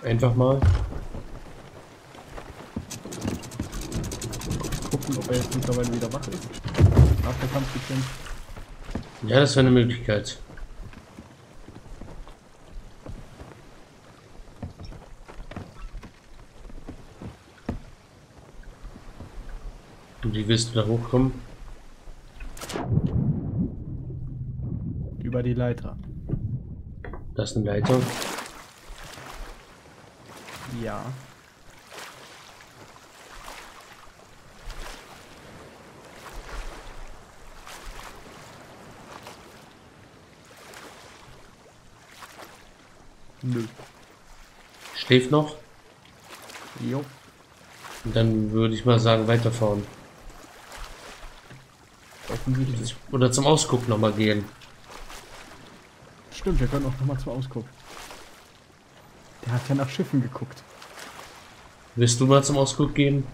Einfach mal? Gucken, ob er jetzt mittlerweile wieder wach ist. Nach der Kampfsequenz. Ja, das wäre eine Möglichkeit. Und wie willst du da hochkommen? Über die Leiter. Das ist eine Leiter? Ja. Nö. Schläft noch? Jo. Dann würde ich mal sagen, weiterfahren. Offensichtlich. Oder zum Ausguck nochmal gehen. Stimmt, wir können auch nochmal zum Ausguck. Der hat ja nach Schiffen geguckt. Willst du mal zum Ausguck gehen?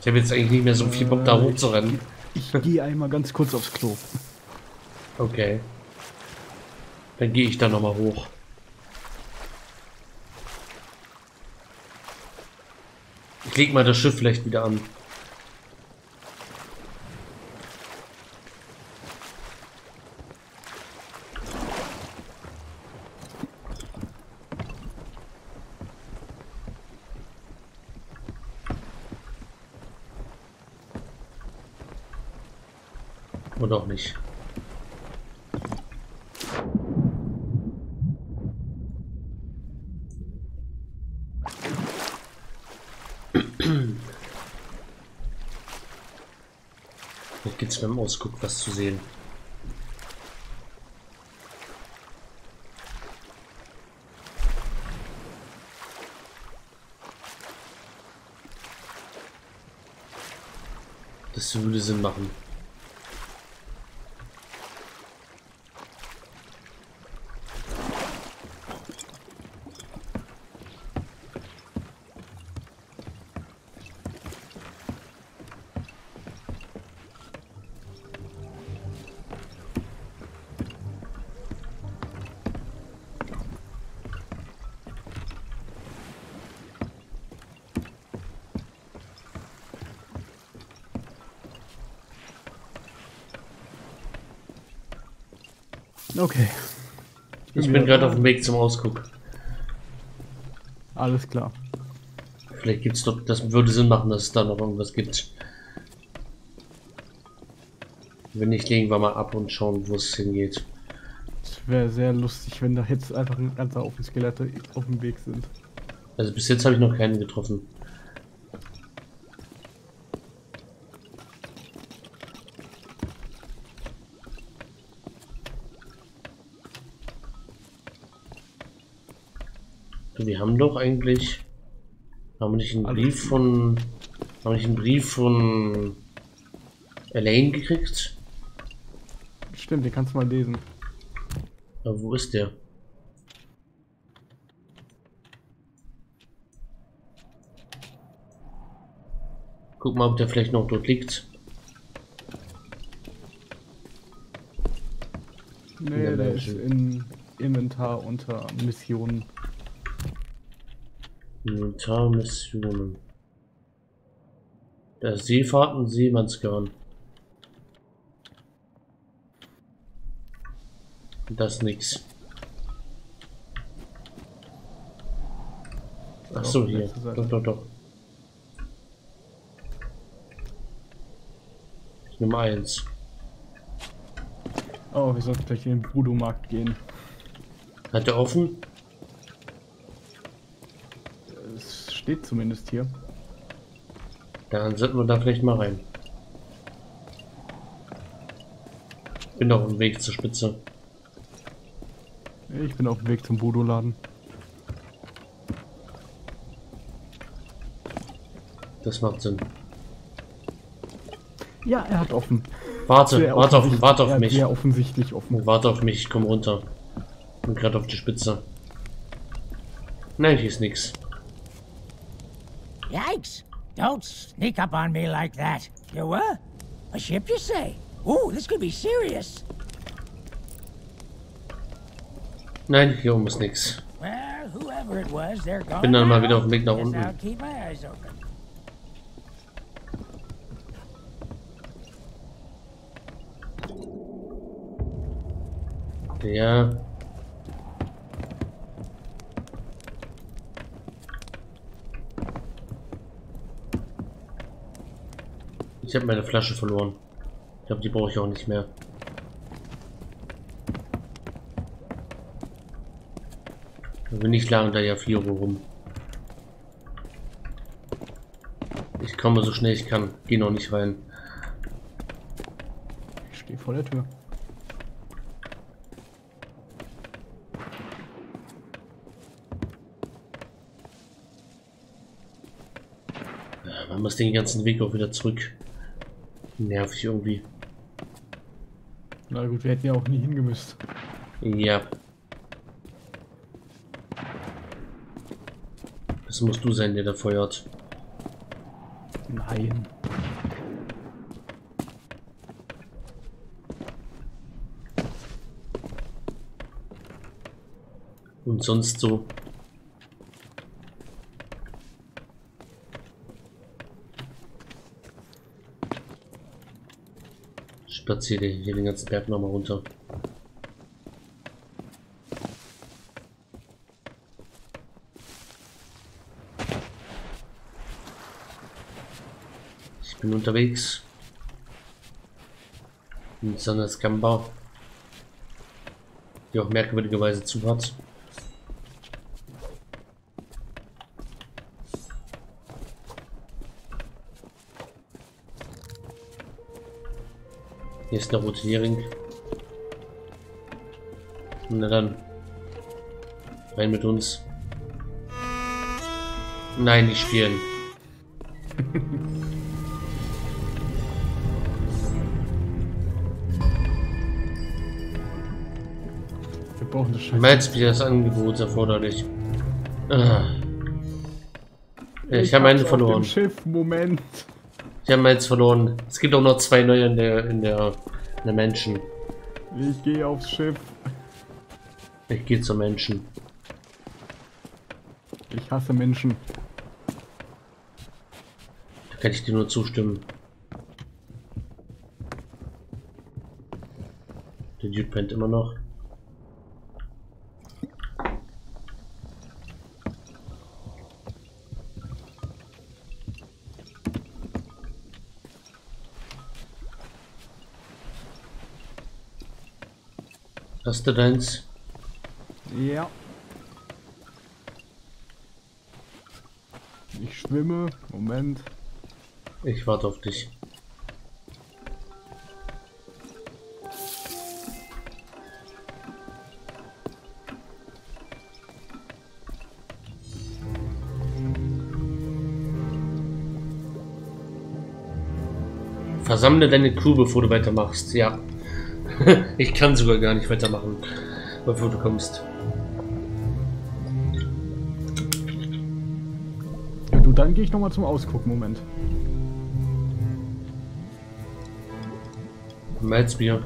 Ich habe jetzt eigentlich nicht mehr so viel Bock, da äh, hochzurennen. Ich, ich gehe einmal ganz kurz aufs Klo. Okay. Dann gehe ich da nochmal hoch. Ich leg mal das Schiff vielleicht wieder an. Oder auch nicht. Vielleicht gibt es was zu sehen. Das würde Sinn machen. Okay. Ich bin gerade auf dem Weg zum Ausguck. Alles klar. Vielleicht gibt es dort, das würde Sinn machen, dass es da noch irgendwas gibt. Wenn nicht, legen wir mal ab und schauen, wo es hingeht. Es wäre sehr lustig, wenn da jetzt einfach ein ganzer Haufen Skelette auf dem Weg sind. Also bis jetzt habe ich noch keinen getroffen. Wir haben doch eigentlich. Haben wir nicht einen Brief von. Haben wir nicht einen Brief von. Elaine gekriegt? Stimmt, den kannst du mal lesen. Aber wo ist der? Guck mal, ob der vielleicht noch dort liegt. Nee, der ist in Inventar unter Missionen. Inventarmissionen. Der Seefahrten Seemannsgarn. Das nix. Ach so, hier. Doch, doch, doch. Nummer 1. Oh, wir sollten gleich in den Brudo-Markt gehen. Hat er offen? Steht zumindest hier. Dann sollten wir da vielleicht mal rein. Bin doch auf dem Weg zur Spitze. Ich bin auf dem Weg zum Voodoo-Laden. Das macht Sinn. Ja, er hat offen. Warte, warte auf, warte auf mich. Ja, offensichtlich offen. Warte auf mich, ich komm runter. Bin gerade auf die Spitze. Nein, hier ist nichts. Don't sneak up on me like that. You what? A ship, you say? Ooh, this could be serious. Nein, hier oben ist nichts. Well, whoever it was, they're gone. Bin dann mal wieder auf dem Weg nach unten. I'll keep my eyes open. Ja. Ich habe meine Flasche verloren. Ich glaube, die brauche ich auch nicht mehr. Bin ich lang da ja vier rum. Ich komme so schnell ich kann. Geh noch nicht rein. Ich stehe vor der Tür. Man muss den ganzen Weg auch wieder zurück. Nervig irgendwie. Na gut, wir hätten ja auch nie hingemüsst. Ja. Das musst du sein, der da feuert. Nein. Und sonst so. Spaziere hier den ganzen Berg nochmal runter. Ich bin unterwegs. In Sanders Gamba. Die auch merkwürdigerweise zu hat. Hier ist Hering. Na dann. Rein mit uns. Nein, nicht spielen. *laughs* Wir brauchen das Scheiße. Malzbier ist Angebot erforderlich. Ah. Ich, ich habe einen verloren. Schiff, Moment. Ich habe jetzt verloren. Es gibt auch noch zwei neue in der, in der, in der Menschen. Ich gehe aufs Schiff. Ich gehe zum Menschen. Ich hasse Menschen. Da kann ich dir nur zustimmen. Der Dude pennt immer noch. Hast du deins? Ja. Ich schwimme. Moment. Ich warte auf dich. Versammle deine Crew, bevor du weitermachst. Ja. *laughs* ich kann sogar gar nicht weitermachen, bevor du kommst. Ja, du, dann gehe ich nochmal zum Ausgucken. Moment. Malzbier.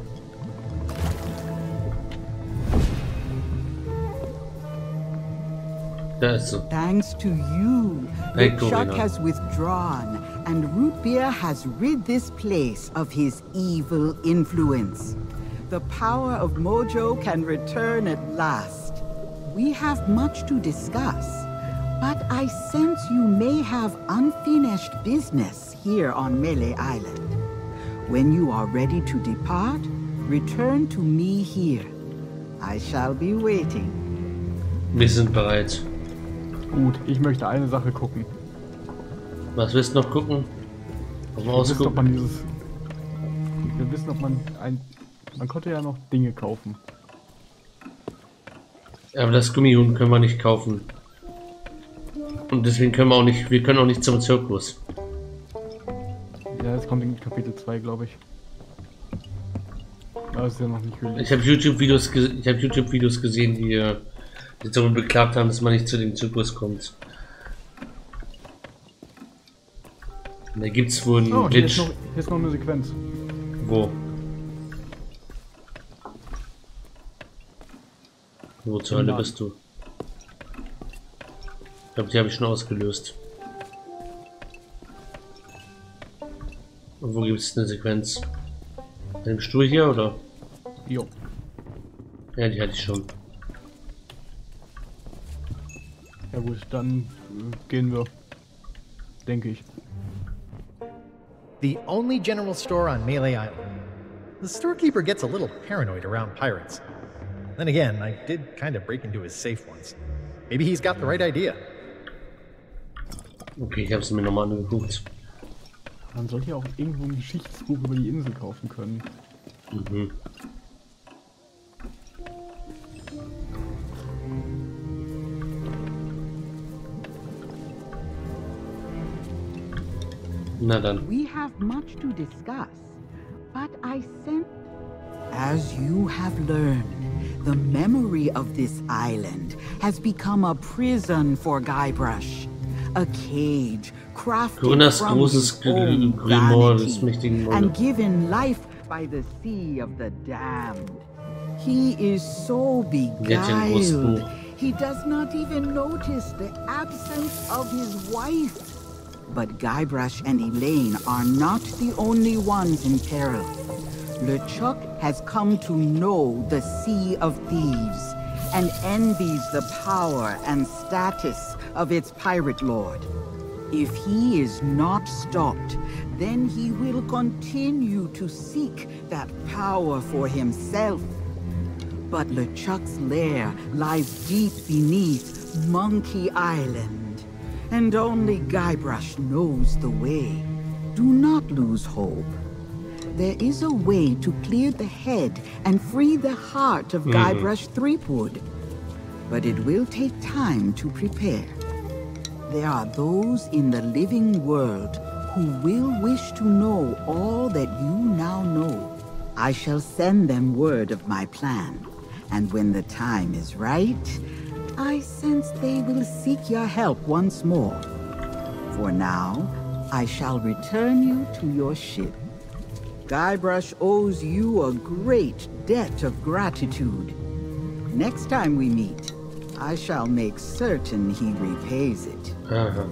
Da ist so. Thanks to you, the Chuck has withdrawn, and Root Beer has rid this place of his evil influence. The power of Mojo can return at last. We have much to discuss, but I sense you may have unfinished business here on Melee Island. When you are ready to depart, return to me here. I shall be waiting. Wir sind bereit. Gut, ich möchte eine Sache gucken. Was willst du noch gucken? Auf wir wissen, ob man dieses. Wir wissen, ob man ein man konnte ja noch Dinge kaufen. Aber das Gummihuhn können wir nicht kaufen. Und deswegen können wir auch nicht, wir können auch nicht zum Zirkus. Ja, das kommt in Kapitel 2, glaube ich. Aber ist ja noch nicht gültig. Ich habe YouTube-Videos ich habe YouTube-Videos gesehen, die, äh, die darüber beklagt haben, dass man nicht zu dem Zirkus kommt. Da gibt's wohl einen oh, Glitch. Hier ist, noch, hier ist noch eine Sequenz. Wo? Wo zur Hölle bist du? Ich glaube, die habe ich schon ausgelöst. Und wo gibt es eine Sequenz? An dem Stuhl hier oder? Jo. Ja, die hatte ich schon. Ja gut, dann äh, gehen wir. Denke ich. The only general store on Melee Island. The storekeeper gets a little paranoid around pirates. Then again, I did kind of break into his safe once. Maybe he's got the right idea. Okay, ich habe es mir nochmal angeguckt. Man sollte ja auch irgendwo ein Geschichtsbuch über die Insel kaufen können. Mhm. Na dann. We have much to discuss, but I sent as you have learned, the memory of this island has become a prison for Guybrush. A cage crafted from großes Grimoire and given life by the sea of the damned. He is so beguiled, he does not even notice the absence of his wife. But Guybrush and Elaine are not the only ones in peril. LeChuck has come to know the Sea of Thieves and envies the power and status of its pirate lord. If he is not stopped, then he will continue to seek that power for himself. But LeChuck's lair lies deep beneath Monkey Island, and only Guybrush knows the way. Do not lose hope. There is a way to clear the head and free the heart of mm. Guybrush Threepwood. But it will take time to prepare. There are those in the living world who will wish to know all that you now know. I shall send them word of my plan, and when the time is right, I sense they will seek your help once more. For now, I shall return you to your ship. Guybrush owes you a great debt of gratitude. Next time we meet, I shall make certain he repays it. Aha.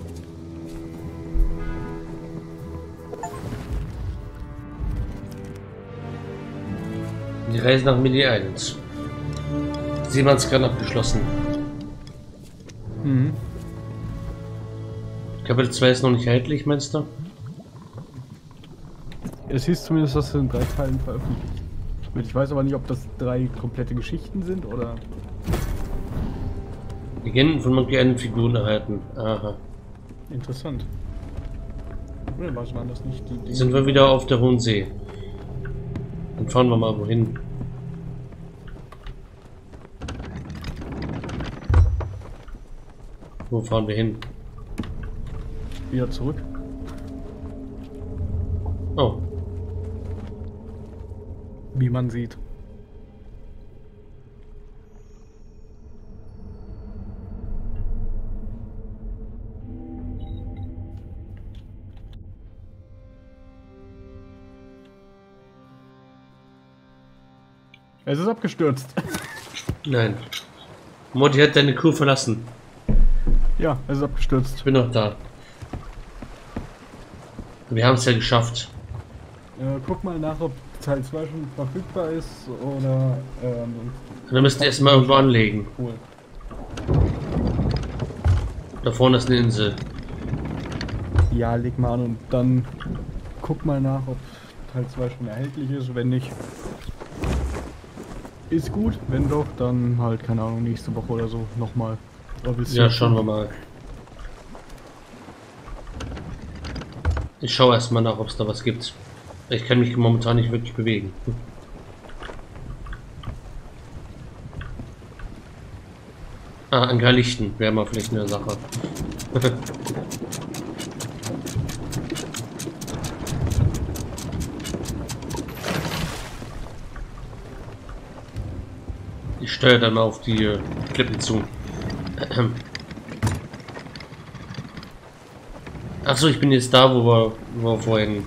Die Reise nach Midi Island. Seemannsgarn abgeschlossen. Mhm. Kapitel 2 ist noch nicht erhältlich, meinst du? Es hieß zumindest, dass es in drei Teilen veröffentlicht wird. Ich weiß aber nicht, ob das drei komplette Geschichten sind oder. Legenden von Monkey Island Figuren erhalten. Aha. Interessant. Oder was waren das nicht die, die Sind wir wieder auf der Hohen See. Dann fahren wir mal wohin. Wo fahren wir hin? Wieder zurück. Oh wie man sieht. Es ist abgestürzt. Nein. Modi hat deine Crew verlassen. Ja, es ist abgestürzt. Ich bin noch da. Wir haben es ja geschafft. Äh, guck mal nach, ob Teil 2 schon verfügbar ist oder. Ähm, müsst ihr erstmal irgendwo anlegen. Cool. Da vorne ist eine Insel. Ja, leg mal an und dann guck mal nach, ob Teil 2 schon erhältlich ist. Wenn nicht, ist gut. Wenn doch, dann halt, keine Ahnung, nächste Woche oder so nochmal. Ja, schauen wir mal. Ich schaue erstmal nach, ob es da was gibt. Ich kann mich momentan nicht wirklich bewegen. *laughs* Ah, Anker Lichten wäre mal vielleicht eine Sache. *laughs* ich steuere dann mal auf die äh, Klippen zu. *clears throat* Achso, ich bin jetzt da, wo wir, wo wir vorhin.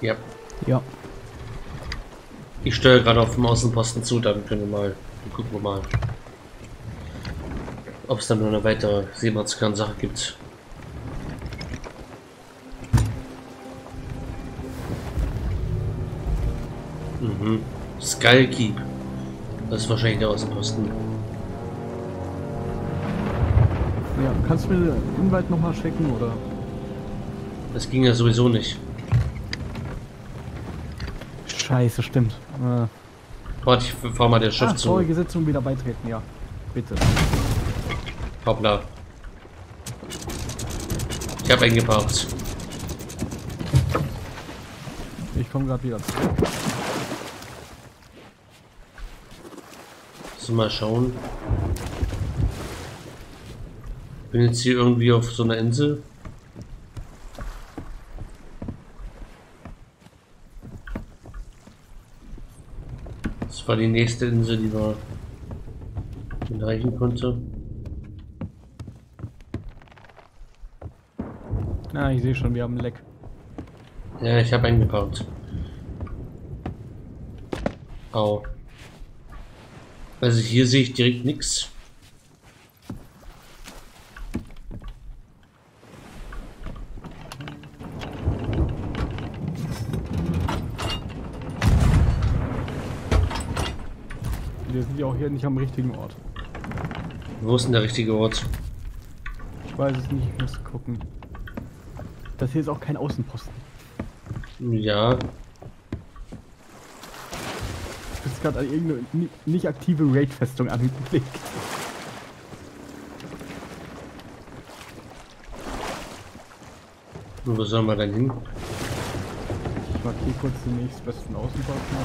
Ja. Ja. Ich steuere gerade auf dem Außenposten zu, dann können wir mal. Dann gucken wir mal. Ob es dann noch eine weitere Seemannsgarn-Sache gibt. Mhm. Skullkeep. Das ist wahrscheinlich der Außenposten. Ja, kannst du mir den Invite nochmal schicken oder? Das ging ja sowieso nicht. Scheiße, stimmt. Äh. Warte, ich fahr mal der Schiff ah, zu. Vorige Sitzung wieder beitreten, ja. Bitte. Hoppla. Ich habe eingeparkt. Ich komme gerade wieder zurück. So, mal schauen. Bin jetzt hier irgendwie auf so einer Insel. War die nächste Insel, die wir erreichen konnte. Ah, ich sehe schon, wir haben ein Leck. Ja, ich habe eingebaut. Au. Also hier sehe ich direkt nichts. Wir nicht am richtigen Ort. Wo ist denn der richtige Ort? Ich weiß es nicht, ich muss gucken. Das hier ist auch kein Außenposten. Ja. Du bist gerade an irgendeine nicht aktive Raid-Festung angelegt. Wo sollen wir denn hin? Ich markiere kurz den nächstbesten Außenposten.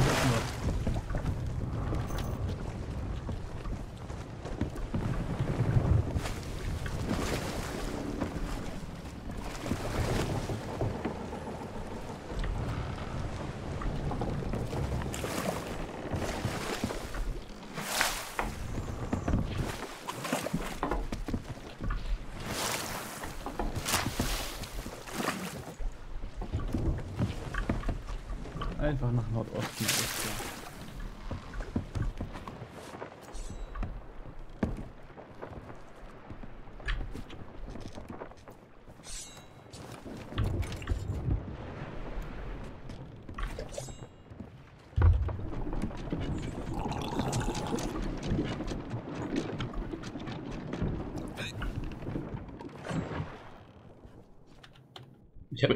Einfach nach Nordosten, alles klar.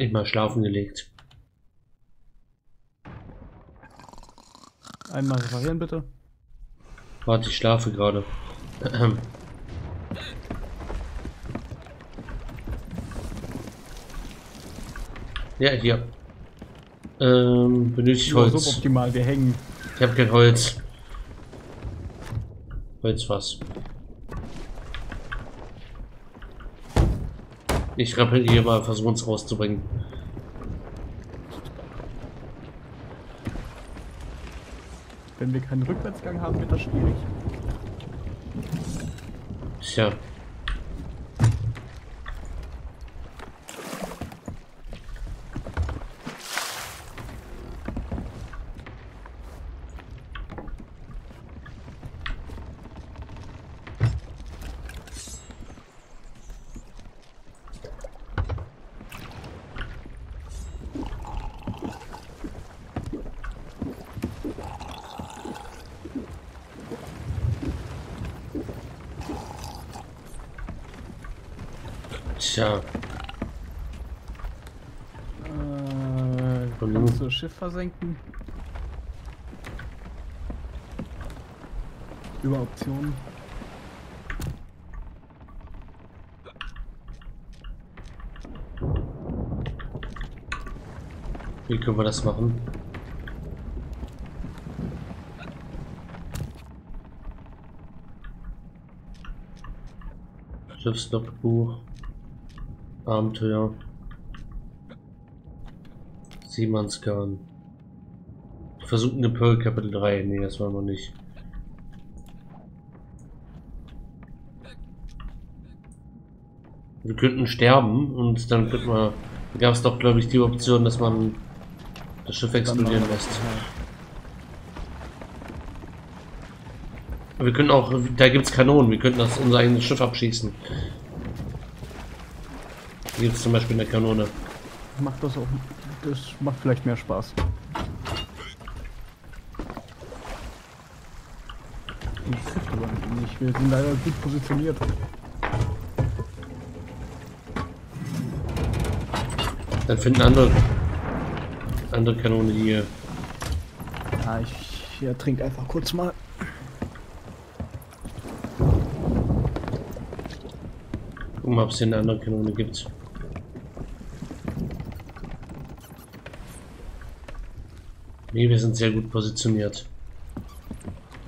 Ich nicht mal schlafen gelegt. Einmal reparieren bitte. Warte, ich schlafe gerade. *clears throat* Ja, hier. Ähm, benötigt Holz. So optimal, wir hängen. Ich habe kein Holz. Holz was? Ich repariere mal, versuche uns rauszubringen. Wenn wir keinen Rückwärtsgang haben, wird das schwierig. Tja. Äh, kannst du das Schiff versenken? Über Optionen. Wie können wir das machen? Schiffslogbuch. Abenteuer. Seemannsgarn. Versunkene Pearl Kapitel 3. Nee, das wollen wir nicht. Wir könnten sterben und dann könnten wir. Da gab es doch, glaube ich, die Option, dass man das Schiff explodieren lässt. Wir können auch, da gibt es Kanonen, wir könnten das unser eigenes Schiff abschießen. Hier gibt es zum Beispiel eine Kanone. Macht das auch, das macht vielleicht mehr Spaß. Wir sind leider gut positioniert. Dann finden andere andere Kanone hier. Ja, ich ja, trink einfach kurz mal. Gucken mal, ob es hier eine andere Kanone gibt. Ne, wir sind sehr gut positioniert.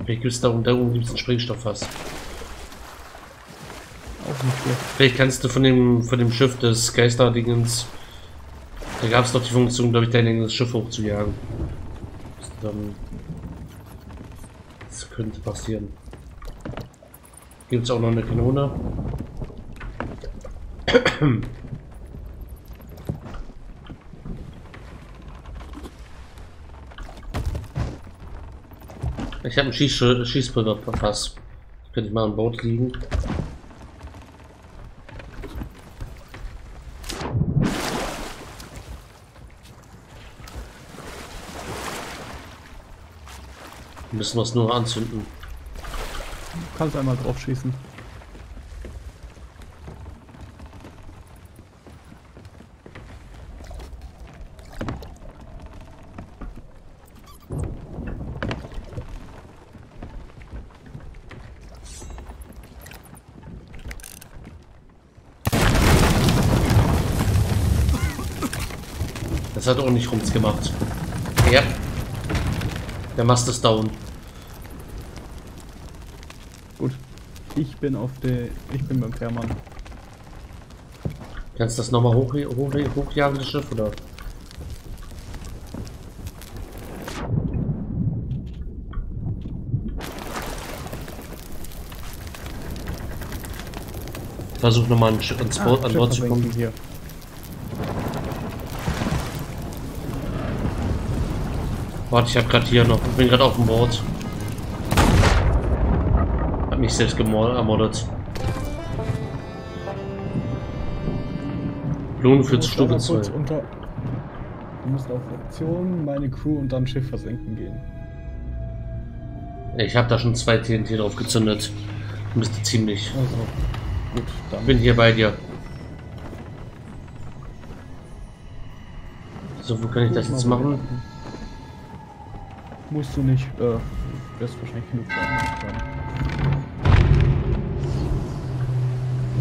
Vielleicht gibt es da, da oben gibt's ein Sprengstofffass. Auch nicht schlecht. Vielleicht kannst du von dem von dem Schiff des Geisterdingens da gab es doch die Funktion, glaube ich, dein eigenes Schiff hochzujagen. Das könnte passieren. Gibt es auch noch eine Kanone? Ich habe ein Schieß verfasst. Könnte ich mal an Bord liegen. Müssen wir es nur anzünden. Du kannst einmal drauf schießen. Nicht rums gemacht. Ja. Der Mast ist down. Ich bin auf der. Ich bin beim Fährmann. Kannst du das nochmal hoch, hoch, hochjagen, das Schiff, oder? Versuch nochmal ans, ans ah, an Bord zu kommen. Hier. Warte, ich hab gerade hier noch. Ich bin gerade auf dem Board mich selbst ermordet. Lohn für Stufe 2. Unter... Du musst auf Aktion, meine Crew und dann Schiff versenken gehen. Ich habe da schon zwei TNT drauf gezündet. Müsste ziemlich. Also, gut, dann. Bin hier bei dir. So, wo kann ich das jetzt machen? Musst du nicht, äh, wirst wahrscheinlich genug haben.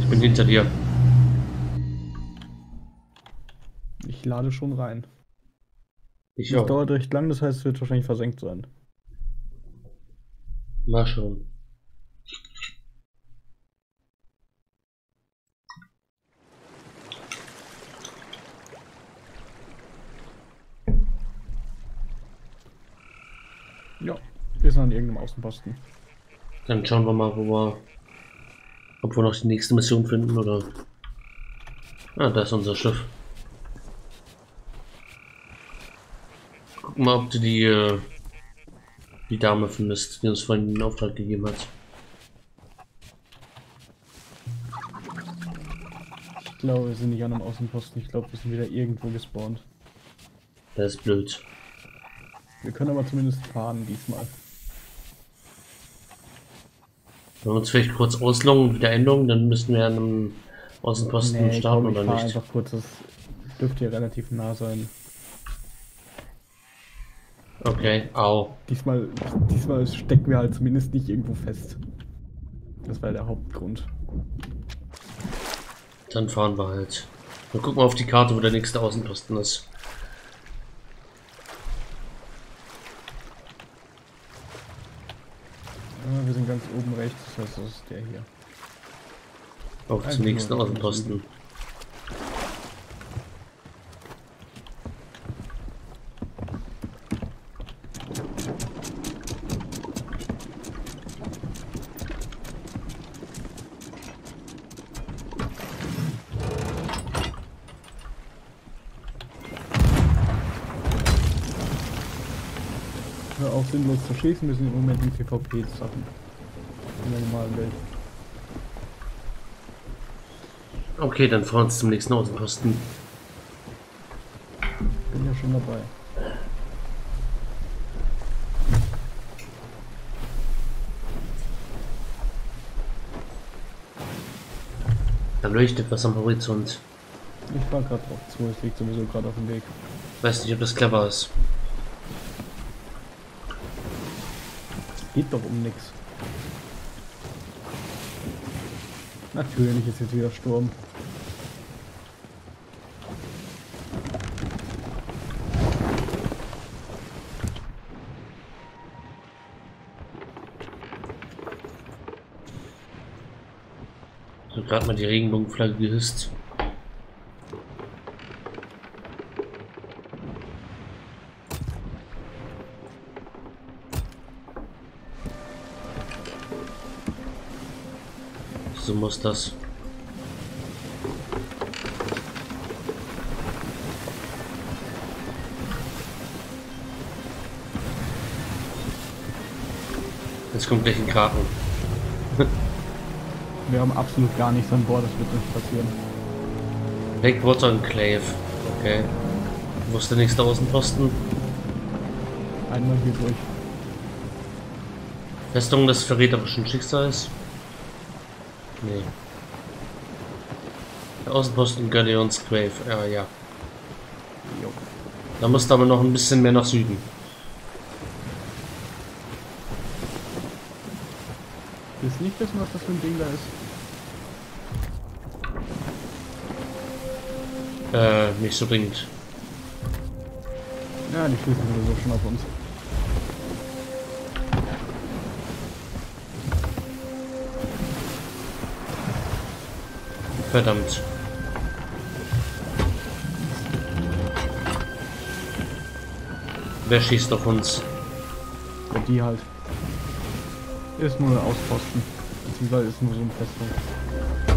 Ich bin hinter dir. Ich lade schon rein. Ich das auch. dauert recht lang, das heißt, es wird wahrscheinlich versenkt sein. Mal schon. Ja, wir sind an irgendeinem Außenposten. Dann schauen wir mal, wo wir ob wir noch die nächste Mission finden oder... Ah, da ist unser Schiff. Guck mal, ob du die, äh, die Dame findest, die uns vorhin den Auftrag gegeben hat. Ich glaube, wir sind nicht an einem Außenposten. Ich glaube, wir sind wieder irgendwo gespawnt. Das ist blöd. Wir können aber zumindest fahren diesmal. Wenn wir uns vielleicht kurz ausloggen, wieder Änderungen, dann müssten wir an einem Außenposten nee, starten komm, oder nicht? einfach kurz, das dürfte ja relativ nah sein. Okay, au. Diesmal, diesmal stecken wir halt zumindest nicht irgendwo fest. Das war der Hauptgrund. Dann fahren wir halt. Dann gucken wir auf die Karte, wo der nächste Außenposten ist. Ja, wir sind ganz oben rechts, das heißt, das ist der hier. Auf zum nächsten Außenposten. auch sinnlos zu schießen müssen im Moment die PvP-Sachen. In der normalen Welt. Okay, dann fahren wir uns zum nächsten Außenposten. Bin ja schon dabei. Da leuchtet was am Horizont. Ich fahr gerade drauf zu, es liegt sowieso gerade auf dem Weg. Weiß nicht, ob das clever ist. Geht doch um nichts. Natürlich ist jetzt wieder Sturm. So gerade mal die Regenbogenflagge gehisst. Muss das. Jetzt kommt gleich ein Kraken. *laughs* Wir haben absolut gar nichts an Bord, das wird nicht passieren. Lakewater Enclave. Okay. Wo ist der nächste Außenposten? Einmal hier durch. Festung des verräterischen Schicksals. Nee. Der Außenposten Galleons Grave. Ja, ja. Jo. Da musst du aber noch ein bisschen mehr nach Süden. Willst nicht wissen, was das für ein Ding da ist? Äh, nicht so dringend. Ja, die schließen sowieso schon auf uns. Verdammt. Wer schießt auf uns? Ja, die halt. Ist nur ein Ausposten. Beziehungsweise ist nur so ein Festung.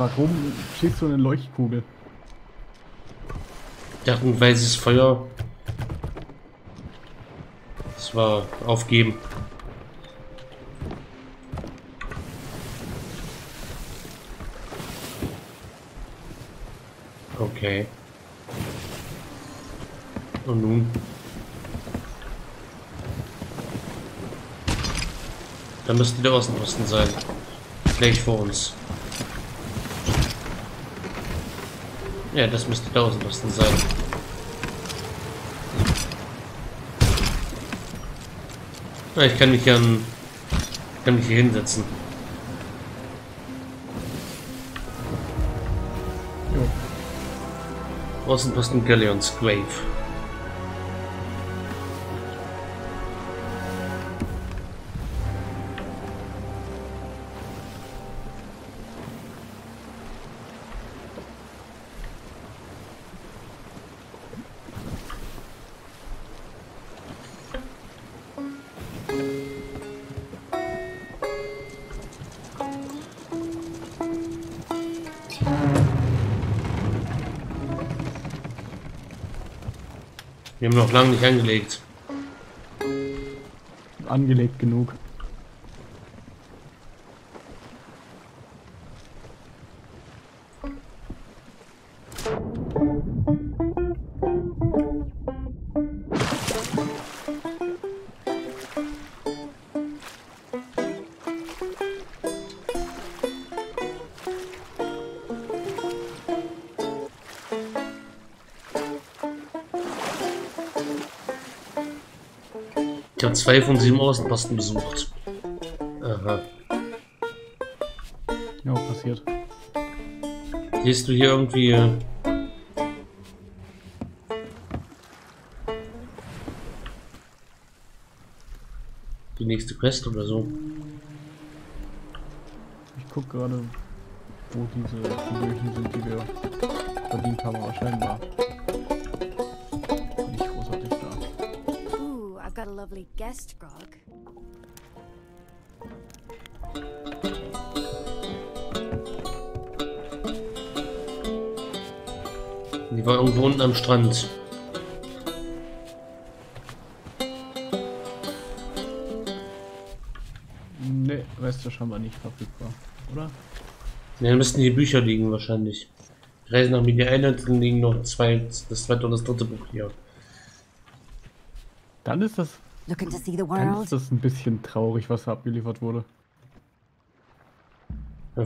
Warum schießt du eine Leuchtkugel? Ja, ein weißes Feuer. Das war aufgeben. Okay. Und nun? Da müsste der Außenposten sein. Gleich vor uns. Ja, das müsste der Außenposten sein. Ja, ich kann mich an, kann mich hier hinsetzen. Jo. Außenposten Galleons Grave. Noch lange nicht angelegt. Angelegt genug. Zwei von sieben Außenposten besucht. Aha. Ja, passiert. Siehst du hier irgendwie... Äh, die nächste Quest oder so? Ich guck gerade, wo diese Figürchen sind, die wir verdient haben, aber scheinbar. Guest grog. Die war irgendwo unten am Strand. Ne, Rest ist scheinbar nicht verfügbar, oder? Ne, dann müssten die Bücher liegen wahrscheinlich. Die Reise nach Media Island liegen noch zwei, das zweite und das dritte Buch hier. Dann ist das. Dann ist das ein bisschen traurig, was da abgeliefert wurde.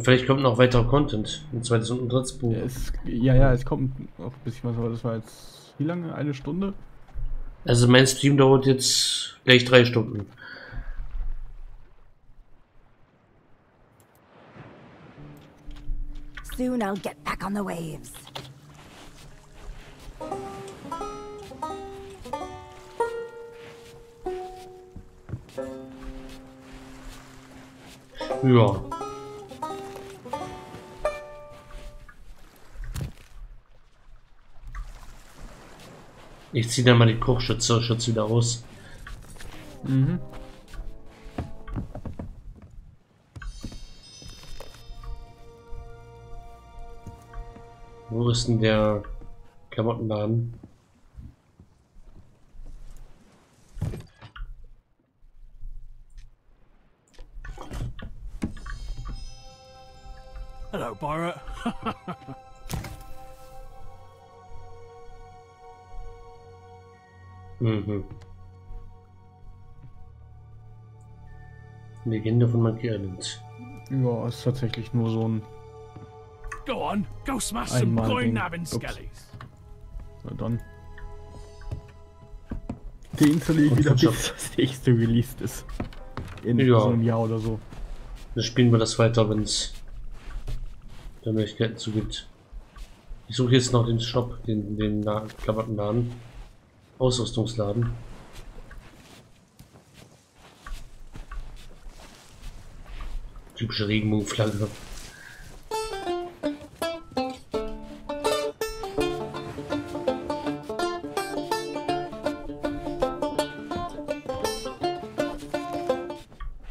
Vielleicht kommt noch weiterer Content. Ein zweites und ein drittes Buch. Ja, es, ja, ja, es kommt noch ein bisschen was, aber das war jetzt wie lange? Eine Stunde? Also mein Stream dauert jetzt gleich drei Stunden. Soon I'll get back on the waves. Ja. Ich ziehe dann mal die Kochschütze Schütze wieder aus. Mhm. Wo ist denn der Klamottenladen? Hello, *laughs* pirate. Mhm. Legende von Monkey Island. Ja, ist tatsächlich nur so ein. Go on, go smash some coin nabbing skellies. Na dann. Den installiere ich wieder, bis das nächste released ist. In ja. so einem Jahr oder so. Dann spielen wir das weiter, wenn es da Möglichkeiten zu gibt. Ich suche jetzt noch den Shop, den, den Klamottenladen. Ausrüstungsladen. Typische Regenbogenflagge.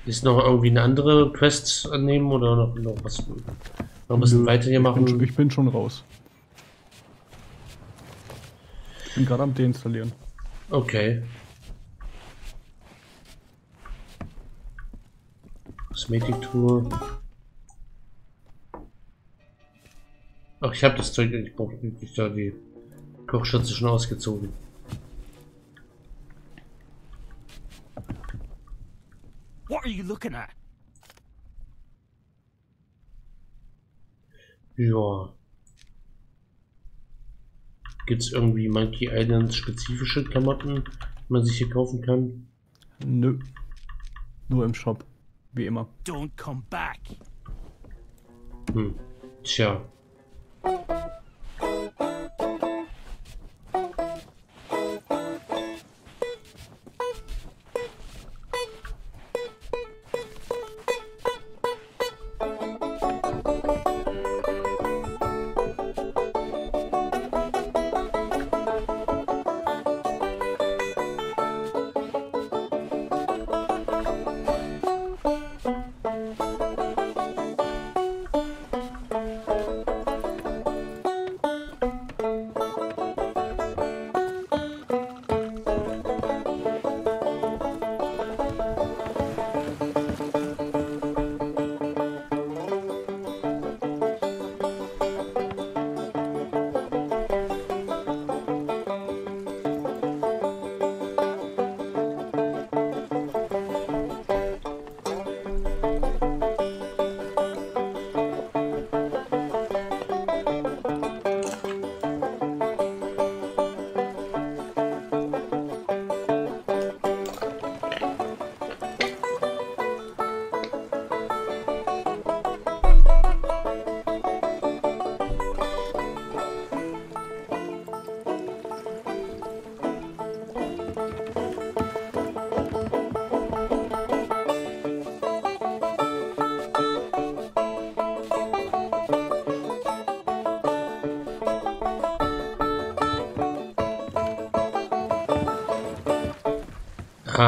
Ist noch irgendwie eine andere Quest annehmen oder noch, noch was? Noch ein bisschen weiter hier machen? Ich bin, ich bin schon raus. Ich bin gerade am deinstallieren. Okay. Kosmetiktour. Ach, ich habe das Zeug, ich brauche nicht da die Kochschürze schon ausgezogen. What are you looking at? Ja. Gibt es irgendwie Monkey Island spezifische Klamotten, die man sich hier kaufen kann? Nö. Nur im Shop. Wie immer. Don't come back. Hm. Tja.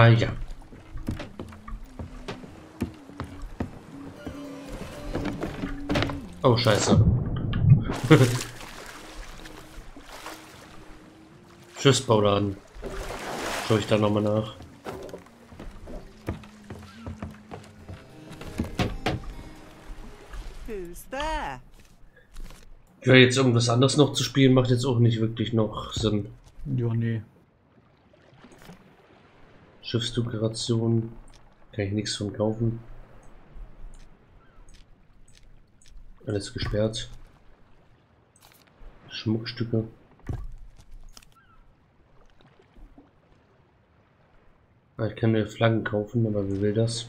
Ah ja. Oh, scheiße. *laughs* Tschüss, Bauladen. Schau ich da nochmal nach. Ja, jetzt irgendwas anderes noch zu spielen, macht jetzt auch nicht wirklich noch Sinn. Ja, nee. Schiffsdekoration. Kann ich nichts von kaufen. Alles gesperrt. Schmuckstücke. Ah, ich kann mir Flaggen kaufen, aber wie will das?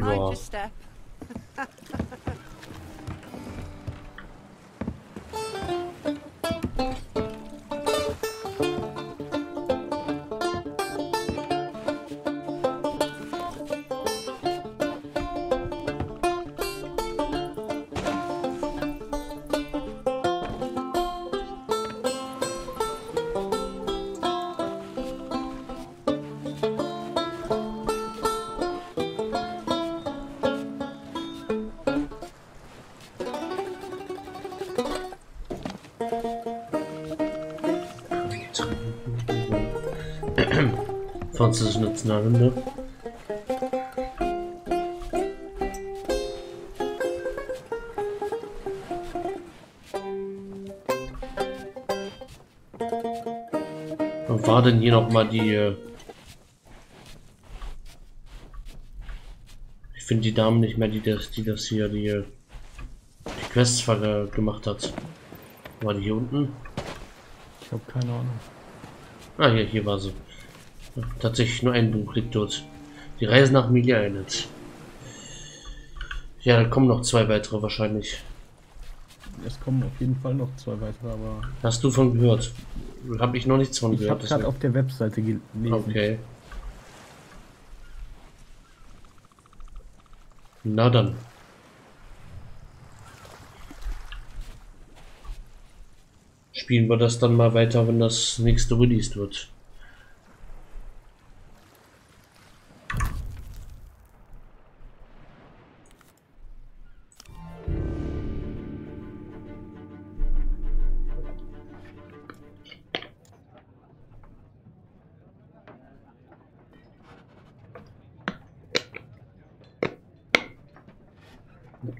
Ja. Französisch Nationalhymne. war denn hier noch mal die... Äh, ich finde die Damen nicht mehr, die das, die das hier, die, äh, die Quests gemacht hat. War die hier unten? Ich habe keine Ahnung. Ah, hier, hier war sie. Tatsächlich nur ein Buch liegt dort. Die Reise nach Milia Island. Ja, da kommen noch zwei weitere wahrscheinlich. Es kommen auf jeden Fall noch zwei weitere, aber... Hast du von gehört? Habe ich noch nichts von ich gehört. Ich habe gerade auf der Webseite gelesen. Okay. Na dann. Spielen wir das dann mal weiter, wenn das nächste released wird.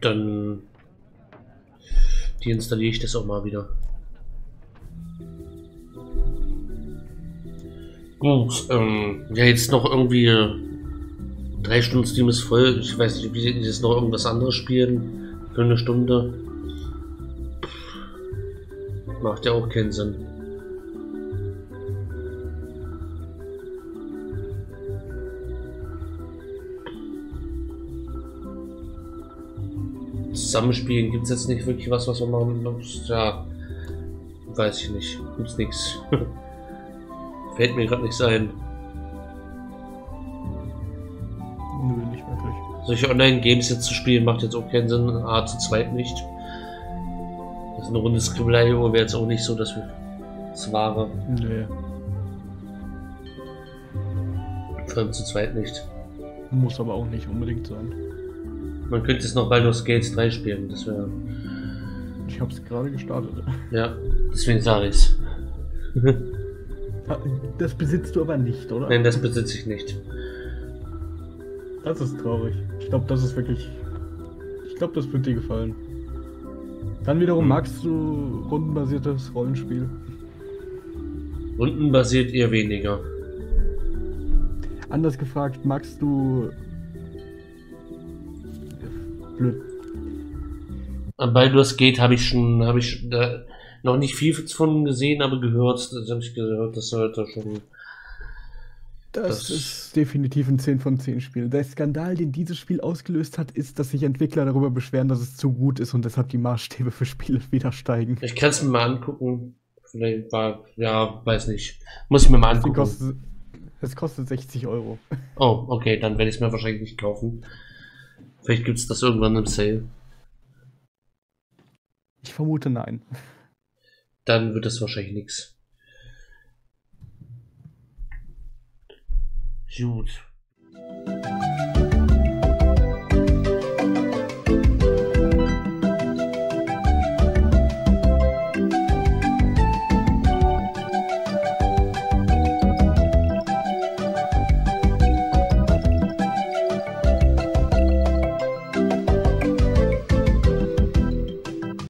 Dann deinstalliere ich das auch mal wieder. Gut, ähm, ja, jetzt noch irgendwie drei Stunden Steam ist voll. Ich weiß nicht, wie sie jetzt noch irgendwas anderes spielen für eine Stunde. Macht ja auch keinen Sinn. Zusammenspielen gibt es jetzt nicht wirklich was, was man machen muss. Ja, weiß ich nicht. Gibt's nichts. *laughs* Fällt mir gerade nicht sein. Nö, nicht wirklich. Solche Online-Games jetzt zu spielen macht jetzt auch keinen Sinn. A zu zweit nicht. Das ist eine Runde Skribbelei wäre jetzt auch nicht so, dass wir das wahre. Nee. Vor allem zu zweit nicht. Muss aber auch nicht unbedingt sein. Man könnte es noch Baldur's Gate 3 spielen, das wäre. Ich hab's gerade gestartet. Ja, deswegen sage ich's. *laughs* Ah, das besitzt du aber nicht, oder? Nein, das besitze ich nicht. Das ist traurig. Ich glaube, das ist wirklich. Ich glaube, das wird dir gefallen. Dann wiederum hm. magst du rundenbasiertes Rollenspiel. Rundenbasiert eher weniger. Anders gefragt, magst du. Blöd. Bei Baldur's Gate habe ich schon, habe ich da, noch nicht viel von gesehen, aber gehört, das habe ich gehört, das sollte schon. Das, das, ist definitiv ein 10 von 10 Spiel. Der Skandal, den dieses Spiel ausgelöst hat, ist, dass sich Entwickler darüber beschweren, dass es zu gut ist und deshalb die Maßstäbe für Spiele *laughs* wieder steigen. Ich kann es mir mal angucken. Vielleicht war, ja, weiß nicht. Muss ich mir mal angucken. Kostet, Es kostet 60 Euro. Oh, okay, dann werde ich es mir wahrscheinlich nicht kaufen. Vielleicht gibt es das irgendwann im Sale. Ich vermute nein. Dann wird es wahrscheinlich nichts. Gut.